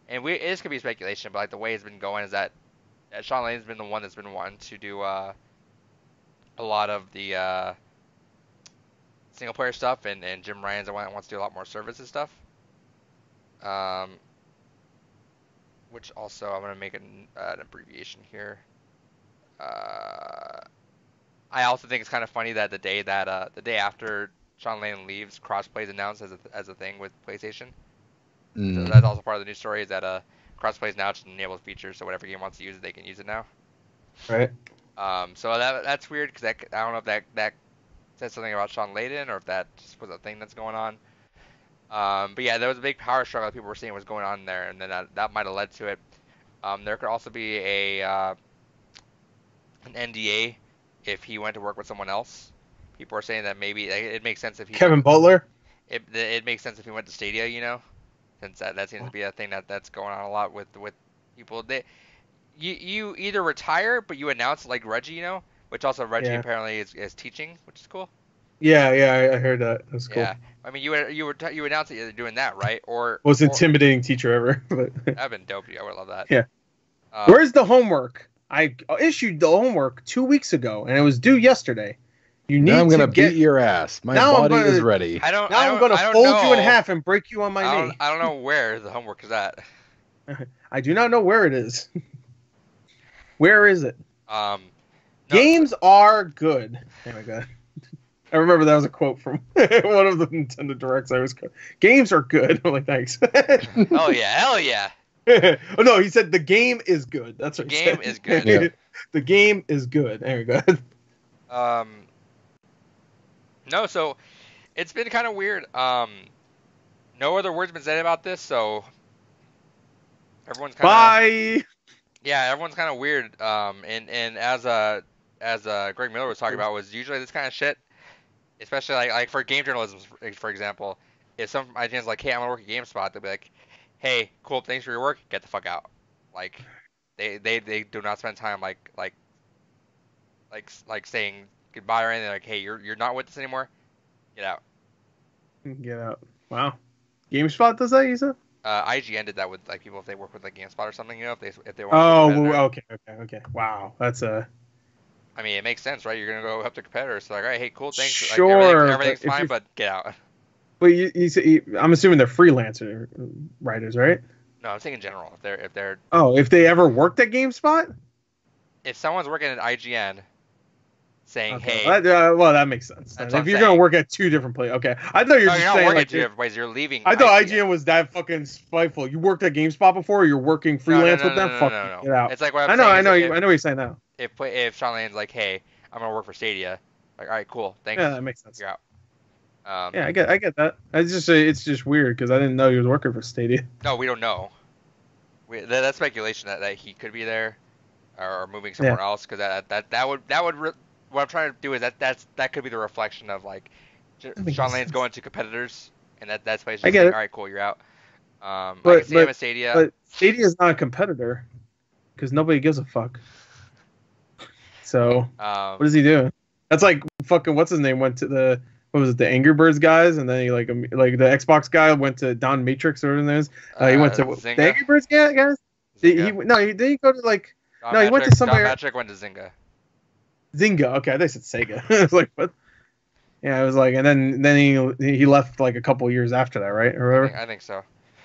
Speaker 2: and we this could be speculation, but like the way it's been going is that, that Shawn Layden's been the one that's been wanting to do uh, a lot of the uh, single player stuff, and, and Jim Ryan's the one that wants to do a lot more services stuff. Um, which also I'm gonna make an, uh, an abbreviation here. Uh, I also think it's kind of funny that the day that uh, the day after Shawn Layden leaves, crossplay is announced as a as a thing with PlayStation. So
Speaker 3: Mm.
Speaker 2: that's also part of the news story is that uh, crossplay is now just an enabled feature, so whatever game wants to use it, they can use it now.
Speaker 1: Right.
Speaker 2: Um, so that that's weird because that I don't know if that that says something about Shawn Layden or if that just was a thing that's going on. Um, but yeah, there was a big power struggle that people were seeing was going on there, and then that, that might have led to it. Um, there could also be a uh, an NDA if he went to work with someone else. People are saying that maybe it, it makes sense if he
Speaker 1: Kevin Butler.
Speaker 2: it, it makes sense if he went to Stadia, you know, since that, that seems to be a thing that that's going on a lot with with people. They, you you either retire but you announce like Reggie, you know, which also Reggie
Speaker 1: Yeah.
Speaker 2: apparently is, is teaching, which is cool.
Speaker 1: Yeah, yeah, I, heard that. That's cool.
Speaker 2: Yeah, I mean you you were you announce that you're doing that, right? Or
Speaker 1: Most
Speaker 2: or,
Speaker 1: intimidating teacher ever. But
Speaker 2: That'd been dope. I would love that.
Speaker 1: Yeah.
Speaker 2: Um,
Speaker 1: Where's the homework? I issued the homework two weeks ago, and it was due yesterday. You need
Speaker 3: Now I'm gonna
Speaker 1: get.
Speaker 3: beat your ass. My
Speaker 1: Now
Speaker 3: body
Speaker 1: gonna-
Speaker 3: is ready.
Speaker 2: I don't.
Speaker 1: now
Speaker 2: I
Speaker 1: I'm gonna fold
Speaker 2: know.
Speaker 1: you in half and break you on my
Speaker 2: I
Speaker 1: knee.
Speaker 2: I don't know where the homework is at.
Speaker 1: I do not know where it is. where is it?
Speaker 2: Um, no,
Speaker 1: Games are good. Oh my god. I remember that was a quote from one of the Nintendo Directs I was. co- Games are good. I'm like, thanks.
Speaker 2: Oh yeah, hell yeah.
Speaker 1: oh no, he said the game is good. That's what
Speaker 2: The game
Speaker 1: said.
Speaker 2: is good.
Speaker 3: Yeah.
Speaker 1: the game is good. There we go.
Speaker 2: Um, no, so it's been kind of weird. Um, no other words been said about this, so everyone's kind of
Speaker 1: Bye.
Speaker 2: yeah, everyone's kind of weird. Um, and and as uh as uh Greg Miller was talking about was usually this kind of shit, especially like like for game journalism, for- example, if some IGN's like, hey, I'm gonna work at GameSpot, they'll be like, hey, cool, thanks for your work, get the fuck out. Like, they they they do not spend time like like like like saying goodbye or anything. Like, hey, you're you're not with us anymore, get out.
Speaker 1: Get out. Wow. GameSpot does that, you said?
Speaker 2: Uh, IGN did that with like people if they work with like GameSpot or something. You know, if they if they want.
Speaker 1: Oh,
Speaker 2: to be a
Speaker 1: well,
Speaker 2: competitor.
Speaker 1: okay, okay, okay. Wow, that's a
Speaker 2: I mean, it makes sense, right? You're gonna go up to competitors. So like, all right, hey, cool, thanks.
Speaker 1: Sure,
Speaker 2: Like, everything, everything's
Speaker 1: if
Speaker 2: fine, but get out.
Speaker 1: But you, you, say- you, I'm assuming they're freelancer writers, right?
Speaker 2: No, I'm saying in general. If they're if they're
Speaker 1: Oh, if they ever worked at GameSpot?
Speaker 2: if someone's working at IGN, saying,
Speaker 1: Okay,
Speaker 2: hey,
Speaker 1: well, that, uh, well, that makes sense. If
Speaker 2: I'm
Speaker 1: you're gonna work at two different places, okay. I thought you were
Speaker 2: no,
Speaker 1: just
Speaker 2: you're
Speaker 1: saying like.
Speaker 2: at two different places. You're leaving.
Speaker 1: I thought IGN was that fucking spiteful. You worked at GameSpot before, or you're working
Speaker 2: No, no,
Speaker 1: freelance
Speaker 2: no,
Speaker 1: with them.
Speaker 2: no,
Speaker 1: Fuck,
Speaker 2: no,
Speaker 1: get out.
Speaker 2: It's like what I'm
Speaker 1: I know,
Speaker 2: saying
Speaker 1: I know,
Speaker 2: if-
Speaker 1: you- I know what you're saying now.
Speaker 2: if if Shawn Layden's like, hey, I'm gonna work for Stadia, like, all right, cool, thanks,
Speaker 1: Yeah, that makes sense.
Speaker 2: you're out. Um,
Speaker 1: Yeah, I get, I get that. It's just, it's just weird because I didn't know he was working for Stadia.
Speaker 2: No, we don't know. We, that, that's speculation that, that he could be there, or, or moving somewhere else. Because that, that that would that would what I'm trying to do is that that's that could be the reflection of like J-
Speaker 1: That makes
Speaker 2: Shawn
Speaker 1: Layden's
Speaker 2: going to competitors, and that that's why he's just
Speaker 1: it.
Speaker 2: all right, cool, you're out. Um, I
Speaker 1: But-
Speaker 2: can see
Speaker 1: but-
Speaker 2: him at Stadia.
Speaker 1: But Stadia is not a competitor because nobody gives a fuck. So
Speaker 2: um,
Speaker 1: what is he doing? That's like fucking what's his name went to the what was it the Angry Birds guys and then he like um, like the Xbox guy went to Don Mattrick or whatever it is. Uh, he went to
Speaker 2: Zynga?
Speaker 1: the Angry Birds guy, guys. Did he, no, he did he go to like
Speaker 2: Don
Speaker 1: no, he went to somewhere-
Speaker 2: Don Mattrick went to Zynga.
Speaker 1: Zynga. Okay, they said Sega. I was like what? Yeah, it was like, and then then he he left like a couple years after that, right, or
Speaker 2: I
Speaker 1: whatever.
Speaker 2: think, I think so.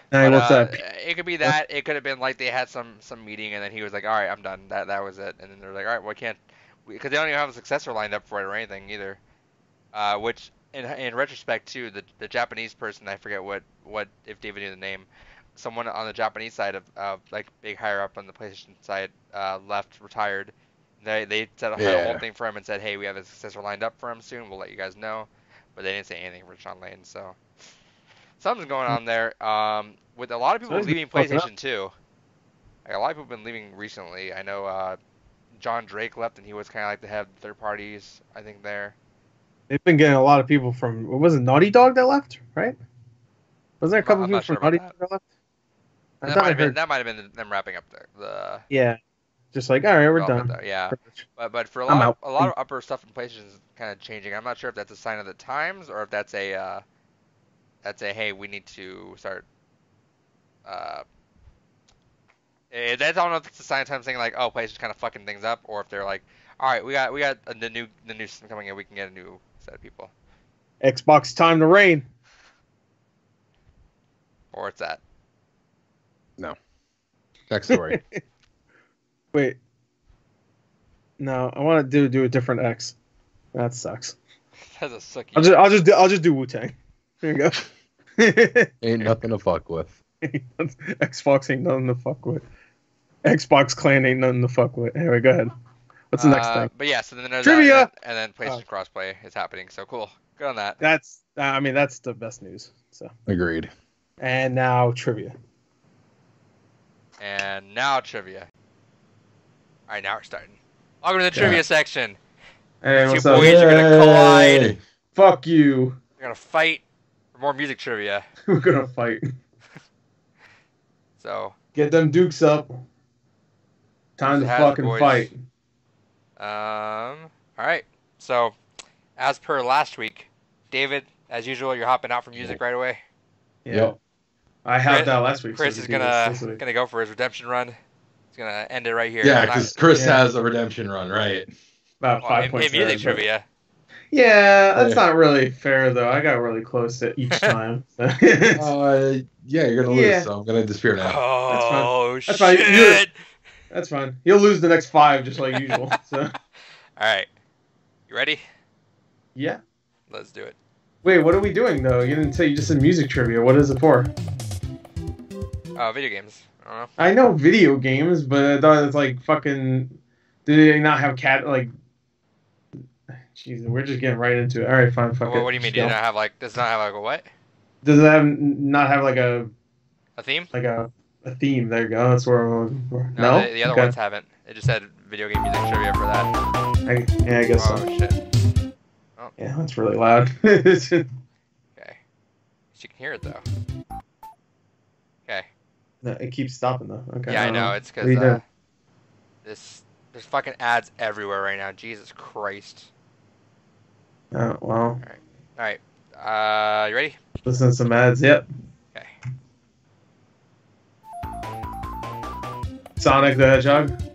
Speaker 2: But, uh, it could be that. It could have been like they had some some meeting and then he was like, "All right, I'm done." That that was it. And then they're like, "All right, well, we can't," because they don't even have a successor lined up for it or anything either. Uh, which in in retrospect too, the the Japanese person I forget what what if David knew the name, someone on the Japanese side of uh, like big higher up on the PlayStation side uh, left retired. They they set up had a whole thing for him and said, "Hey, we have a successor lined up for him soon. We'll let you guys know." But they didn't say anything for Shawn Layden, so something's going on there. Um, with a lot of people
Speaker 1: Something's
Speaker 2: leaving. PlayStation too. Like, a lot of people have been leaving recently. I know uh, John Drake left, and he was kind of like the head of third parties. I think there.
Speaker 1: They've been getting a lot of people from. What was it, Naughty Dog that left? Right? Wasn't there a couple
Speaker 2: I'm
Speaker 1: people
Speaker 2: sure
Speaker 1: from Naughty
Speaker 2: about
Speaker 1: Dog that left? I
Speaker 2: That might
Speaker 1: I
Speaker 2: have been that might have been them wrapping up the the.
Speaker 1: Yeah, just like all right, we're done.
Speaker 2: there, Yeah, but but for a
Speaker 1: I'm
Speaker 2: lot of, a lot of upper stuff in PlayStation is kind of changing. I'm not sure if that's a sign of the times or if that's a uh, that's a hey we need to start. Uh, eh, that's I don't know if it's a sign of times saying like oh PlayStation's kind of fucking things up or if they're like all right we got we got the new the new system coming in we can get a new set of people
Speaker 1: Xbox time to reign.
Speaker 2: or it's that No.
Speaker 3: Next story.
Speaker 1: Wait. No, I want to do do a different X. That sucks.
Speaker 2: that's a sucky.
Speaker 1: I'll just I'll just do I'll just do Wu Tang. There you go.
Speaker 3: Ain't nothing to fuck with.
Speaker 1: Xbox ain't nothing to fuck with. Xbox clan ain't nothing to fuck with. Anyway, go ahead. What's the next
Speaker 2: Uh,
Speaker 1: thing?
Speaker 2: But yeah, so then there's
Speaker 1: Trivia!
Speaker 2: that, and then, and then PlayStation crossplay is happening. So cool, good on that.
Speaker 1: That's I mean that's the best news. So
Speaker 3: Agreed.
Speaker 1: and now trivia.
Speaker 2: And now trivia. All right, now we're starting. Welcome to the trivia section.
Speaker 1: Hey,
Speaker 2: Two
Speaker 1: what's up?
Speaker 2: boys are gonna collide.
Speaker 1: Fuck you.
Speaker 2: We're gonna fight for more music trivia.
Speaker 1: We're gonna fight.
Speaker 2: So,
Speaker 1: Get them dukes up. Time to fucking fight.
Speaker 2: um, all right. So, as per last week, David, as usual, you're hopping out for music right away.
Speaker 1: Yeah.
Speaker 3: Yep.
Speaker 1: I had
Speaker 2: Chris-
Speaker 1: that last week.
Speaker 2: Chris
Speaker 1: we
Speaker 2: is gonna
Speaker 1: this this week.
Speaker 2: gonna go for his redemption run. He's gonna end it right here.
Speaker 3: Yeah,
Speaker 2: I'm not-
Speaker 3: because Chris
Speaker 1: Yeah.
Speaker 3: has a redemption run, right?
Speaker 1: about five
Speaker 2: in,
Speaker 1: points.
Speaker 2: in music trivia.
Speaker 1: Yeah, that's
Speaker 3: Yeah.
Speaker 1: not really fair though. I got really close to each time. so.
Speaker 3: Uh, yeah, you're gonna lose,
Speaker 1: Yeah.
Speaker 3: so I'm gonna disappear now.
Speaker 2: Oh
Speaker 1: That's fine.
Speaker 2: shit!
Speaker 1: You're- that's fine. You'll lose the next five just like usual. So
Speaker 2: All right, you ready?
Speaker 1: yeah.
Speaker 2: Let's do it.
Speaker 1: Wait, what are we doing though? You didn't say you just said music trivia. What is it for?
Speaker 2: Uh, video games. I know.
Speaker 1: I know video games, but I thought it's like fucking. Do they not have cat like? Jeez, we're just getting right into it. All right, fine, fuck
Speaker 2: What,
Speaker 1: it.
Speaker 2: what do you mean? Do not have like? Does it not have like a what?
Speaker 1: Does it have not have like a
Speaker 2: A theme?
Speaker 1: like a, a theme? There you go. That's where I'm looking for.
Speaker 2: No,
Speaker 1: No,
Speaker 2: the, the other
Speaker 1: Okay.
Speaker 2: ones haven't. It just had video game music trivia for that.
Speaker 1: I, yeah, I guess
Speaker 2: Oh
Speaker 1: so.
Speaker 2: shit. Oh.
Speaker 1: Yeah, that's really loud.
Speaker 2: Okay. She can hear it though.
Speaker 1: No, it keeps stopping though. Okay.
Speaker 2: Yeah, I know. It's because uh, this there's fucking ads everywhere right now. Jesus Christ.
Speaker 1: Oh well.
Speaker 2: All right. All right. Uh, you ready?
Speaker 1: Listen to some ads. Yep.
Speaker 2: Okay.
Speaker 1: Sonic the Hedgehog.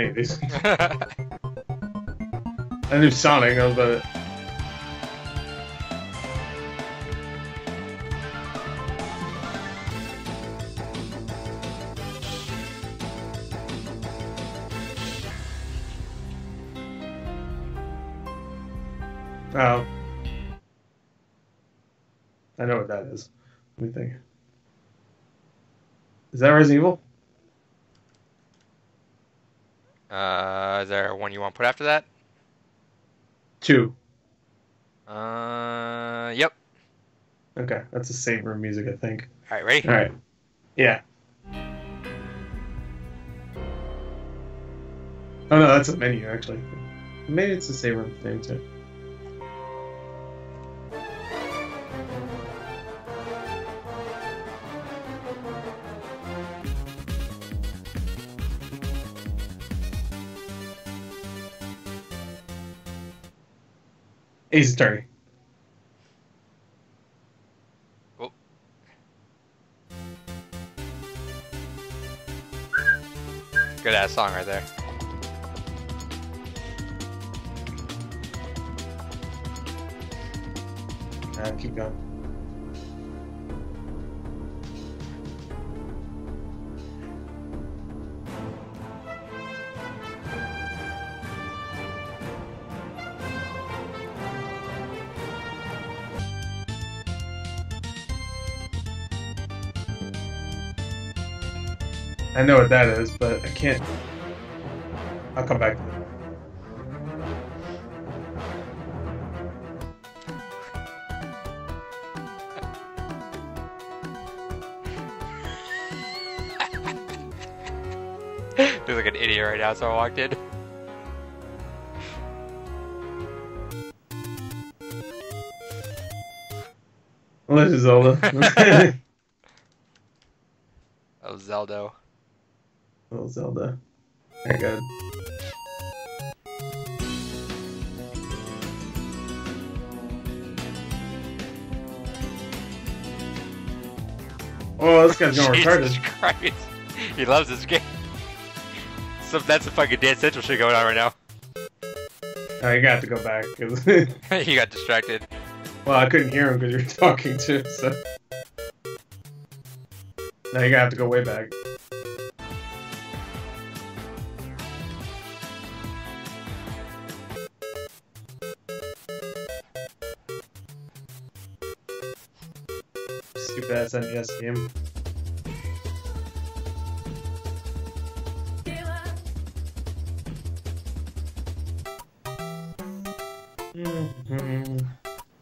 Speaker 1: Any of these. I knew Sonic, that was about it. Oh. Um, I know what that is. Let me think. Is that Resident Evil?
Speaker 2: Uh, is there one you want to put after that?
Speaker 1: Two.
Speaker 2: Uh, yep.
Speaker 1: Okay, that's the same room music, I think.
Speaker 2: All right, ready?
Speaker 1: All right. Yeah. Oh no, that's a menu actually. Maybe it's the same room thing too. Ace Attorney.
Speaker 2: Good ass song right there.
Speaker 1: Uh, keep going. I know what that is, but I can't. I'll come back to it.
Speaker 2: Look like an idiot right now, so I walked in.
Speaker 1: Of Zelda.
Speaker 2: Oh, Zelda.
Speaker 1: Little Zelda. Very good. Oh, this guy's going
Speaker 2: Jesus
Speaker 1: retarded.
Speaker 2: Christ. He loves this game. So that's a fucking Dance Central shit going on right now.
Speaker 1: Oh, you got to go back. 'cause-
Speaker 2: he got distracted.
Speaker 1: well, I couldn't hear him because you were talking too, so. Now you gotta have to go way back. Stupid ass NES game. Mhm.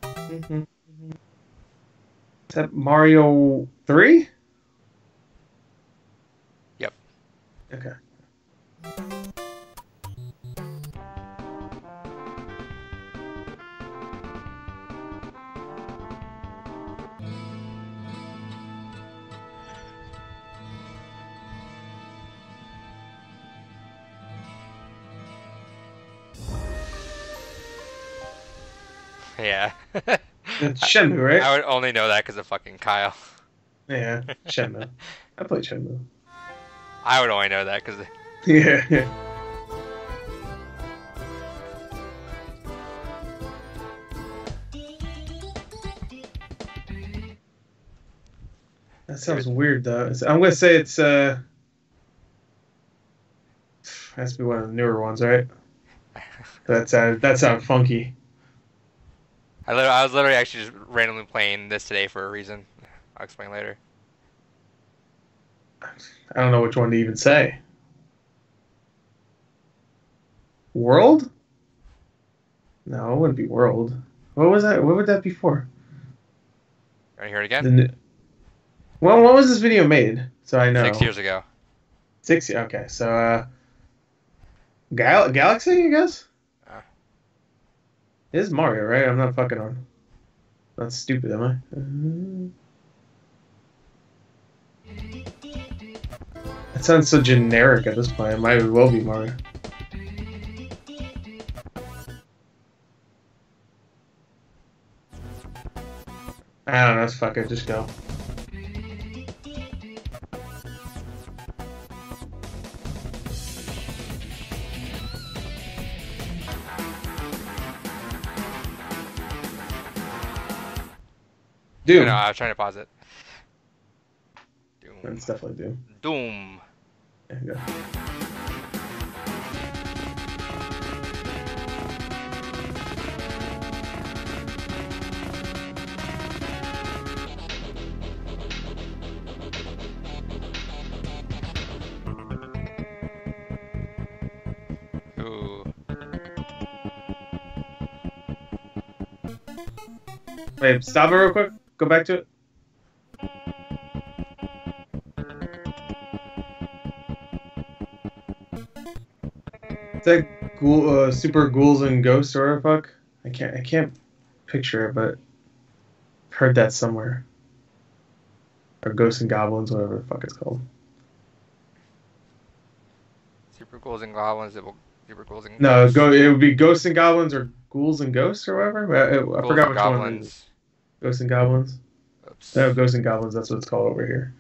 Speaker 1: Mhm. Is that Mario 3? Shenmue, right?
Speaker 2: I would only know that because of fucking Kyle.
Speaker 1: Yeah, Shenmue. I played Shenmue.
Speaker 2: I would only know that because
Speaker 1: Yeah, yeah. That sounds weird though. It's- I'm gonna say it's uh has to be one of the newer ones, right? That sounded that sounds funky.
Speaker 2: I, I was literally actually just randomly playing this today for a reason. I'll explain later.
Speaker 1: I don't know which one to even say. World? No, it wouldn't be World. What was that? What would that be for?
Speaker 2: Want to hear it again?
Speaker 1: The new- When, was this video made? So I know.
Speaker 2: Six years ago.
Speaker 1: Six years. Okay, so uh, Gal- Galaxy, I guess. It is Mario, right? I'm not fucking on. Not stupid, am I? That sounds so generic at this point. It might as well be Mario. I don't know. Fuck it. Just go. Doom.
Speaker 2: No, I was trying to pause it. Doom.
Speaker 1: That's definitely Doom.
Speaker 2: Doom.
Speaker 1: There you go. Wait, stop it real quick. Go back to it. Is that ghoul, uh, super ghouls and ghosts or fuck? I can't, I can't picture it, but I've heard that somewhere. Or ghosts and goblins, whatever the fuck it's called.
Speaker 2: Super ghouls and goblins. It will. Super ghouls and
Speaker 1: No, go. It would be ghosts and goblins or ghouls and ghosts or whatever. I, I forgot which one. It is.
Speaker 2: goblins.
Speaker 1: Ghosts and goblins.
Speaker 2: Oops.
Speaker 1: No, ghosts and goblins. That's what it's called over here.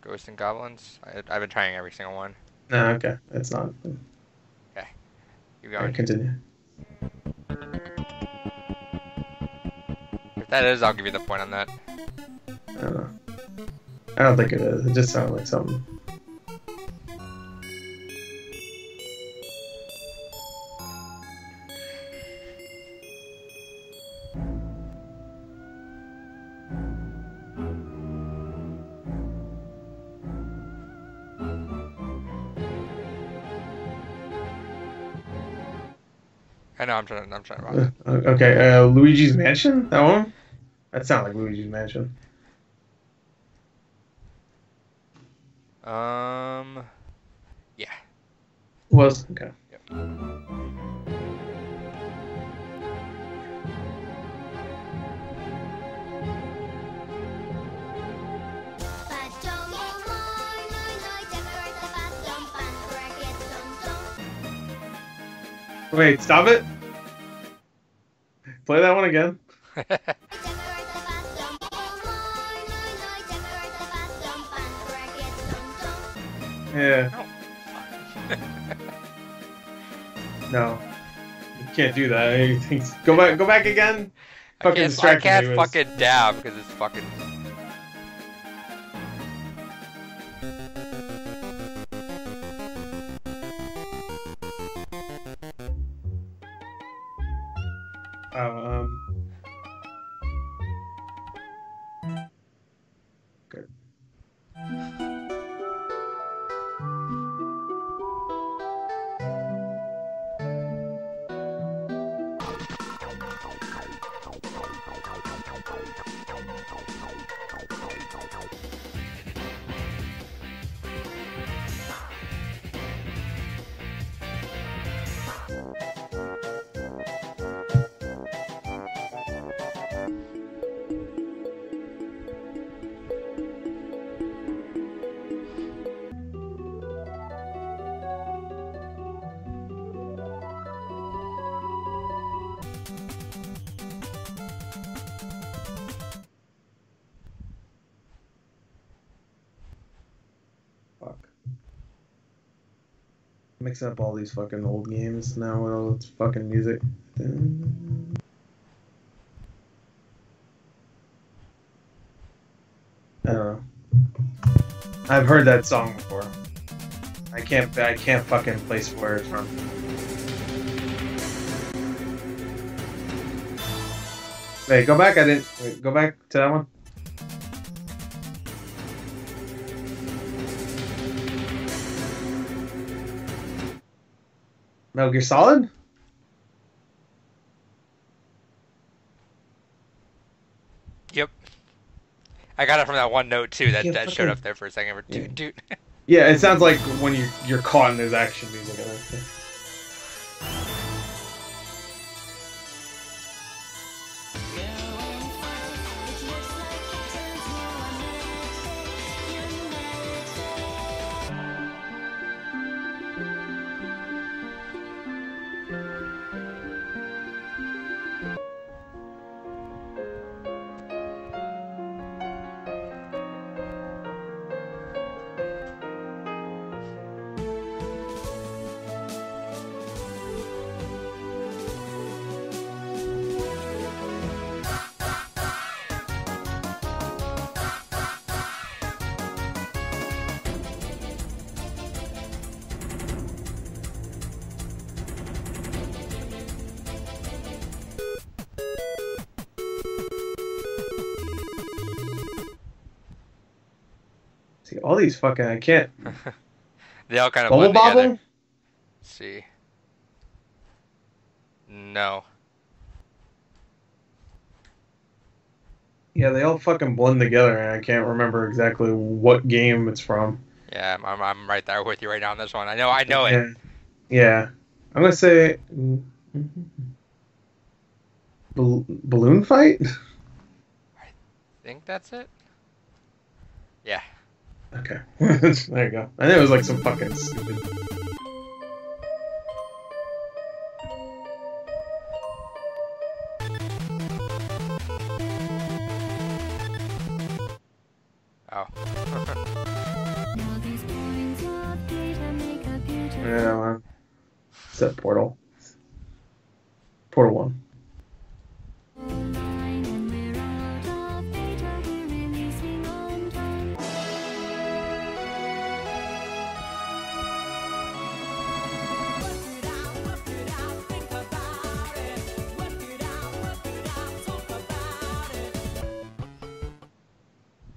Speaker 2: Ghosts and goblins. I, I've been trying every single one.
Speaker 1: No, okay, it's not.
Speaker 2: Keep
Speaker 1: All
Speaker 2: going.
Speaker 1: right, continue.
Speaker 2: If that is, I'll give you the point on that.
Speaker 1: I don't know. I don't think it is. It just sounded like something.
Speaker 2: I know. I'm trying. I'm trying to pause.
Speaker 1: Uh, okay, uh, Luigi's Mansion. That one. That sounded like Luigi's Mansion.
Speaker 2: Um. Yeah.
Speaker 1: Was okay. Wait, stop it. Play that one again. Yeah. Oh, no. You can't do that. Go back. Go back again.
Speaker 2: I
Speaker 1: Fucking
Speaker 2: can't, I can't
Speaker 1: me
Speaker 2: fucking dab because it's fucking.
Speaker 1: Mixing up all these fucking old games now with all this fucking music. I don't know. I've heard that song before. I can't. I can't fucking place where it's from. Wait, go back. I didn't. Wait, go back to that one. Metal Gear Solid?
Speaker 2: Yep. I got it from that one note too that,
Speaker 1: Yeah,
Speaker 2: that showed up there for a second. For
Speaker 1: Yeah.
Speaker 2: doot doot.
Speaker 1: Yeah, it sounds like when you you're caught in there's action music in it. See all these fucking I can't
Speaker 2: They all kind of
Speaker 1: bubble
Speaker 2: blend together.
Speaker 1: bobble.
Speaker 2: Let's see. No.
Speaker 1: Yeah, they all fucking blend together, and I can't remember exactly what game it's from.
Speaker 2: Yeah, I'm, I'm, right there with you right now on this one. I know I know it.
Speaker 1: Yeah, yeah. I'm gonna say Bal- balloon fight.
Speaker 2: I think that's it. Yeah.
Speaker 1: Okay, there you go. I think it was like some fucking stupid.
Speaker 2: Oh.
Speaker 1: Yeah, well, it's that Portal. Portal One.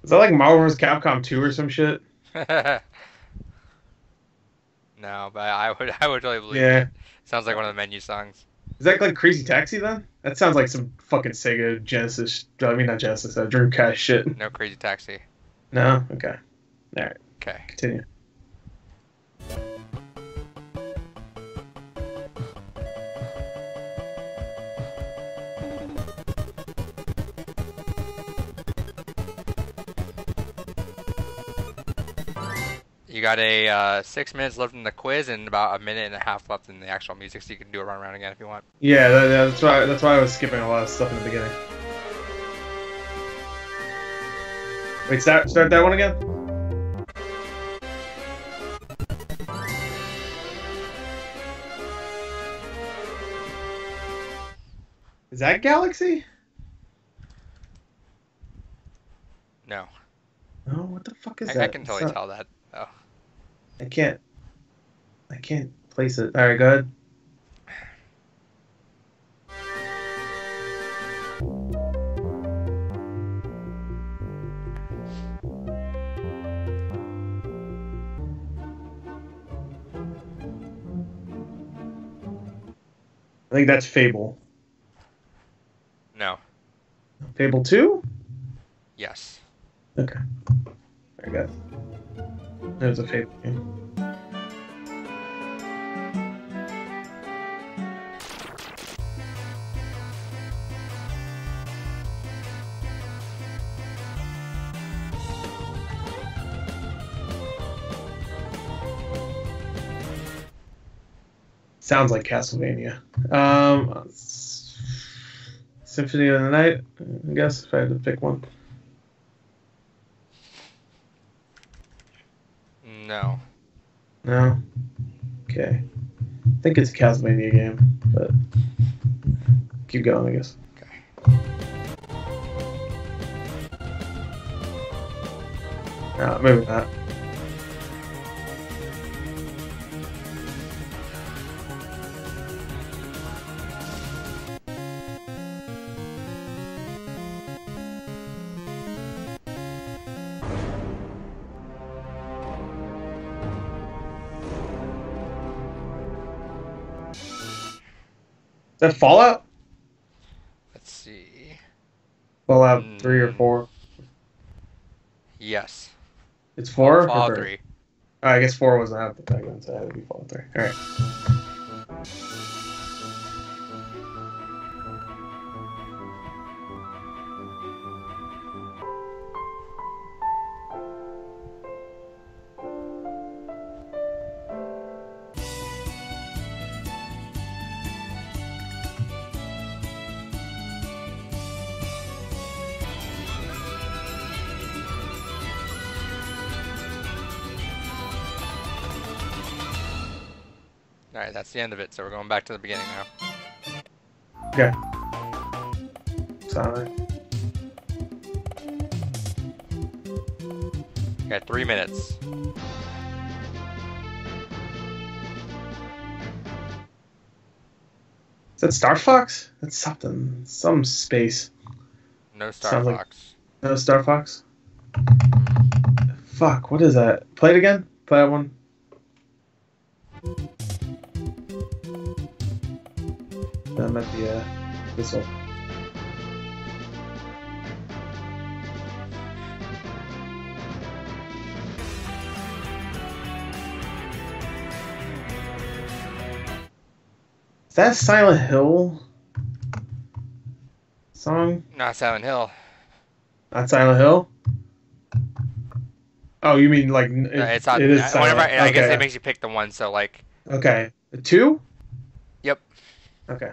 Speaker 1: Is that like Marvel vs. Capcom 2 or some shit?
Speaker 2: no, but I would I would really believe
Speaker 1: Yeah.
Speaker 2: it. Sounds like one of the menu songs.
Speaker 1: Is that like Crazy Taxi then? That sounds like some fucking Sega Genesis. I mean, not Genesis, uh, Dreamcast shit.
Speaker 2: No Crazy Taxi.
Speaker 1: No? Okay. Alright,
Speaker 2: Okay.
Speaker 1: continue.
Speaker 2: Got a uh, six minutes left in the quiz and about a minute and a half left in the actual music, so you can do a run around again if you want.
Speaker 1: Yeah, that, that's why. That's why I was skipping a lot of stuff in the beginning. Wait, start start that one again. Is that Galaxy?
Speaker 2: No,
Speaker 1: No, what the fuck is
Speaker 2: I,
Speaker 1: that?
Speaker 2: I can totally
Speaker 1: not-
Speaker 2: tell that. Oh,
Speaker 1: I can't. I can't place it. All right, go ahead. I think that's Fable.
Speaker 2: no.
Speaker 1: Fable 2?
Speaker 2: Yes.
Speaker 1: Okay. Very good. There's a Fable game. Sounds like Castlevania. Um, Symphony of the Night, I guess, if I had to pick one.
Speaker 2: No.
Speaker 1: No. Okay. I think it's a Castlevania game, but keep going, I guess.
Speaker 2: Okay.
Speaker 1: No, maybe not. That Fallout?
Speaker 2: Let's see.
Speaker 1: Fallout
Speaker 2: Mm.
Speaker 1: three or four?
Speaker 2: Yes.
Speaker 1: It's four. or
Speaker 2: Fallout
Speaker 1: three?
Speaker 2: 3.
Speaker 1: Oh, I guess four wasn't out back then, so it had to be Fallout three. All right.
Speaker 2: That's the end of it, so we're going back to the beginning now.
Speaker 1: Okay. Sorry.
Speaker 2: Got three minutes.
Speaker 1: Is that Star Fox? That's something. Some space.
Speaker 2: No Star
Speaker 1: Sounds like-
Speaker 2: Fox.
Speaker 1: No Star Fox. Fuck. What is that? Play it again. Play that one. That might be uh, this one. Is that Silent Hill song?
Speaker 2: Not Silent Hill.
Speaker 1: Not Silent Hill. Oh, you mean like
Speaker 2: No, it's not.
Speaker 1: it is
Speaker 2: uh, whenever I. I guess it makes you pick the one, so like.
Speaker 1: Okay, the two.
Speaker 2: Yep.
Speaker 1: Okay.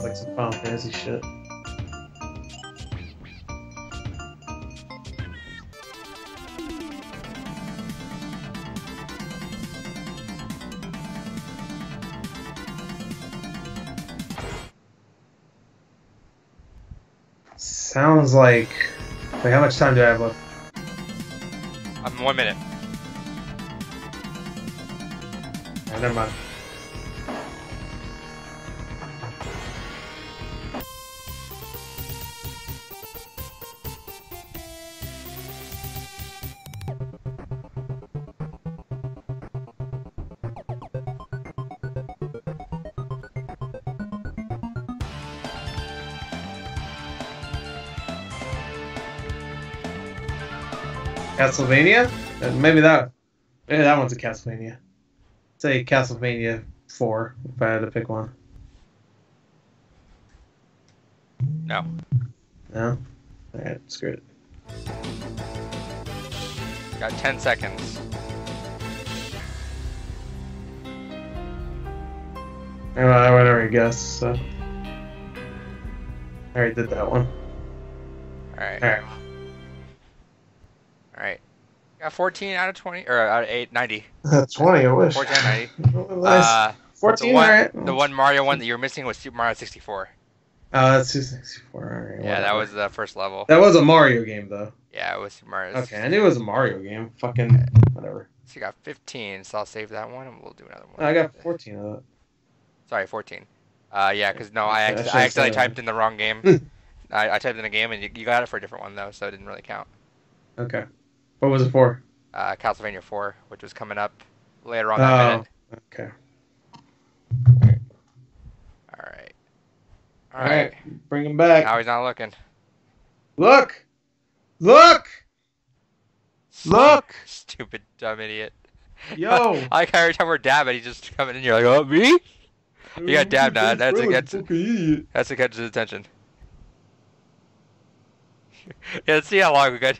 Speaker 1: Sounds like some Final Fantasy shit. Sounds like. Wait, how much time do I have left?
Speaker 2: I'm one minute.
Speaker 1: Oh, never mind. Castlevania? Uh, Maybe that. Maybe that one's a Castlevania. Say Castlevania 4 if I had to pick one.
Speaker 2: No.
Speaker 1: No? Alright, screw it.
Speaker 2: Got 10 seconds.
Speaker 1: I would already guess, so. I already did that one.
Speaker 2: Alright.
Speaker 1: Alright.
Speaker 2: 14 out of 20, or out of 8, 90.
Speaker 1: 20, I wish.
Speaker 2: 14 out of 90. Uh,
Speaker 1: 14,
Speaker 2: the one,
Speaker 1: alright.
Speaker 2: the one Mario one that you were missing was Super Mario 64.
Speaker 1: Oh, that's 264. Alright.
Speaker 2: Yeah, that was the first level.
Speaker 1: That was a Mario game, though.
Speaker 2: Yeah, it was Mario.
Speaker 1: Okay, I knew it was a Mario game. Fucking whatever.
Speaker 2: So you got 15, so I'll save that one and we'll do another one.
Speaker 1: I got 14 of
Speaker 2: Sorry, 14. Uh, yeah, because no, I,
Speaker 1: I
Speaker 2: acc- I accidentally typed in the wrong game. I, I typed in a game and you, you got it for a different one though, so it didn't really count.
Speaker 1: Okay. What was it for?
Speaker 2: Uh, Castlevania 4, which was coming up later on that
Speaker 1: Oh.
Speaker 2: minute.
Speaker 1: Okay.
Speaker 2: All right.
Speaker 1: All right. Bring him back.
Speaker 2: Now he's not looking.
Speaker 1: Look. Look. Look.
Speaker 2: Stupid dumb idiot.
Speaker 1: Yo.
Speaker 2: I like every time we're dabbing, he's just coming in. You're like, oh me? You got dabbed now. That's a- that's a-
Speaker 1: Fucking.
Speaker 2: That's to catch his attention. yeah, let's see how long we got.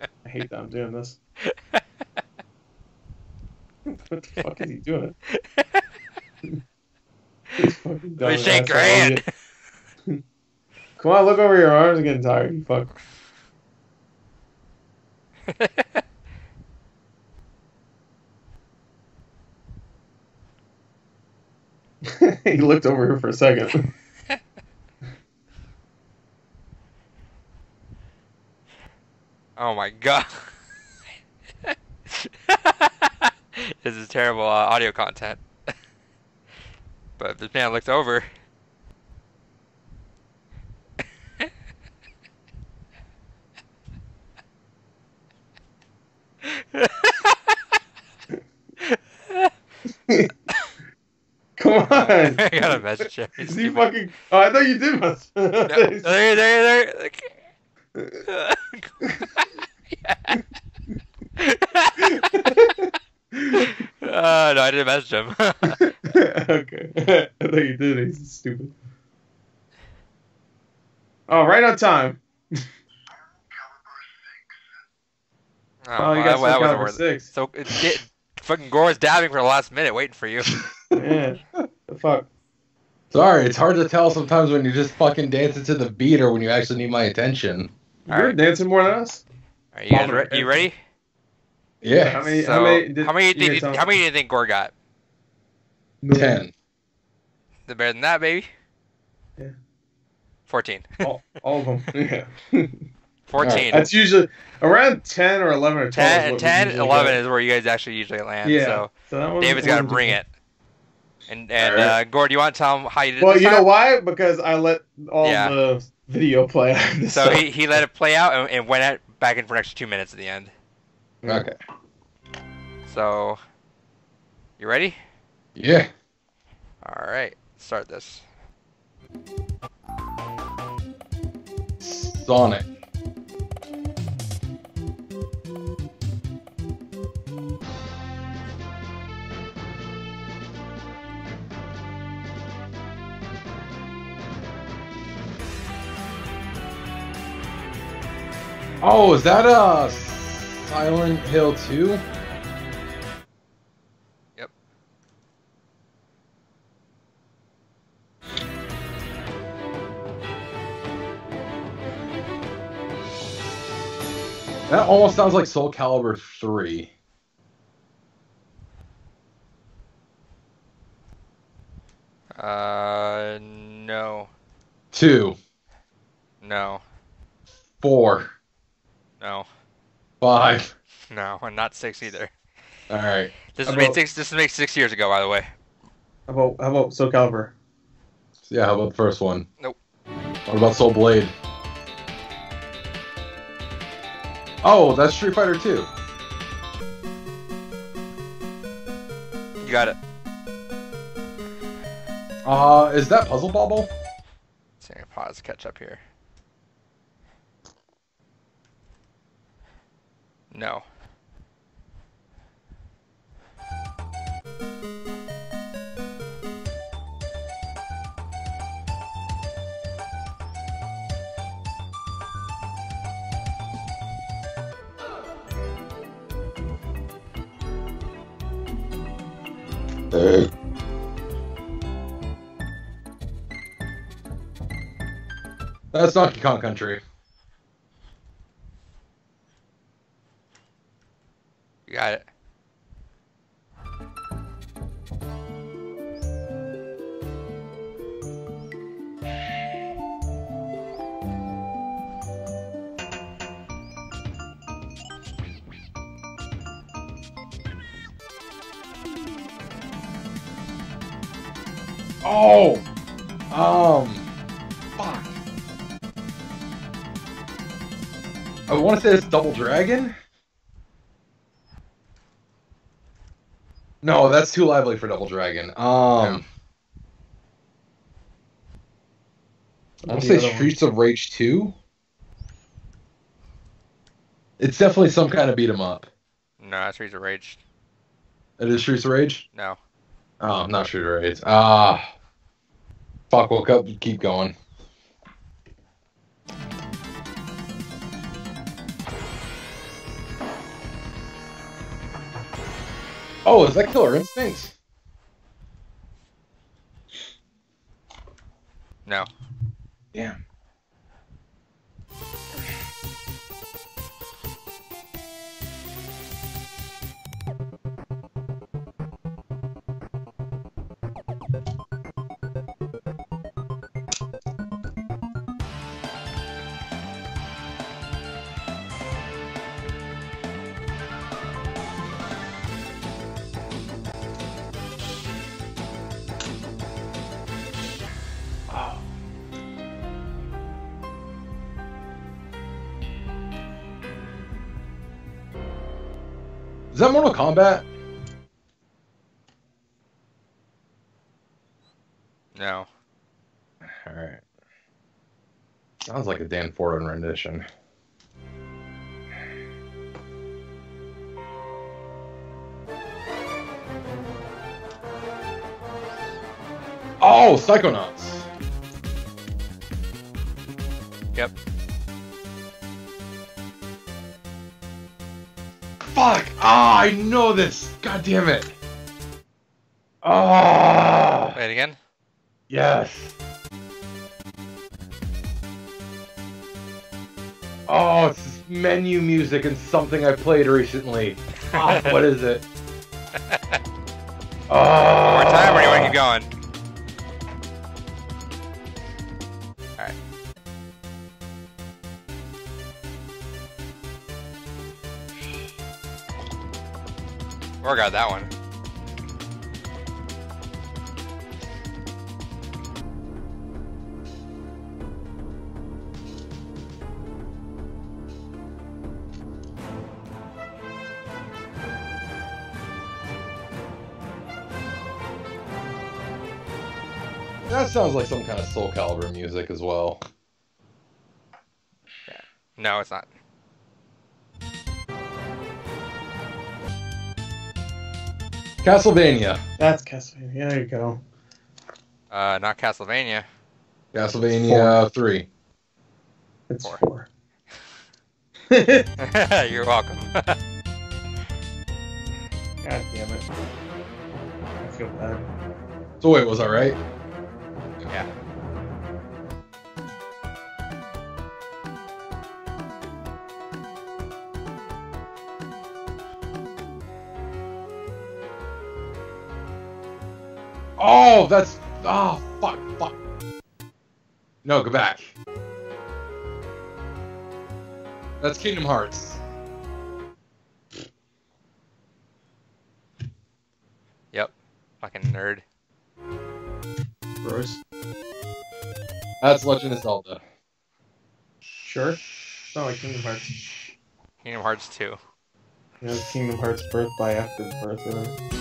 Speaker 1: I hate that I'm doing this. what the fuck is he doing? This fucking dumb
Speaker 2: shake your hand.
Speaker 1: Come on, look over your arms. I'm getting tired. You fuck. he looked over here for a second.
Speaker 2: Oh my god. this is terrible uh, audio content. but this man looks over.
Speaker 1: Come on.
Speaker 2: I got a message.
Speaker 1: Is he fucking? Oh, I thought you did. Mess-
Speaker 2: No, there, there, there. Yeah. Uh, no, I didn't message him.
Speaker 1: okay. I thought you did. He's stupid. Oh, right on time.
Speaker 2: Oh,
Speaker 1: Oh, you
Speaker 2: that,
Speaker 1: got
Speaker 2: that
Speaker 1: Soul
Speaker 2: wasn't
Speaker 1: Calibur
Speaker 2: worth it.
Speaker 1: six.
Speaker 2: So it did, fucking Gore's dabbing for the last minute, waiting for you.
Speaker 1: Yeah. The fuck.
Speaker 3: Sorry, it's hard to tell sometimes when you're just fucking dancing to the beat or when you actually need my attention.
Speaker 2: All
Speaker 1: You're
Speaker 2: right.
Speaker 1: dancing more than us.
Speaker 2: Are you guys re- you ready?
Speaker 3: Yeah,
Speaker 1: How many?
Speaker 2: So,
Speaker 1: how many? Did,
Speaker 2: how many
Speaker 1: you
Speaker 2: do you,
Speaker 1: guys
Speaker 2: how many do you think Gore got?
Speaker 3: ten.
Speaker 2: The better than that, baby.
Speaker 1: Yeah.
Speaker 2: Fourteen.
Speaker 1: All, all of them. Yeah.
Speaker 2: Fourteen.
Speaker 1: That's usually around ten or eleven or twelve. is
Speaker 2: 10,
Speaker 1: what we
Speaker 2: 10 11
Speaker 1: get.
Speaker 2: is where you guys actually usually land.
Speaker 1: Yeah.
Speaker 2: So
Speaker 1: So that one,
Speaker 2: David's got to bring it. And and
Speaker 3: Alright.
Speaker 2: uh, Gore, do you want to tell him how you did
Speaker 1: Well,
Speaker 2: this
Speaker 1: you know why? Because I let all
Speaker 2: Yeah.
Speaker 1: the video play. out this
Speaker 2: So
Speaker 1: time.
Speaker 2: he, he let it play out and, and went out back in for an extra two minutes at the end.
Speaker 3: Okay.
Speaker 2: So, you ready?
Speaker 3: Yeah.
Speaker 2: All right, start this.
Speaker 3: Sonic. Oh, is that uh Silent Hill 2?
Speaker 2: Yep.
Speaker 3: That almost sounds like Soul Calibur 3.
Speaker 2: Uh, no,
Speaker 3: 2,
Speaker 2: no,
Speaker 3: 4,
Speaker 2: no,
Speaker 3: 5.
Speaker 2: no, and not six either.
Speaker 3: Alright.
Speaker 2: This
Speaker 1: How
Speaker 2: was made
Speaker 1: about-
Speaker 2: six. This was made six years ago, by the way.
Speaker 1: How about how about Soul Calibur?
Speaker 3: Yeah, how about the first one?
Speaker 2: Nope.
Speaker 3: What about Soul Blade? Oh, that's Street Fighter 2.
Speaker 2: You got it.
Speaker 3: Uh, is that Puzzle Bobble?
Speaker 2: So I'm gonna pause, catch up here. No.
Speaker 3: That's Donkey Kong Country. Want to say it's Double Dragon. No, that's too lively for Double Dragon. Um, I want to say
Speaker 1: other one.
Speaker 3: Streets of Rage 2. It's definitely some kind of beat 'em up.
Speaker 2: No, that's Streets of Rage.
Speaker 3: It is Streets of Rage.
Speaker 2: No.
Speaker 3: Oh, not Streets of Rage. Ah, fuck. Woke up. keep going. Oh, is that Killer Instinct?
Speaker 2: No.
Speaker 3: Damn. That Mortal Kombat?
Speaker 2: No.
Speaker 3: All right. Sounds like a Dan Forden rendition. Oh, Psychonauts.
Speaker 2: Yep.
Speaker 3: Fuck! Ah, I know this. God damn it. Ah,
Speaker 2: Play it again.
Speaker 3: yes. Oh, it's menu music and something I played recently. Ah, what is it?
Speaker 2: One
Speaker 3: Oh,
Speaker 2: more time, or do you want to keep going? Or got that one.
Speaker 3: That sounds like some kind of Soul Calibur music as well. Yeah.
Speaker 2: No, it's not.
Speaker 3: Castlevania.
Speaker 1: That's Castlevania. There you go.
Speaker 2: Uh, not Castlevania.
Speaker 3: Castlevania 3.
Speaker 1: It's
Speaker 2: Four.
Speaker 1: four.
Speaker 2: You're welcome.
Speaker 1: God damn it. I feel bad.
Speaker 3: So wait, was I right?
Speaker 2: yeah.
Speaker 3: Oh, that's oh fuck fuck. No, go back. That's Kingdom Hearts.
Speaker 2: Yep. Fucking nerd.
Speaker 1: Gross.
Speaker 3: That's Legend of Zelda.
Speaker 1: Sure. It's not like Kingdom Hearts.
Speaker 2: Kingdom Hearts 2.
Speaker 1: You know, it's Kingdom Hearts birth by after the birth of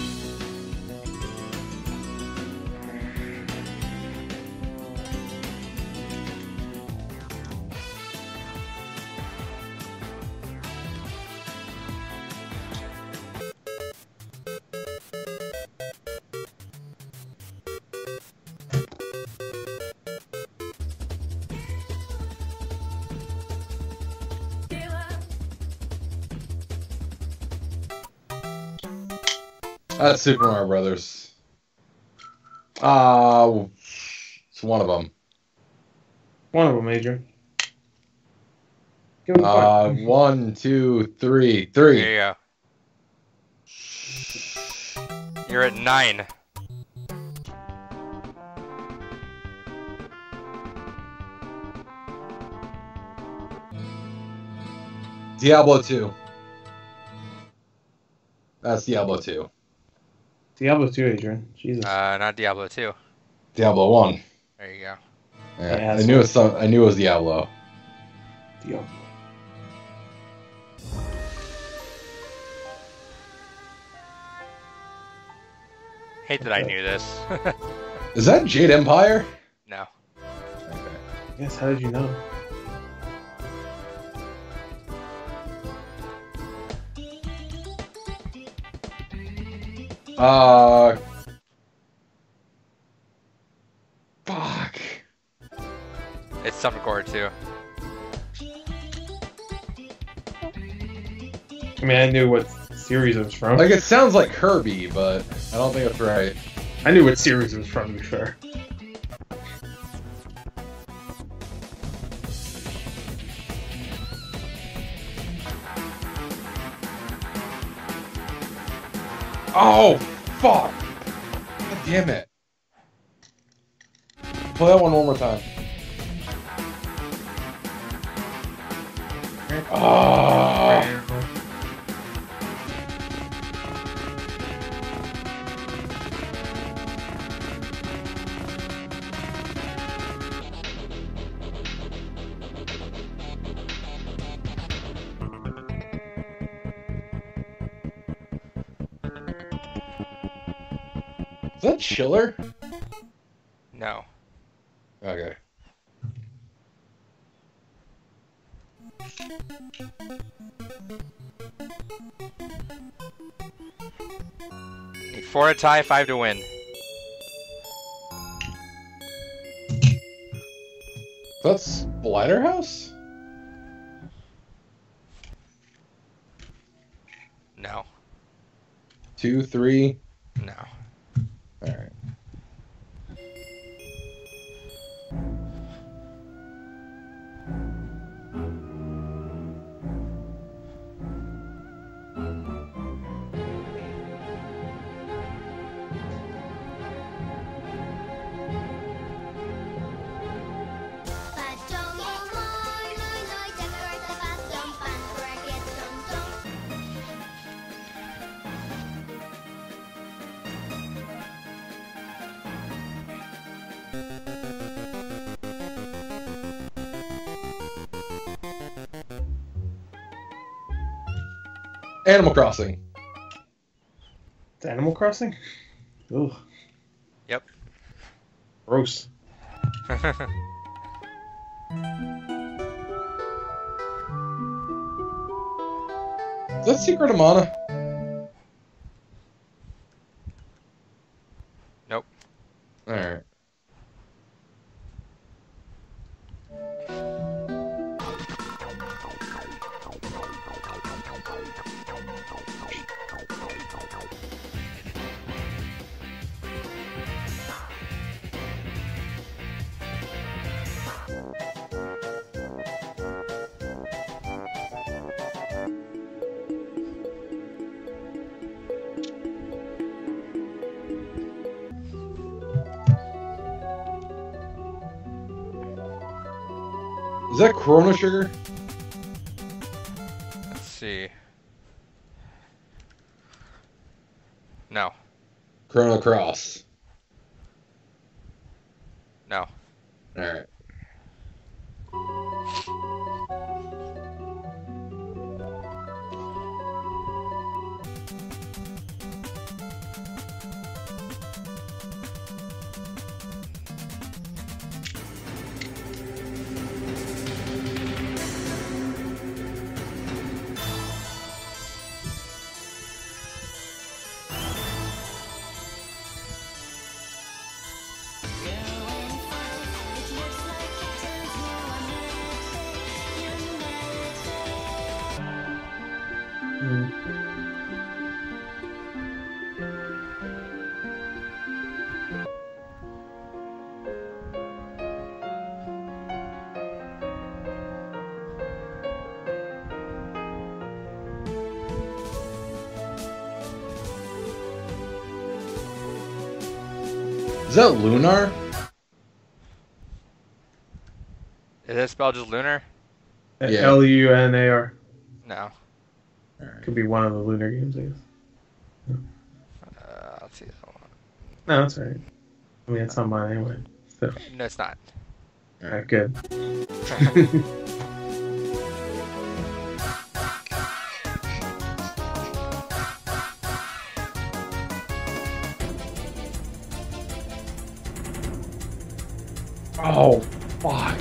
Speaker 1: it.
Speaker 3: That's Super Mario Brothers. Uh, it's one of them.
Speaker 1: One of them, Adrian. Give him
Speaker 3: Uh,
Speaker 1: five.
Speaker 3: one, two, three,
Speaker 2: There you go. You're at 9.
Speaker 3: Diablo 2. That's Diablo 2.
Speaker 1: Diablo 2, Adrian. Jesus.
Speaker 2: Uh, not Diablo 2.
Speaker 3: Diablo 1.
Speaker 2: There you go.
Speaker 3: Yeah,
Speaker 1: Yeah,
Speaker 3: I knew it was some, I knew it was Diablo.
Speaker 1: Diablo.
Speaker 2: Hate that I knew this.
Speaker 3: Is that Jade Empire?
Speaker 2: no.
Speaker 1: Yes. How did you know?
Speaker 3: Uh. Fuck.
Speaker 2: It's Summer Core too.
Speaker 1: I mean, I knew what series it was from.
Speaker 3: Like it sounds like Kirby, but I don't think it's right.
Speaker 1: I knew what series it was from. To be fair.
Speaker 3: Oh, fuck! God damn it. Play that one one more time. Oh, Chiller?
Speaker 2: No.
Speaker 3: Okay.
Speaker 2: Need four to tie, five to win.
Speaker 3: That's Splatterhouse?
Speaker 2: No.
Speaker 3: Two, three.
Speaker 2: No.
Speaker 3: Animal Crossing.
Speaker 1: It's Animal Crossing. Ugh.
Speaker 2: Yep.
Speaker 1: Gross.
Speaker 3: Is that Secret of Mana? Chrono Trigger?
Speaker 2: Let's see. No.
Speaker 3: Chrono Cross. That Lunar?
Speaker 2: Is that spelled just lunar?
Speaker 3: Yeah.
Speaker 1: L U N A R.
Speaker 2: No.
Speaker 1: Could be one of the lunar games, I guess.
Speaker 2: Uh, let's see that one.
Speaker 1: No, that's all right. I mean, it's not mine anyway. So,
Speaker 2: No, it's not.
Speaker 1: all right, good.
Speaker 3: Oh, fuck.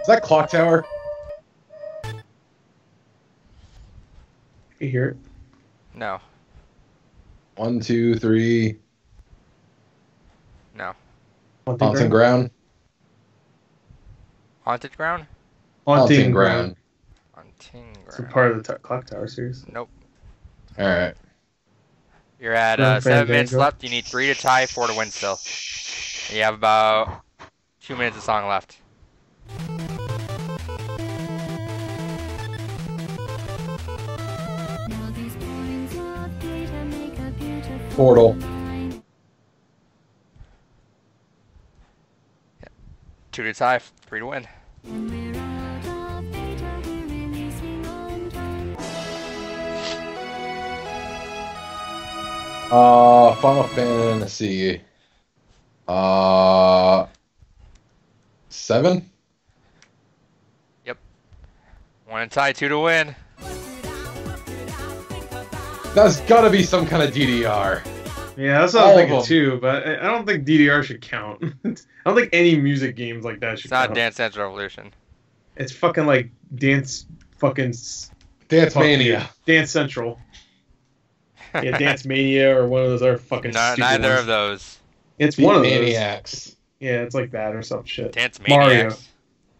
Speaker 3: Is that clock tower?
Speaker 1: You hear it?
Speaker 2: no,
Speaker 3: One, two, three.
Speaker 2: no.
Speaker 1: Haunting
Speaker 3: Haunting
Speaker 1: ground.
Speaker 3: ground.
Speaker 2: Haunted ground.
Speaker 1: Haunting ground.
Speaker 2: Haunting
Speaker 1: It's a part of the t- clock tower series.
Speaker 2: Nope.
Speaker 3: All right.
Speaker 2: You're at uh, seven minutes
Speaker 1: Fandango.
Speaker 2: left. You need three to tie, four to win still. You have about two minutes of song left.
Speaker 3: Portal.
Speaker 2: Two to tie, three to win.
Speaker 3: Uh, Final Fantasy. Uh, seven. Yep.
Speaker 2: One to tie, two to win.
Speaker 3: That's gotta be some kind of DDR.
Speaker 1: Yeah, that's what
Speaker 3: All
Speaker 1: I'm
Speaker 3: of
Speaker 1: thinking
Speaker 3: them.
Speaker 1: too. But I I don't think DDR should count. I don't think any music games like that should
Speaker 2: It's not
Speaker 1: count.
Speaker 2: Dance Dance Revolution.
Speaker 1: It's fucking like dance, fucking
Speaker 3: Dance
Speaker 1: fuck
Speaker 3: Mania.
Speaker 1: Dance Central. Yeah, Dance Mania or one of those other fucking.
Speaker 2: No,
Speaker 1: stupid
Speaker 2: neither
Speaker 1: ones.
Speaker 2: of those.
Speaker 1: It's
Speaker 3: Beat
Speaker 1: one of those.
Speaker 3: Maniacs.
Speaker 1: Yeah, it's like that or some shit.
Speaker 2: Dance
Speaker 1: Mario. How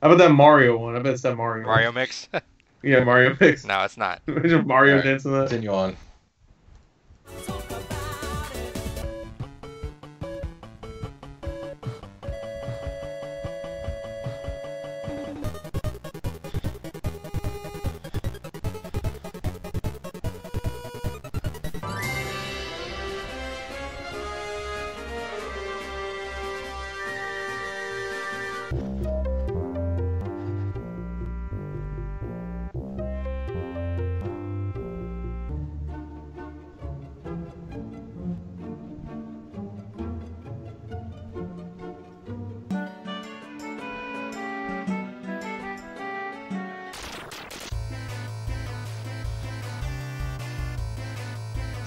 Speaker 1: about that Mario one? I bet it's that Mario. one.
Speaker 2: Mario mix.
Speaker 1: Yeah, Mario mix.
Speaker 2: no, it's not.
Speaker 1: Imagine Mario
Speaker 3: Alright.
Speaker 1: dancing that.
Speaker 3: Continue on.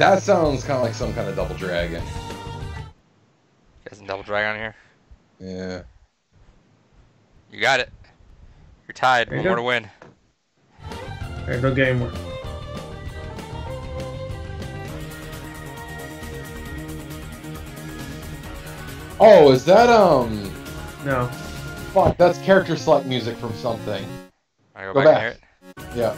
Speaker 3: That sounds kind of like some kind of double dragon.
Speaker 2: There's a double dragon here.
Speaker 3: Yeah.
Speaker 2: You got it. You're tied.
Speaker 1: There you
Speaker 2: One more
Speaker 1: go.
Speaker 2: to win.
Speaker 1: Alright, don't get.
Speaker 3: Oh, is that um?
Speaker 1: No.
Speaker 3: Fuck, that's character select music from something.
Speaker 2: I go,
Speaker 3: Go
Speaker 2: back,
Speaker 3: back.
Speaker 2: and hear it.
Speaker 3: Yeah.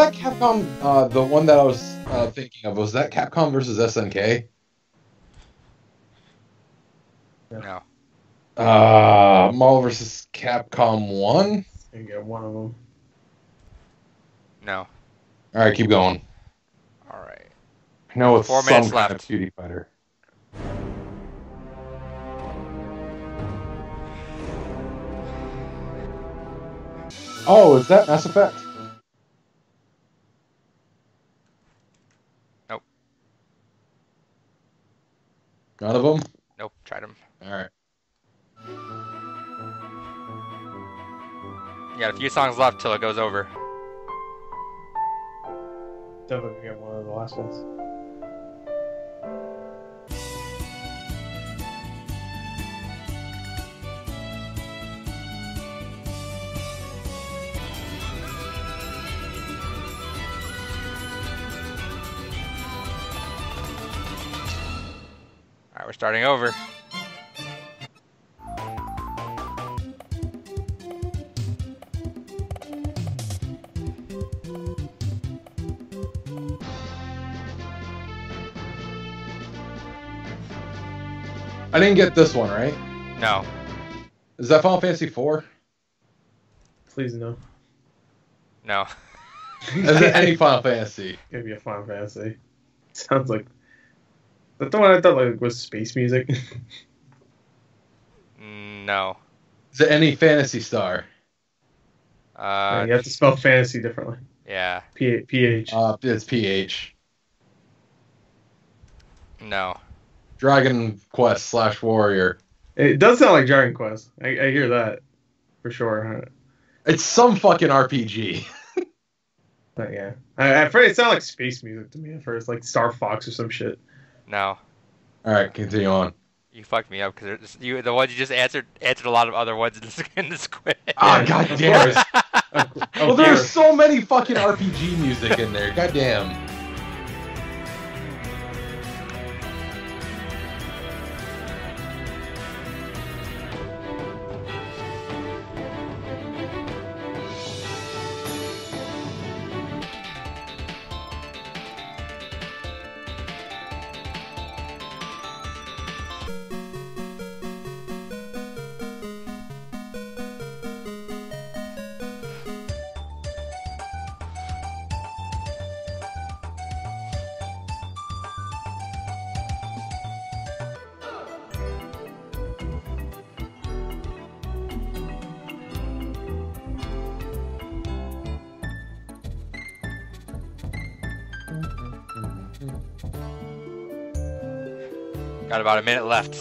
Speaker 3: That Capcom? Uh, the one that I was uh, thinking of was that Capcom versus SNK?
Speaker 2: No.
Speaker 3: Uh, Marvel versus Capcom one.
Speaker 1: You get one of them.
Speaker 2: No.
Speaker 3: All right, keep going.
Speaker 2: All right.
Speaker 3: I know it's
Speaker 2: Four
Speaker 3: some
Speaker 2: minutes
Speaker 3: kind
Speaker 2: left.
Speaker 3: of beauty fighter. Oh, is that Mass Effect? None of them.
Speaker 2: Nope. Tried them.
Speaker 3: All right.
Speaker 2: You got a few songs left till it goes over.
Speaker 1: Definitely get one of the last ones.
Speaker 2: Starting over.
Speaker 3: I didn't get this one right.
Speaker 2: No.
Speaker 3: Is that Final Fantasy IV?
Speaker 1: Please no.
Speaker 2: No.
Speaker 3: Is it any Final Fantasy?
Speaker 1: Gonna be a Final Fantasy. Sounds like. That's the one I thought like was space music.
Speaker 2: No.
Speaker 3: Is it any Phantasy Star?
Speaker 2: Uh,
Speaker 1: you have to spell fantasy differently.
Speaker 2: yeah.
Speaker 1: P P-H.
Speaker 3: Uh, it's PH.
Speaker 2: No.
Speaker 3: Dragon Quest slash Warrior.
Speaker 1: It does sound like Dragon Quest. I, I hear that for sure.
Speaker 3: It's some fucking RPG.
Speaker 1: But yeah, I, at first it sounded like space music to me at first, like Star Fox or some shit.
Speaker 2: No.
Speaker 3: All right, continue on.
Speaker 2: You fucked me up because you the ones you just answered answered a lot of other ones in this in this quiz.
Speaker 3: Ah,
Speaker 1: Yeah,
Speaker 3: god
Speaker 1: of
Speaker 3: damn it.
Speaker 1: Of, of
Speaker 3: Well, there's so many fucking RPG music in there. God
Speaker 2: about a minute left.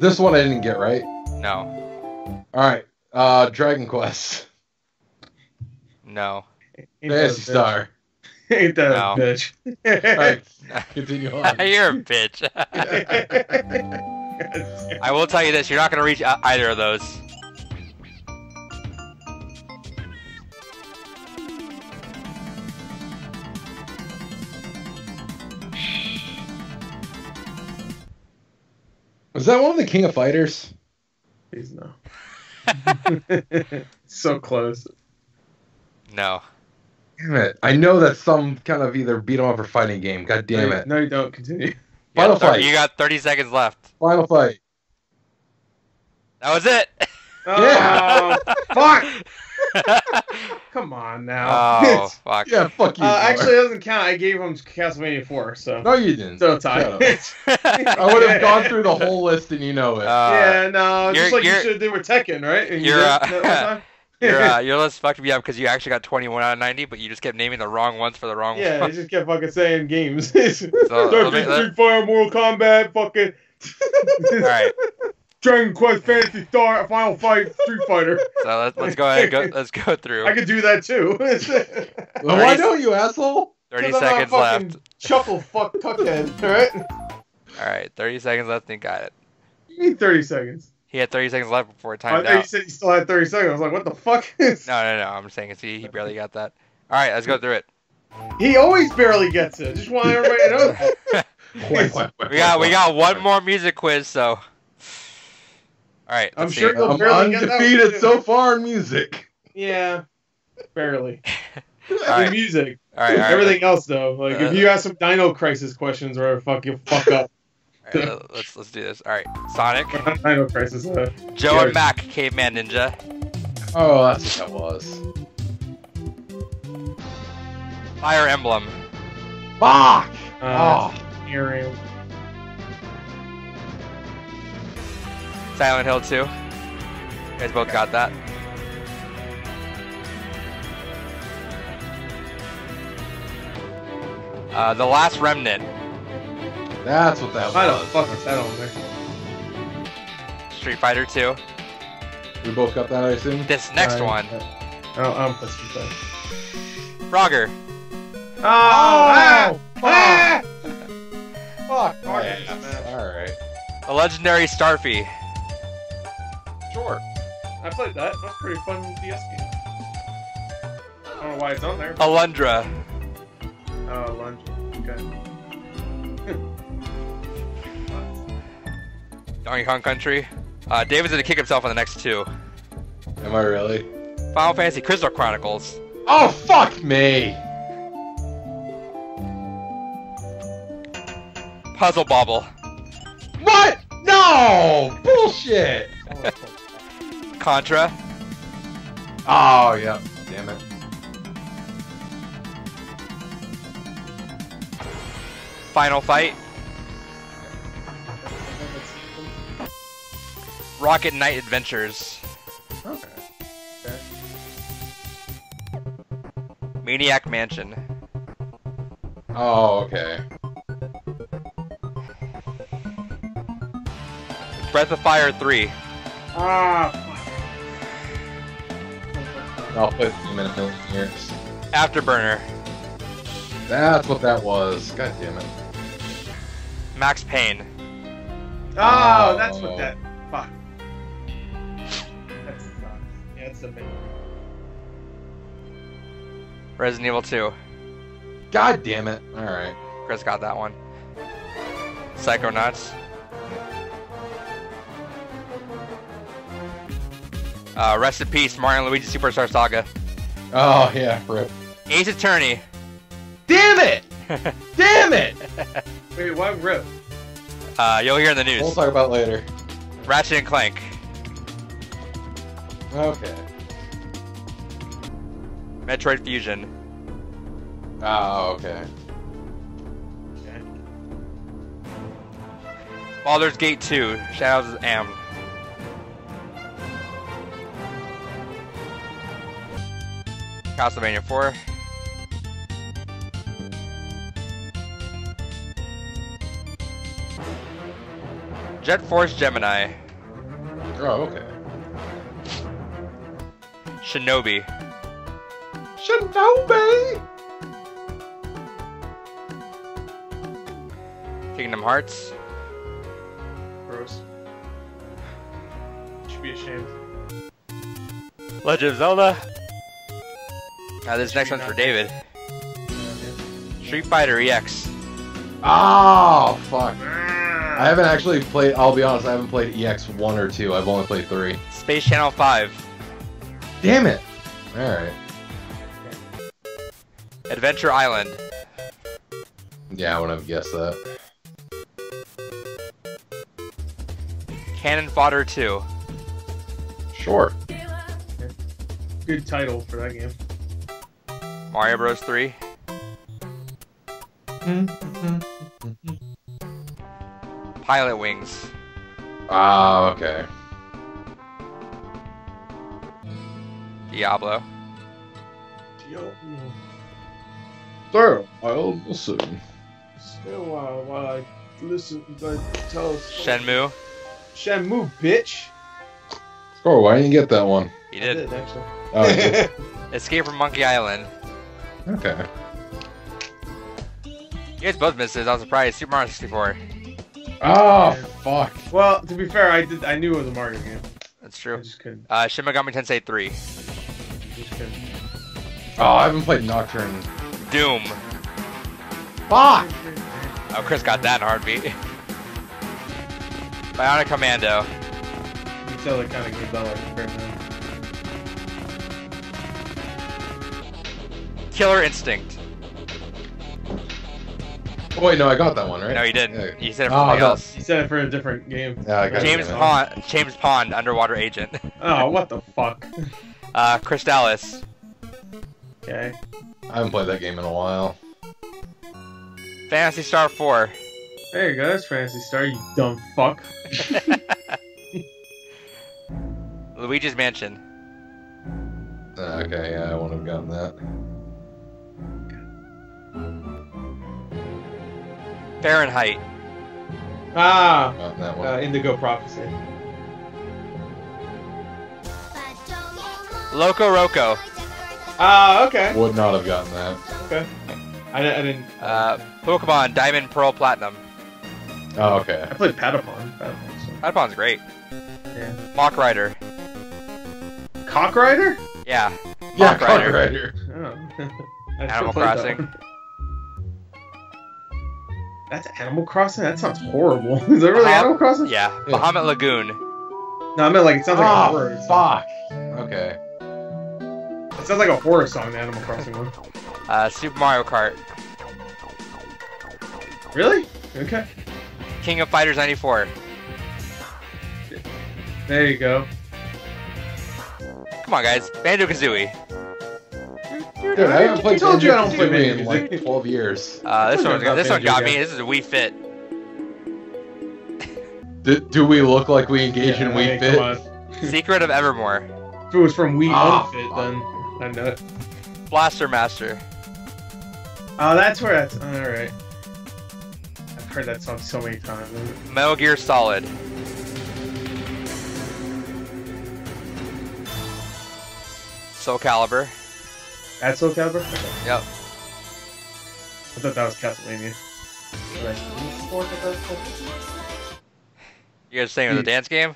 Speaker 3: This one I didn't get right.
Speaker 2: No.
Speaker 3: All right. Uh, Dragon Quest.
Speaker 2: No.
Speaker 1: Ain't Phantasy?
Speaker 3: Star.
Speaker 1: Ain't that
Speaker 2: No.
Speaker 1: a bitch?
Speaker 3: All right, continue on.
Speaker 2: You're a bitch. I will tell you this: you're not gonna reach uh, either of those.
Speaker 3: Was that one of the King of Fighters?
Speaker 1: Please no. so close.
Speaker 2: No.
Speaker 3: Damn it! I know that's some kind of either beat 'em up or fighting game. God damn
Speaker 1: no,
Speaker 3: it!
Speaker 1: No, you don't. Continue.
Speaker 2: You
Speaker 3: Final
Speaker 2: got, thir-
Speaker 3: fight.
Speaker 2: you got 30 seconds left.
Speaker 3: Final fight.
Speaker 2: That was it.
Speaker 1: Oh, fuck! Come on now.
Speaker 2: oh fuck.
Speaker 3: Yeah, fuck you.
Speaker 1: uh, actually, it doesn't count. I gave him Castlevania 4, so.
Speaker 3: no, you didn't.
Speaker 1: So tie.
Speaker 3: Shut up. I would have gone through the whole list and you know it.
Speaker 2: Uh,
Speaker 1: yeah, no,
Speaker 2: you're-
Speaker 1: just like you
Speaker 2: you're-
Speaker 1: should have did with Tekken, right? And you
Speaker 2: you're,
Speaker 1: did
Speaker 2: uh,
Speaker 1: that one time?
Speaker 2: your uh, your list fucked me up because you actually got 21 out of 90, but you just kept naming the wrong ones for the wrong
Speaker 1: yeah, I
Speaker 2: ones.
Speaker 1: just kept fucking saying games.
Speaker 2: So,
Speaker 1: Dark Street
Speaker 2: let-
Speaker 1: Fighter, Mortal Kombat, fucking.
Speaker 2: All right.
Speaker 1: Dragon Quest, Phantasy Star, Final Fight, Street Fighter.
Speaker 2: So let's, let's go ahead. Go, let's go through.
Speaker 1: I could do that too.
Speaker 3: Well, why don't you, asshole?
Speaker 2: 30
Speaker 1: 'Cause I'm not
Speaker 2: seconds
Speaker 1: fucking
Speaker 2: left.
Speaker 1: Chuckle fuck cuckhead, alright?
Speaker 2: All right, 30 seconds left and got it.
Speaker 1: You need 30 seconds.
Speaker 2: He had 30 seconds left before it
Speaker 1: I
Speaker 2: timed
Speaker 1: thought you said you still had 30 seconds. I was like, what the fuck?
Speaker 2: No, no, no. I'm saying it's he, he barely got that. All right, let's go through it.
Speaker 1: he always barely gets it. Just want everybody to know.
Speaker 2: We got we got one more music quiz, so. All right.
Speaker 1: I'm sure
Speaker 2: it.
Speaker 1: you'll
Speaker 3: I'm
Speaker 1: barely get that one,
Speaker 3: undefeated so far in music.
Speaker 1: Yeah, barely.
Speaker 2: All
Speaker 1: The
Speaker 2: right.
Speaker 1: music.
Speaker 2: All right. All right.
Speaker 1: Everything else, though. Like,
Speaker 2: Uh,
Speaker 1: if you ask some Dino Crisis questions or whatever, fuck, you fuck up.
Speaker 2: All right, let's let's do this. All right. Sonic,
Speaker 1: Dino Crisis. Uh,
Speaker 2: Joe
Speaker 1: Yeah.
Speaker 2: and Mac, Caveman Ninja,
Speaker 3: Oh, that's what that was.
Speaker 2: Fire Emblem,
Speaker 3: Fuck!
Speaker 1: uh,
Speaker 3: oh,
Speaker 1: Ariel.
Speaker 2: Silent Hill 2. You guys both got that. Uh, the Last Remnant,
Speaker 3: that's what that was.
Speaker 1: I don't
Speaker 3: was.
Speaker 1: fuck is that on there.
Speaker 2: Street Fighter 2.
Speaker 3: We both got that, I assume.
Speaker 2: This next
Speaker 1: Uh,
Speaker 2: one,
Speaker 1: Oh, I'm pissed with that.
Speaker 2: Frogger.
Speaker 1: Oh, ah, ah!
Speaker 3: Fuck
Speaker 1: my
Speaker 3: my
Speaker 1: ass.
Speaker 3: ass. All right.
Speaker 2: A Legendary Starfy.
Speaker 3: Sure.
Speaker 1: I played that. That's a pretty fun DS game. I don't know why it's on there.
Speaker 2: Alundra.
Speaker 1: Oh, lunch. Okay.
Speaker 2: Donkey Kong Country. Uh, David's gonna kick himself on the next two.
Speaker 3: Am I really?
Speaker 2: Final Fantasy Crystal Chronicles.
Speaker 3: Oh, fuck me!
Speaker 2: Puzzle Bobble.
Speaker 3: What? No! Bullshit!
Speaker 2: Contra.
Speaker 3: Oh, yeah. Damn it.
Speaker 2: Final Fight. Rocket Knight Adventures.
Speaker 1: Okay. okay.
Speaker 2: Maniac Mansion.
Speaker 3: Oh, okay.
Speaker 2: Breath of Fire 3.
Speaker 1: Ah,
Speaker 3: I'll put him in a million years.
Speaker 2: Afterburner.
Speaker 3: That's what that was. God damn it.
Speaker 2: Max Payne.
Speaker 1: Oh, that's
Speaker 3: Oh.
Speaker 1: what that. Fuck. That sucks. Yeah, it's the main.
Speaker 2: Resident Evil 2.
Speaker 3: God damn it. Alright.
Speaker 2: Chris got that one. Psychonauts. Uh, rest in peace, Mario and Luigi Superstar Saga.
Speaker 3: Oh, yeah, rip.
Speaker 2: Ace Attorney.
Speaker 3: Damn it! Damn it!
Speaker 1: Wait, why rip?
Speaker 2: Uh, you'll hear in the news.
Speaker 3: We'll talk about it later.
Speaker 2: Ratchet and Clank.
Speaker 3: Okay.
Speaker 2: Metroid Fusion.
Speaker 3: Oh, okay.
Speaker 1: Okay.
Speaker 2: Baldur's Gate 2. Shadows of Amn. Castlevania 4. Jet Force Gemini.
Speaker 3: Oh, okay.
Speaker 2: Shinobi.
Speaker 3: Shinobi!
Speaker 2: Kingdom Hearts.
Speaker 1: Gross. Should be ashamed.
Speaker 2: Legend of Zelda. Uh, this next one's for David. Street Fighter EX.
Speaker 3: Oh, fuck. I haven't actually played, I'll be honest, I haven't played EX1 or 2. I've only played 3.
Speaker 2: Space Channel 5.
Speaker 3: Damn it! Alright.
Speaker 2: Adventure Island.
Speaker 3: Yeah, I wouldn't have guessed that.
Speaker 2: Cannon Fodder 2.
Speaker 3: Sure.
Speaker 1: Good title for that game.
Speaker 2: Mario Bros 3. Pilot Wings.
Speaker 3: Ah, okay.
Speaker 2: Diablo.
Speaker 1: Yo.
Speaker 3: Sir, I'll listen.
Speaker 1: Still, uh, while I listen, like, tell us.
Speaker 2: Shenmue.
Speaker 1: Shenmue, bitch.
Speaker 3: Oh, why didn't you get that one?
Speaker 2: You
Speaker 1: I
Speaker 2: did.
Speaker 1: actually.
Speaker 3: Oh, you did?
Speaker 2: Escape from Monkey Island.
Speaker 3: Okay.
Speaker 2: You guys both missed it. I was surprised. Super Mario 64.
Speaker 3: Oh, fuck.
Speaker 1: Well, to be fair, I did. I knew it was a Mario game.
Speaker 2: That's
Speaker 1: I
Speaker 2: true.
Speaker 1: just couldn't.
Speaker 2: Uh, Shin Megami Tensei 3.
Speaker 1: Just couldn't.
Speaker 3: Oh, I haven't played Nocturne.
Speaker 2: Doom.
Speaker 3: Fuck!
Speaker 2: Oh, Chris got that in a heartbeat. Bionic Commando.
Speaker 1: You can tell it kind of gives that like
Speaker 2: Killer Instinct.
Speaker 3: Oh, wait, no, I got that one, right?
Speaker 2: No, you didn't.
Speaker 3: Yeah.
Speaker 2: You said it for
Speaker 3: Oh,
Speaker 2: something else.
Speaker 1: You said it for a different game.
Speaker 3: Yeah, I got.
Speaker 2: James
Speaker 3: yeah.
Speaker 2: Pond. James Pond, Underwater Agent.
Speaker 1: Oh, what the fuck?
Speaker 2: Uh, Crystalis.
Speaker 1: Okay.
Speaker 3: I haven't played that game in a while.
Speaker 2: Phantasy Star 4.
Speaker 1: There you go. That's Phantasy Star. You dumb fuck.
Speaker 2: Luigi's Mansion.
Speaker 3: Uh, okay, yeah, I wouldn't have gotten that.
Speaker 2: Fahrenheit.
Speaker 1: Ah.
Speaker 3: Gotten that one.
Speaker 1: Uh, Indigo Prophecy.
Speaker 2: Loco Roco.
Speaker 1: Ah, okay.
Speaker 3: Would not have gotten that.
Speaker 1: Okay. I, di- I didn't.
Speaker 2: Uh, Pokemon Diamond, Pearl, Platinum.
Speaker 3: Oh, okay.
Speaker 1: I played Patapon. Patapon so.
Speaker 2: Patapon's great.
Speaker 1: Yeah.
Speaker 2: Mach Rider.
Speaker 1: Cock Rider?
Speaker 2: Yeah.
Speaker 3: Yeah,
Speaker 2: Mach Rider.
Speaker 3: Cock Rider.
Speaker 1: Oh.
Speaker 2: Animal
Speaker 1: played that
Speaker 2: Crossing.
Speaker 1: One. That's Animal Crossing? That sounds horrible. Is that really
Speaker 2: Uh-huh.
Speaker 1: Animal Crossing?
Speaker 2: Yeah.
Speaker 3: Yeah.
Speaker 2: Bahamut Lagoon.
Speaker 1: No, I meant like it sounds like a
Speaker 3: Oh,
Speaker 1: horror. song.
Speaker 3: fuck. Okay.
Speaker 1: It sounds like a horror song, the Animal Crossing one.
Speaker 2: Uh, Super Mario Kart.
Speaker 1: Really? Okay.
Speaker 2: King of Fighters 94.
Speaker 1: There you go.
Speaker 2: Come on, guys. Banjo Kazooie.
Speaker 3: Dude, I haven't played
Speaker 1: told you I don't
Speaker 3: Banjo-Kazooie
Speaker 1: play
Speaker 3: in like 12 years.
Speaker 2: Uh, this one,
Speaker 1: got
Speaker 2: this one got me. This is a Wii Fit.
Speaker 3: Do, do we look like we engage in
Speaker 1: Yeah,
Speaker 3: We
Speaker 1: hey,
Speaker 3: Fit?
Speaker 2: Secret of Evermore.
Speaker 1: If it was from We
Speaker 3: Ah,
Speaker 1: Unfit,
Speaker 3: fuck.
Speaker 1: then I know it.
Speaker 2: Blaster Master.
Speaker 1: Oh, that's where that's. All right. I've heard that song so many times.
Speaker 2: Metal Gear Solid. Soul Calibur.
Speaker 1: That's Soul Calibur. Okay.
Speaker 2: Yep.
Speaker 1: I thought that was Castlevania.
Speaker 2: You guys saying it was a dance game?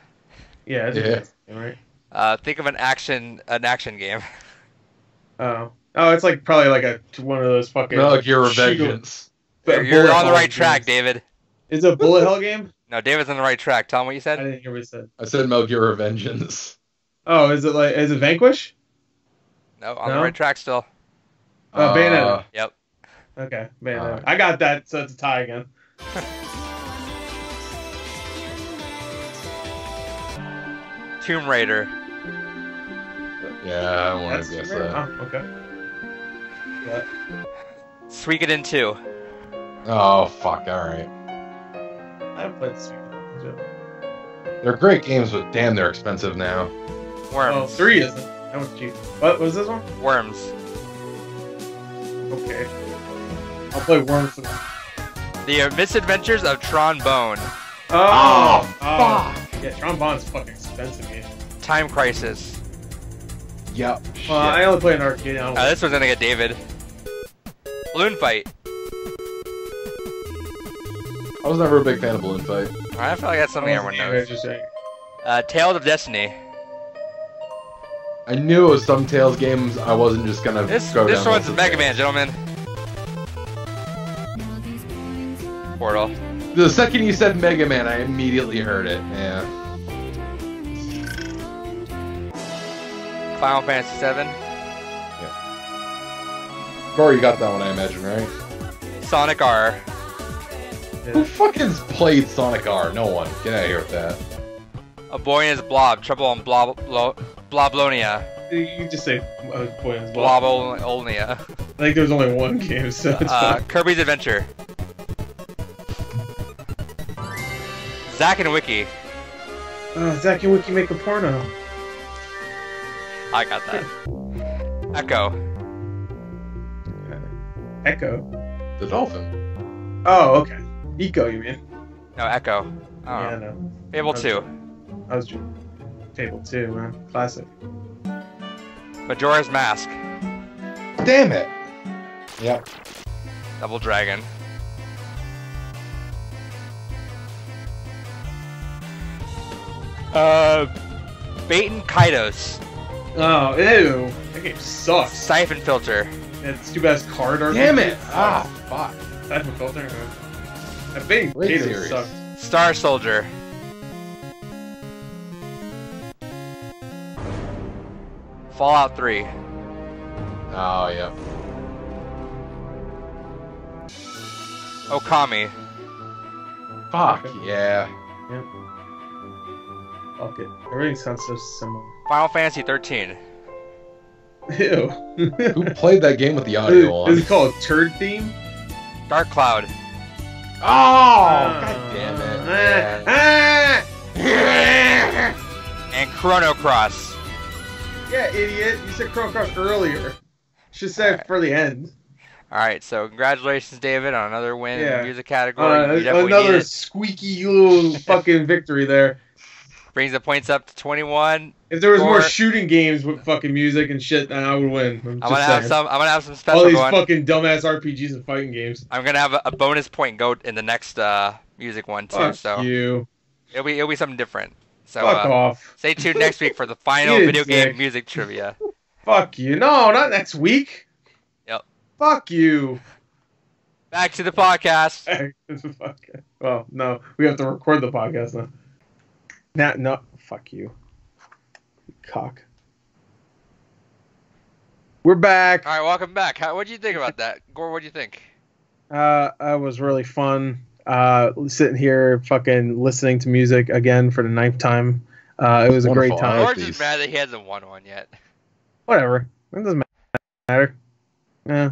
Speaker 1: Yeah, it's
Speaker 3: Yeah.
Speaker 1: a dance game, right?
Speaker 2: Uh, think of an action an action game.
Speaker 1: Oh, oh, it's like probably like a one of those fucking.
Speaker 3: Metal Gear
Speaker 1: shoot 'em-
Speaker 3: Revengeance.
Speaker 1: but
Speaker 2: You're on the
Speaker 1: hell
Speaker 2: right track,
Speaker 1: games.
Speaker 2: David.
Speaker 1: Is it a bullet hell game?
Speaker 2: No, David's on the right track. Tell him what you said.
Speaker 1: I
Speaker 2: said.
Speaker 1: didn't hear what you said.
Speaker 3: I said Metal Gear Revengeance.
Speaker 1: Oh, is it like is it Vanquish?
Speaker 2: No, on the right track still.
Speaker 1: Oh, Bayonetta.
Speaker 3: Uh,
Speaker 2: Yep.
Speaker 1: Okay, man,
Speaker 3: Alright.
Speaker 1: I got that, so it's a tie again.
Speaker 2: Tomb Raider.
Speaker 3: yeah, I want to guess
Speaker 1: right.
Speaker 3: that.
Speaker 1: Oh, okay. Yeah.
Speaker 2: Suikoden 2.
Speaker 3: Oh fuck! All right.
Speaker 1: I haven't played this. week.
Speaker 3: They're great games, but damn, they're expensive now.
Speaker 1: Oh,
Speaker 2: Worms.
Speaker 1: three isn't. That was cheap. What was this one?
Speaker 2: Worms.
Speaker 1: Okay. I'll play Worms. tonight.
Speaker 2: The Misadventures of Tron Bonne.
Speaker 1: Oh,
Speaker 3: fuck.
Speaker 1: Yeah, trombone's fucking expensive game.
Speaker 2: Time Crisis.
Speaker 3: Yep.
Speaker 1: Well, I only play an arcade. I
Speaker 2: Uh, this one's gonna get David. Balloon Fight.
Speaker 3: I was never a big fan of Balloon Fight.
Speaker 2: I feel like that's something
Speaker 1: I
Speaker 2: everyone
Speaker 1: wasn't
Speaker 2: knows. Uh, Tales of Destiny.
Speaker 3: I knew it was some Tales games. I wasn't just gonna
Speaker 2: This
Speaker 3: go
Speaker 2: this
Speaker 3: down
Speaker 2: one's
Speaker 3: lots of
Speaker 2: Mega Man, gentlemen. Portal.
Speaker 3: The second you said Mega Man, I immediately heard it. Yeah.
Speaker 2: Final Fantasy 7.
Speaker 3: Gar, you got that one, I imagine, right?
Speaker 2: Sonic R.
Speaker 3: Who fucking's played Sonic R? No one. Get out of here with that.
Speaker 2: A Boy and His Blob. Trouble on Blob Blo- Bloblonia.
Speaker 1: You just say uh, boy as well. I think there's only one game, so it's
Speaker 2: Uh,
Speaker 1: fine.
Speaker 2: Kirby's Adventure. Zack and Wiki.
Speaker 1: Uh, Zach and Wiki make a porno.
Speaker 2: I got that. Echo.
Speaker 1: Echo.
Speaker 3: The Dolphin.
Speaker 1: Oh, okay. Eco, you mean?
Speaker 2: No, Echo. Oh,
Speaker 1: Yeah, no.
Speaker 2: Fable 2.
Speaker 1: I was Table too, man. Classic.
Speaker 2: Majora's Mask.
Speaker 3: Damn it. Yep.
Speaker 2: Double Dragon. Uh, Bait and Kaidos.
Speaker 1: Oh, ew. That game sucks.
Speaker 2: Siphon Filter.
Speaker 1: It's too bad it's card art.
Speaker 3: Damn it. Ah, fuck.
Speaker 1: Siphon filter. That big
Speaker 3: Great
Speaker 1: potato sucks.
Speaker 2: Star Soldier. Fallout 3.
Speaker 3: Oh, yep.
Speaker 2: Okami.
Speaker 3: Fuck, yeah. Yep.
Speaker 1: Fuck it. Everything sounds so similar.
Speaker 2: Final Fantasy 13.
Speaker 1: Ew.
Speaker 3: Who played that game with the audio
Speaker 1: Is
Speaker 3: on?
Speaker 1: it called Turd Theme?
Speaker 2: Dark Cloud.
Speaker 3: Oh, god damn it. Yeah.
Speaker 1: ah!
Speaker 2: And Chrono Cross.
Speaker 1: Yeah, idiot. You said Chrono Cross earlier. Should say it
Speaker 2: Alright.
Speaker 1: for the end.
Speaker 2: Alright, so congratulations, David, on another win in the music category.
Speaker 1: Uh,
Speaker 2: you definitely need
Speaker 1: another squeaky little fucking victory there.
Speaker 2: Brings the points up to 21.
Speaker 1: If there was more
Speaker 2: Or-
Speaker 1: shooting games with fucking music and shit, then I would win. I'm,
Speaker 2: I'm gonna have some. I'm gonna have some special.
Speaker 1: All these
Speaker 2: going.
Speaker 1: fucking dumbass RPGs and fighting games.
Speaker 2: I'm gonna have a, a bonus point go in the next uh, music one too.
Speaker 1: Fuck
Speaker 2: so
Speaker 1: you.
Speaker 2: it'll be it'll be something different. So
Speaker 1: Fuck
Speaker 2: uh,
Speaker 1: off.
Speaker 2: stay tuned next week for the final video game music trivia.
Speaker 1: Fuck you. No, not next week.
Speaker 2: Yep.
Speaker 1: Fuck you.
Speaker 2: Back to the podcast.
Speaker 1: Fuck. Well, no, we have to record the podcast now. Nah, no, fuck you. You Cock. We're back.
Speaker 2: All right, welcome back. How, what do you think about that, Gor? What do you think?
Speaker 1: Uh, that was really fun. Uh, sitting here, fucking listening to music again for the ninth time. Uh, it was a great time.
Speaker 3: like
Speaker 2: George is
Speaker 3: these.
Speaker 2: mad that he hasn't won one yet.
Speaker 1: Whatever. It doesn't matter. Yeah.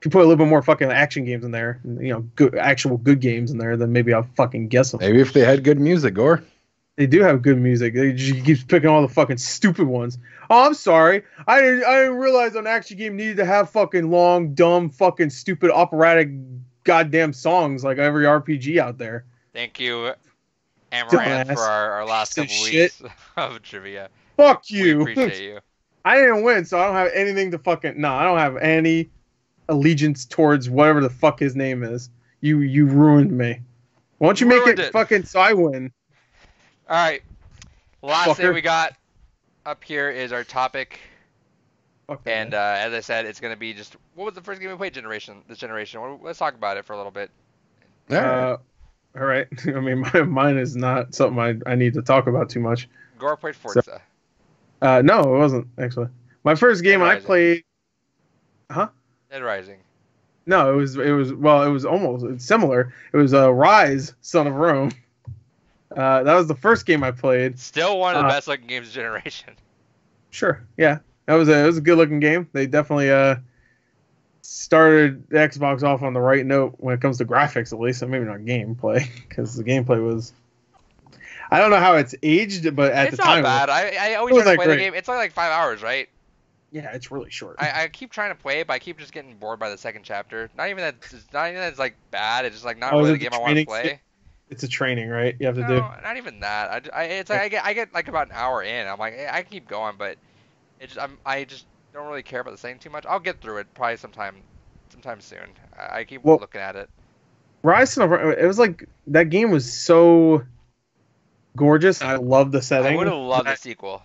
Speaker 1: If you put a little bit more fucking action games in there, you know, good actual good games in there, then maybe I'll fucking guess them.
Speaker 3: Maybe if they had good music, Gor.
Speaker 1: They do have good music. They just keeps picking all the fucking stupid ones. Oh, I'm sorry. I didn't. I didn't realize an action game needed to have fucking long, dumb, fucking stupid operatic, goddamn songs like every RPG out there.
Speaker 2: Thank you, Amaranth, for our, our last
Speaker 1: of
Speaker 2: couple
Speaker 1: shit.
Speaker 2: weeks of trivia.
Speaker 1: Fuck
Speaker 2: We
Speaker 1: you.
Speaker 2: appreciate you.
Speaker 1: I didn't win, so I don't have anything to fucking. No, I don't have any allegiance towards whatever the fuck his name is. You you ruined me. Why don't you make it,
Speaker 2: it.
Speaker 1: fucking so I win?
Speaker 2: All right. Last thing we got up here is our topic,
Speaker 1: Fuck that
Speaker 2: and uh, as I said, it's gonna be just what was the first game we played? Generation. This generation. What- Let's talk about it for a little bit.
Speaker 1: Uh, all right. I mean, my, mine is not something I, I need to talk about too much.
Speaker 2: Gor played Forza.
Speaker 1: Uh, no, it wasn't actually. My first game I
Speaker 2: Rising.
Speaker 1: played. Huh?
Speaker 2: Dead Rising.
Speaker 1: No, it was it was well, it was almost it's similar. It was uh, Ryse, Son of Rome. Uh, that was the first game I played.
Speaker 2: Still one of the
Speaker 1: Uh,
Speaker 2: best looking games of generation.
Speaker 1: Sure, yeah, that was a it was a good looking game. They definitely uh started Xbox off on the right note when it comes to graphics, at least. Maybe not gameplay, because the gameplay was. I don't know how it's aged, but at
Speaker 2: it's
Speaker 1: the
Speaker 2: not
Speaker 1: time,
Speaker 2: bad. I I always try to play the game. It's only like five hours, right?
Speaker 1: yeah, it's really short.
Speaker 2: I, I keep trying to play it, but I keep just getting bored by the second chapter. Not even that. It's not even that it's like bad. It's just like not
Speaker 1: Oh,
Speaker 2: really the game I want to play.
Speaker 1: it's a training, right? You have to
Speaker 2: No,
Speaker 1: do.
Speaker 2: not even that. I, I- it's like I get I get like about an hour in. I'm like eh, I can keep going, but it just I'm I just don't really care about the setting too much. I'll get through it probably sometime sometime soon. I, I keep
Speaker 1: Well-
Speaker 2: looking at it.
Speaker 1: Ryse of it was like that game was so gorgeous. I love the setting.
Speaker 2: I would have loved a sequel.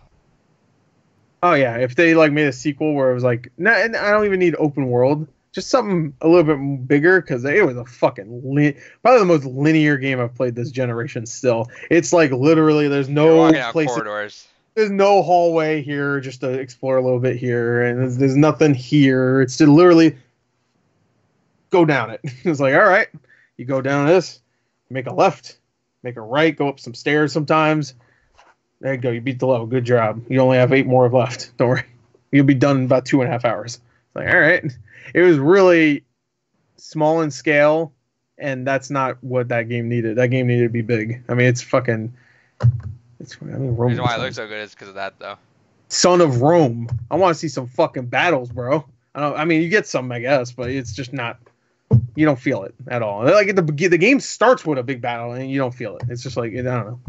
Speaker 1: Oh yeah, if they like made a sequel where it was like, no, and I don't even need open world, just something a little bit bigger because it was a fucking lin- probably the most linear game I've played this generation. Still, it's like literally there's
Speaker 2: You're
Speaker 1: no
Speaker 2: walking out
Speaker 1: place,
Speaker 2: corridors.
Speaker 1: There's no hallway here just to explore a little bit here, and there's, there's nothing here. It's to literally go down it. it's like all right, you go down this, make a left, make a right, go up some stairs sometimes. There you go. You beat the level. Good job. You only have eight more left. Don't worry. You'll be done in about two and a half hours. It's like, all right. It was really small in scale, and that's not what that game needed. That game needed to be big. I mean, it's fucking. It's. I mean,
Speaker 2: The reason why it looks so good is because of that, though.
Speaker 1: Son of Rome. I want to see some fucking battles, bro. I don't. I mean, you get some, I guess, but it's just not. You don't feel it at all. Like the the game starts with a big battle, and you don't feel it. It's just like I don't know.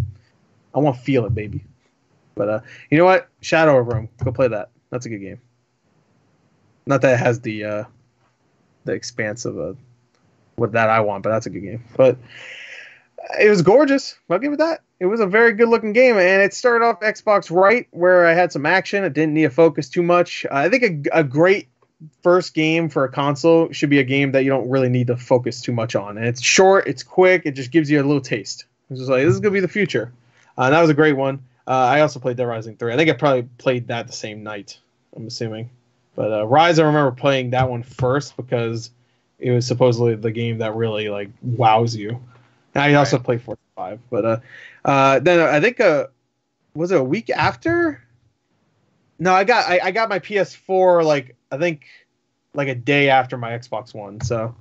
Speaker 1: I want to feel it, baby. But uh, you know what? Shadow of Rome. Go play that. That's a good game. Not that it has the uh, the expanse of a what that I want, but that's a good game. But it was gorgeous. I'll give it that. It was a very good looking game, and it started off Xbox right where I had some action. It didn't need to focus too much. I think a, a great first game for a console should be a game that you don't really need to focus too much on. And it's short, it's quick, it just gives you a little taste. It's just like this is gonna be the future. Uh, and that was a great one. Uh, I also played Dead Rising 3. I think I probably played that the same night. I'm assuming, but uh, Ryse I remember playing that one first because it was supposedly the game that really like wows you. I also played Forza 5, but uh, uh, then I think uh, was it a week after? No, I got I, I got my PS4 like I think like a day after my Xbox One, so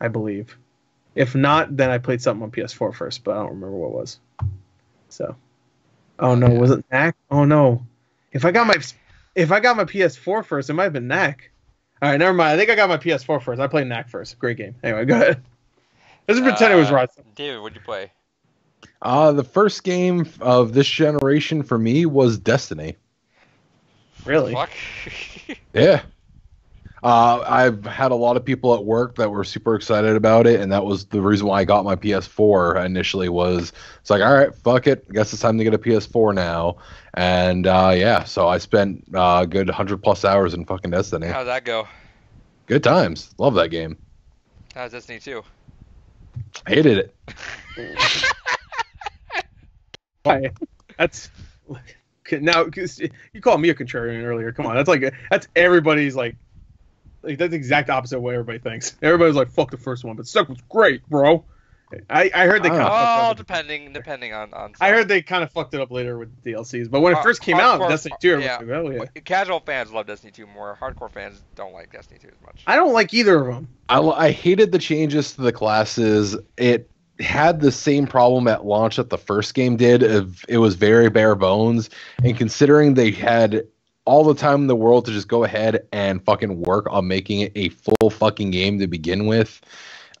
Speaker 1: I believe. If not, then I played something on PS4 first, but I don't remember what it was. So, oh
Speaker 2: Oh,
Speaker 1: no,
Speaker 2: yeah.
Speaker 1: was it Knack? Oh no, if I got my if I got my PS4 first, it might have been Knack. All right, never mind. I think I got my PS4 first. I played Knack first. Great game. Anyway, go ahead. Let's pretend it was
Speaker 2: Uh,
Speaker 1: Ryse.
Speaker 2: David, what'd you play?
Speaker 3: Uh, the first game of this generation for me was Destiny.
Speaker 1: Really?
Speaker 2: Fuck.
Speaker 3: Yeah. Uh, I've had a lot of people at work that were super excited about it, and that was the reason why I got my PS4 initially. Was it's like, all right, fuck it, I guess it's time to get a PS4 now, and uh, yeah, so I spent uh, a good hundred plus hours in fucking Destiny.
Speaker 2: How'd that go?
Speaker 3: Good times, love that game.
Speaker 2: How's Destiny 2?
Speaker 3: I hated it.
Speaker 1: That's now you called me a contrarian earlier. Come on, that's like that's everybody's like, like that's the exact opposite of what everybody thinks. Everybody's like, "Fuck the first one," but second was great, bro. I, I heard they kind
Speaker 3: don't
Speaker 1: of
Speaker 3: know.
Speaker 1: fucked
Speaker 2: Oh, depending depending on on.
Speaker 1: I heard they kind of fucked it up later with DLCs, but when it first came out,
Speaker 2: hardcore-
Speaker 1: Destiny 2,
Speaker 2: yeah.
Speaker 1: like, oh yeah.
Speaker 2: Casual fans love Destiny 2 more. Hardcore fans don't like Destiny 2 as much.
Speaker 1: I don't like either of them.
Speaker 3: I, I hated the changes to the classes. It had the same problem at launch that the first game did. Of it was very bare bones, and considering they had all the time in the world to just go ahead and fucking work on making it a full fucking game to begin with.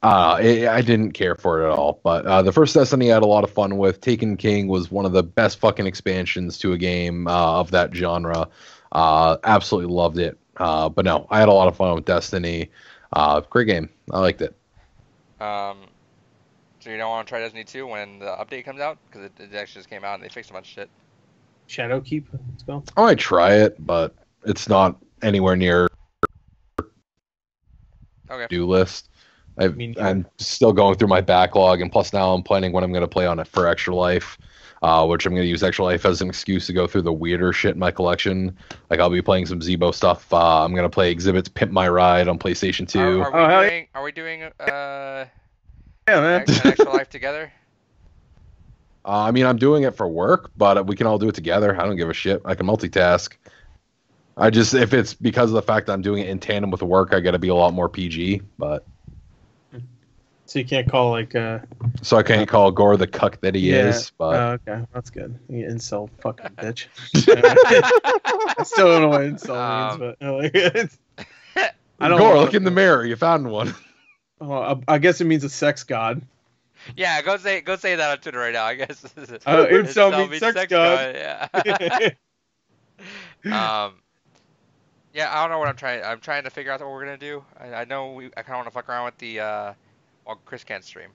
Speaker 3: Uh, it, I didn't care for it at all. But uh, the first Destiny I had a lot of fun with. Taken King was one of the best fucking expansions to a game uh, of that genre. Uh, absolutely loved it. Uh, but no, I had a lot of fun with Destiny. Uh, great game. I liked it.
Speaker 2: Um, so you don't want to try Destiny 2 when the update comes out because it, it actually just came out and they fixed a bunch of shit.
Speaker 1: Shadowkeep, let's go.
Speaker 3: I might try it, but it's not anywhere near
Speaker 2: Okay.
Speaker 3: do list. I,
Speaker 1: Me neither.
Speaker 3: I'm still going through my backlog, and plus now I'm planning what I'm going to play on it for Extra Life, uh, which I'm going to use Extra Life as an excuse to go through the weirder shit in my collection. Like I'll be playing some Zeebo stuff. Uh, I'm going to play Xzibit's Pimp My Ride on PlayStation 2.
Speaker 2: Are, are we
Speaker 1: Oh,
Speaker 2: doing? Are we doing uh
Speaker 1: Yeah, man.
Speaker 2: an extra life together?
Speaker 3: Uh, I mean, I'm doing it for work, but we can all do it together. I don't give a shit. I can multitask. I just, if it's because of the fact that I'm doing it in tandem with the work, I got to be a lot more PG. But
Speaker 1: So you can't call like uh
Speaker 3: so I can't call Gor the cuck that he
Speaker 1: Yeah.
Speaker 3: is. But
Speaker 1: oh, okay, that's good. You insult fucking bitch. I still don't know what insult
Speaker 2: Um,
Speaker 1: means, but uh, like, it's, I don't
Speaker 3: Gor,
Speaker 1: know.
Speaker 3: look in the mirror. You found one.
Speaker 1: Oh, I, I guess it means a sex god.
Speaker 2: yeah, go say go say that on Twitter right now. I guess.
Speaker 1: Uh,
Speaker 2: It's
Speaker 1: incel
Speaker 2: not
Speaker 1: means
Speaker 2: mean
Speaker 1: sex god.
Speaker 2: Yeah. um. Yeah, I don't know what I'm trying. I'm trying to figure out what we're gonna do. I, I know we. I kind of want to fuck around with the. uh Well, Chris can't stream.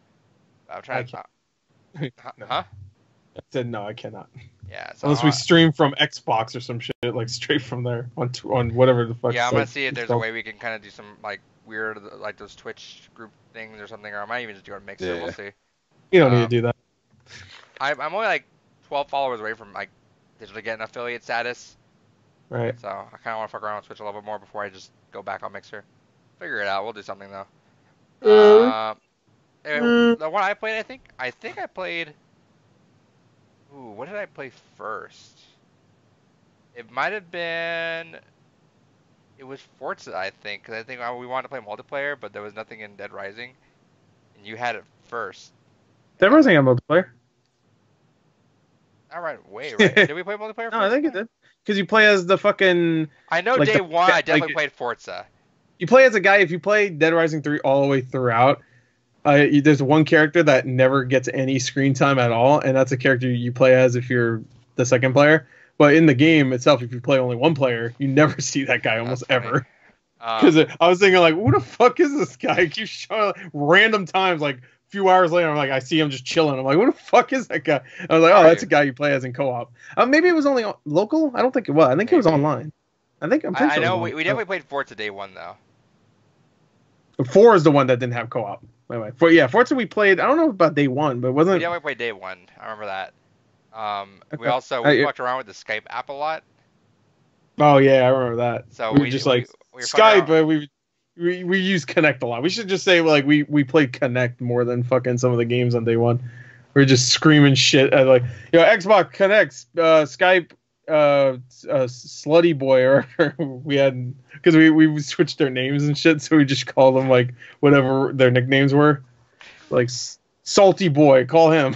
Speaker 2: I'm trying.
Speaker 1: I
Speaker 2: to, huh?
Speaker 1: No.
Speaker 2: huh?
Speaker 1: I said no, I cannot.
Speaker 2: Yeah. So
Speaker 1: Unless
Speaker 2: I-
Speaker 1: we stream from Xbox or some shit, like straight from there on tw- on whatever the fuck.
Speaker 2: Yeah, I'm gonna see if
Speaker 1: it's
Speaker 2: there's a way we can kind of do some like weird, like those Twitch group things or something, or I might even just do a mixer.
Speaker 3: Yeah.
Speaker 2: We'll see.
Speaker 1: You don't need
Speaker 2: um,
Speaker 1: to do that.
Speaker 2: I'm, I'm only like 12 followers away from like digitally getting affiliate status,
Speaker 1: Right.
Speaker 2: so I kind of want to fuck around with Twitch a little bit more before I just go back on Mixer. Figure it out. We'll do something though.
Speaker 1: Mm.
Speaker 2: Uh,
Speaker 1: Mm.
Speaker 2: the one I played, I think, I think I played. Ooh, what did I play first? It might have been. It was Forza, I think, because I think uh, we wanted to play multiplayer, but there was nothing in Dead Rising, and you had it first.
Speaker 1: Dead Rising had multiplayer.
Speaker 2: All right, wait, right? Did we play multiplayer?
Speaker 1: No, I think it did. Because you play as the fucking.
Speaker 2: I know
Speaker 1: Like
Speaker 2: day
Speaker 1: the-
Speaker 2: one, I
Speaker 1: like-
Speaker 2: definitely played Forza.
Speaker 1: You play as a guy. If you play Dead Rising three all the way throughout, uh, you, there's one character that never gets any screen time at all, and that's a character you play as if you're the second player. But in the game itself, if you play only one player, you never see that guy almost
Speaker 2: That's funny.
Speaker 1: ever.
Speaker 2: Um,
Speaker 1: Because I was thinking like, who the fuck is this guy? He keeps showing random times, like a few hours later, I'm like, I see him just chilling. I'm like, what the fuck is that guy? I was like, oh, that's a guy you play as in co-op. Uh, maybe it was only local. I don't think it was. I think it was online. I think I'm pretty
Speaker 2: I, I know we, we definitely played Forza day one though.
Speaker 1: Four is the one that didn't have co-op. By the way, for yeah, Forza we played. I don't know about day one, but it
Speaker 2: We
Speaker 1: wasn't.
Speaker 2: definitely played day one. I remember that. Um, we also we
Speaker 1: yeah.
Speaker 2: fucked around with the Skype app a lot.
Speaker 1: Oh yeah, I remember that.
Speaker 2: So
Speaker 1: we,
Speaker 2: we
Speaker 1: were just like
Speaker 2: we fucking
Speaker 1: Skype, but we. We, we use Kinect a lot. We should just say like we we played Kinect more than fucking some of the games on day one. We are just screaming shit at like you know Xbox Kinect, uh, Skype, uh, uh, Slutty Boy, or we had because we we switched their names and shit, so we just called them like whatever their nicknames were, like Salty Boy. Call him.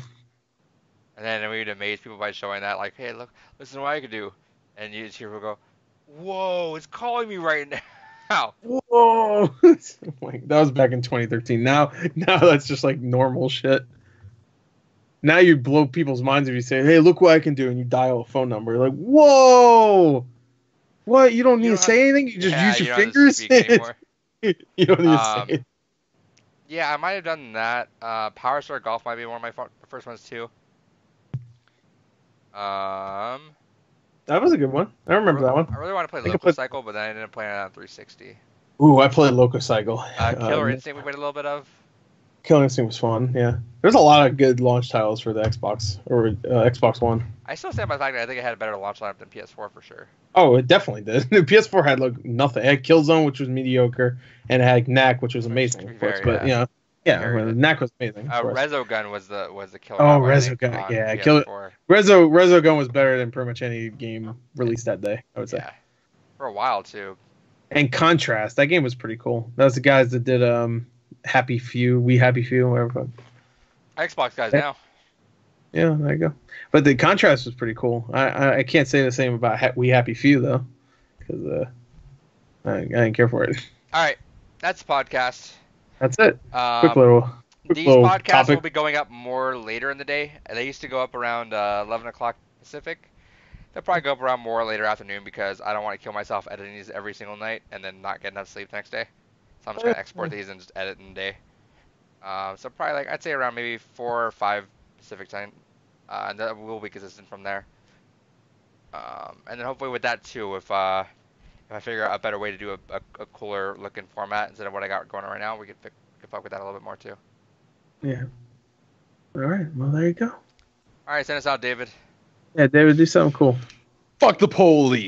Speaker 2: And then we would amaze people by showing that, like, hey, look, listen to what I could do. And you just hear people go, whoa, it's calling me right now.
Speaker 1: Whoa! like, that was back in 2013. Now, now that's just like normal shit. Now you blow people's minds if you say, "Hey, look what I can do," and you dial a phone number. Like, whoa! What? You don't need
Speaker 2: You
Speaker 1: to
Speaker 2: don't
Speaker 1: say anything. You just
Speaker 2: Yeah,
Speaker 1: use your
Speaker 2: to
Speaker 1: fingers. you don't need to
Speaker 2: Um,
Speaker 1: say it.
Speaker 2: Yeah, I might have done that. Uh, Power Star Golf might be one of my first ones too. Um,
Speaker 1: That was a good one. I remember that one.
Speaker 2: I really want to play
Speaker 1: I
Speaker 2: Loco Cycle, but then I ended up playing it on 360.
Speaker 1: Ooh, I played Loco Cycle.
Speaker 2: Uh, Killer
Speaker 1: Um,
Speaker 2: Instinct we played a little bit of.
Speaker 1: Killing Instinct was fun. Yeah, there's a lot of good launch titles for the Xbox or uh, Xbox One.
Speaker 2: I still stand by the fact that I think it had a better launch lineup than PS4 for sure.
Speaker 1: Oh, it definitely did. The PS4 had like nothing. It had Killzone, which was mediocre, and it had Knack, which was amazing, of course. But
Speaker 2: yeah.
Speaker 1: you know, Yeah, well. Knack was amazing.
Speaker 2: Uh,
Speaker 1: course.
Speaker 2: Resogun was the was the killer.
Speaker 1: Oh,
Speaker 2: map, I Resogun,
Speaker 1: yeah, kill it.
Speaker 2: PS4.
Speaker 1: Rezo Resogun was better than pretty much any game released that day. I would say.
Speaker 2: Yeah, for a while too.
Speaker 1: And Contrast, that game was pretty cool. That was the guys that did um Happy Few, We Happy Few, whatever.
Speaker 2: Xbox guys
Speaker 1: Yeah.
Speaker 2: now.
Speaker 1: Yeah, there you go. But the contrast was pretty cool. I I, I can't say the same about ha- We Happy Few though, because uh, I, I didn't care for it.
Speaker 2: All right, that's the podcast.
Speaker 1: That's it.
Speaker 2: Um,
Speaker 1: Quick little. quick
Speaker 2: these
Speaker 1: little
Speaker 2: podcasts
Speaker 1: topic.
Speaker 2: will be going up more later in the day. They used to go up around uh, 11 o'clock Pacific. They'll probably go up around more later afternoon because I don't want to kill myself editing these every single night and then not get enough sleep the next day. So I'm just gonna export these and just edit in the day. Um, so probably like I'd say around maybe four or five Pacific time, uh, and that will be consistent from there. Um, and then hopefully with that too, if uh, if I figure out a better way to do a, a, a cooler looking format instead of what I got going on right now, we could, fi- could fuck with that a little bit more too.
Speaker 1: Yeah. All right. Well, there you go.
Speaker 2: All right, send us out, David.
Speaker 1: Yeah, David, do something cool.
Speaker 3: Fuck the police.